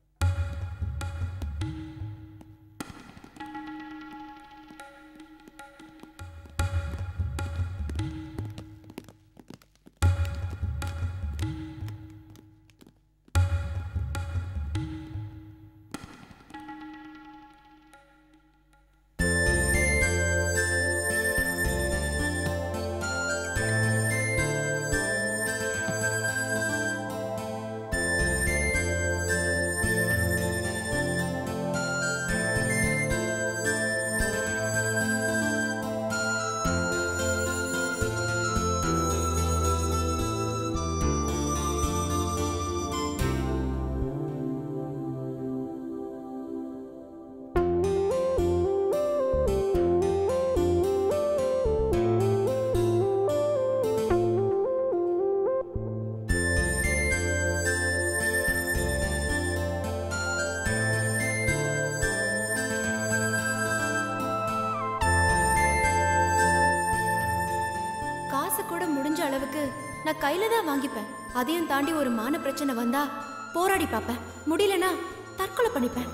அதையும் தாண்டி ஒரு மான பிரச்சனை வந்தா போராடி பார்ப்பேன் முடியலனா தற்கொலை பண்ணிப்பேன்.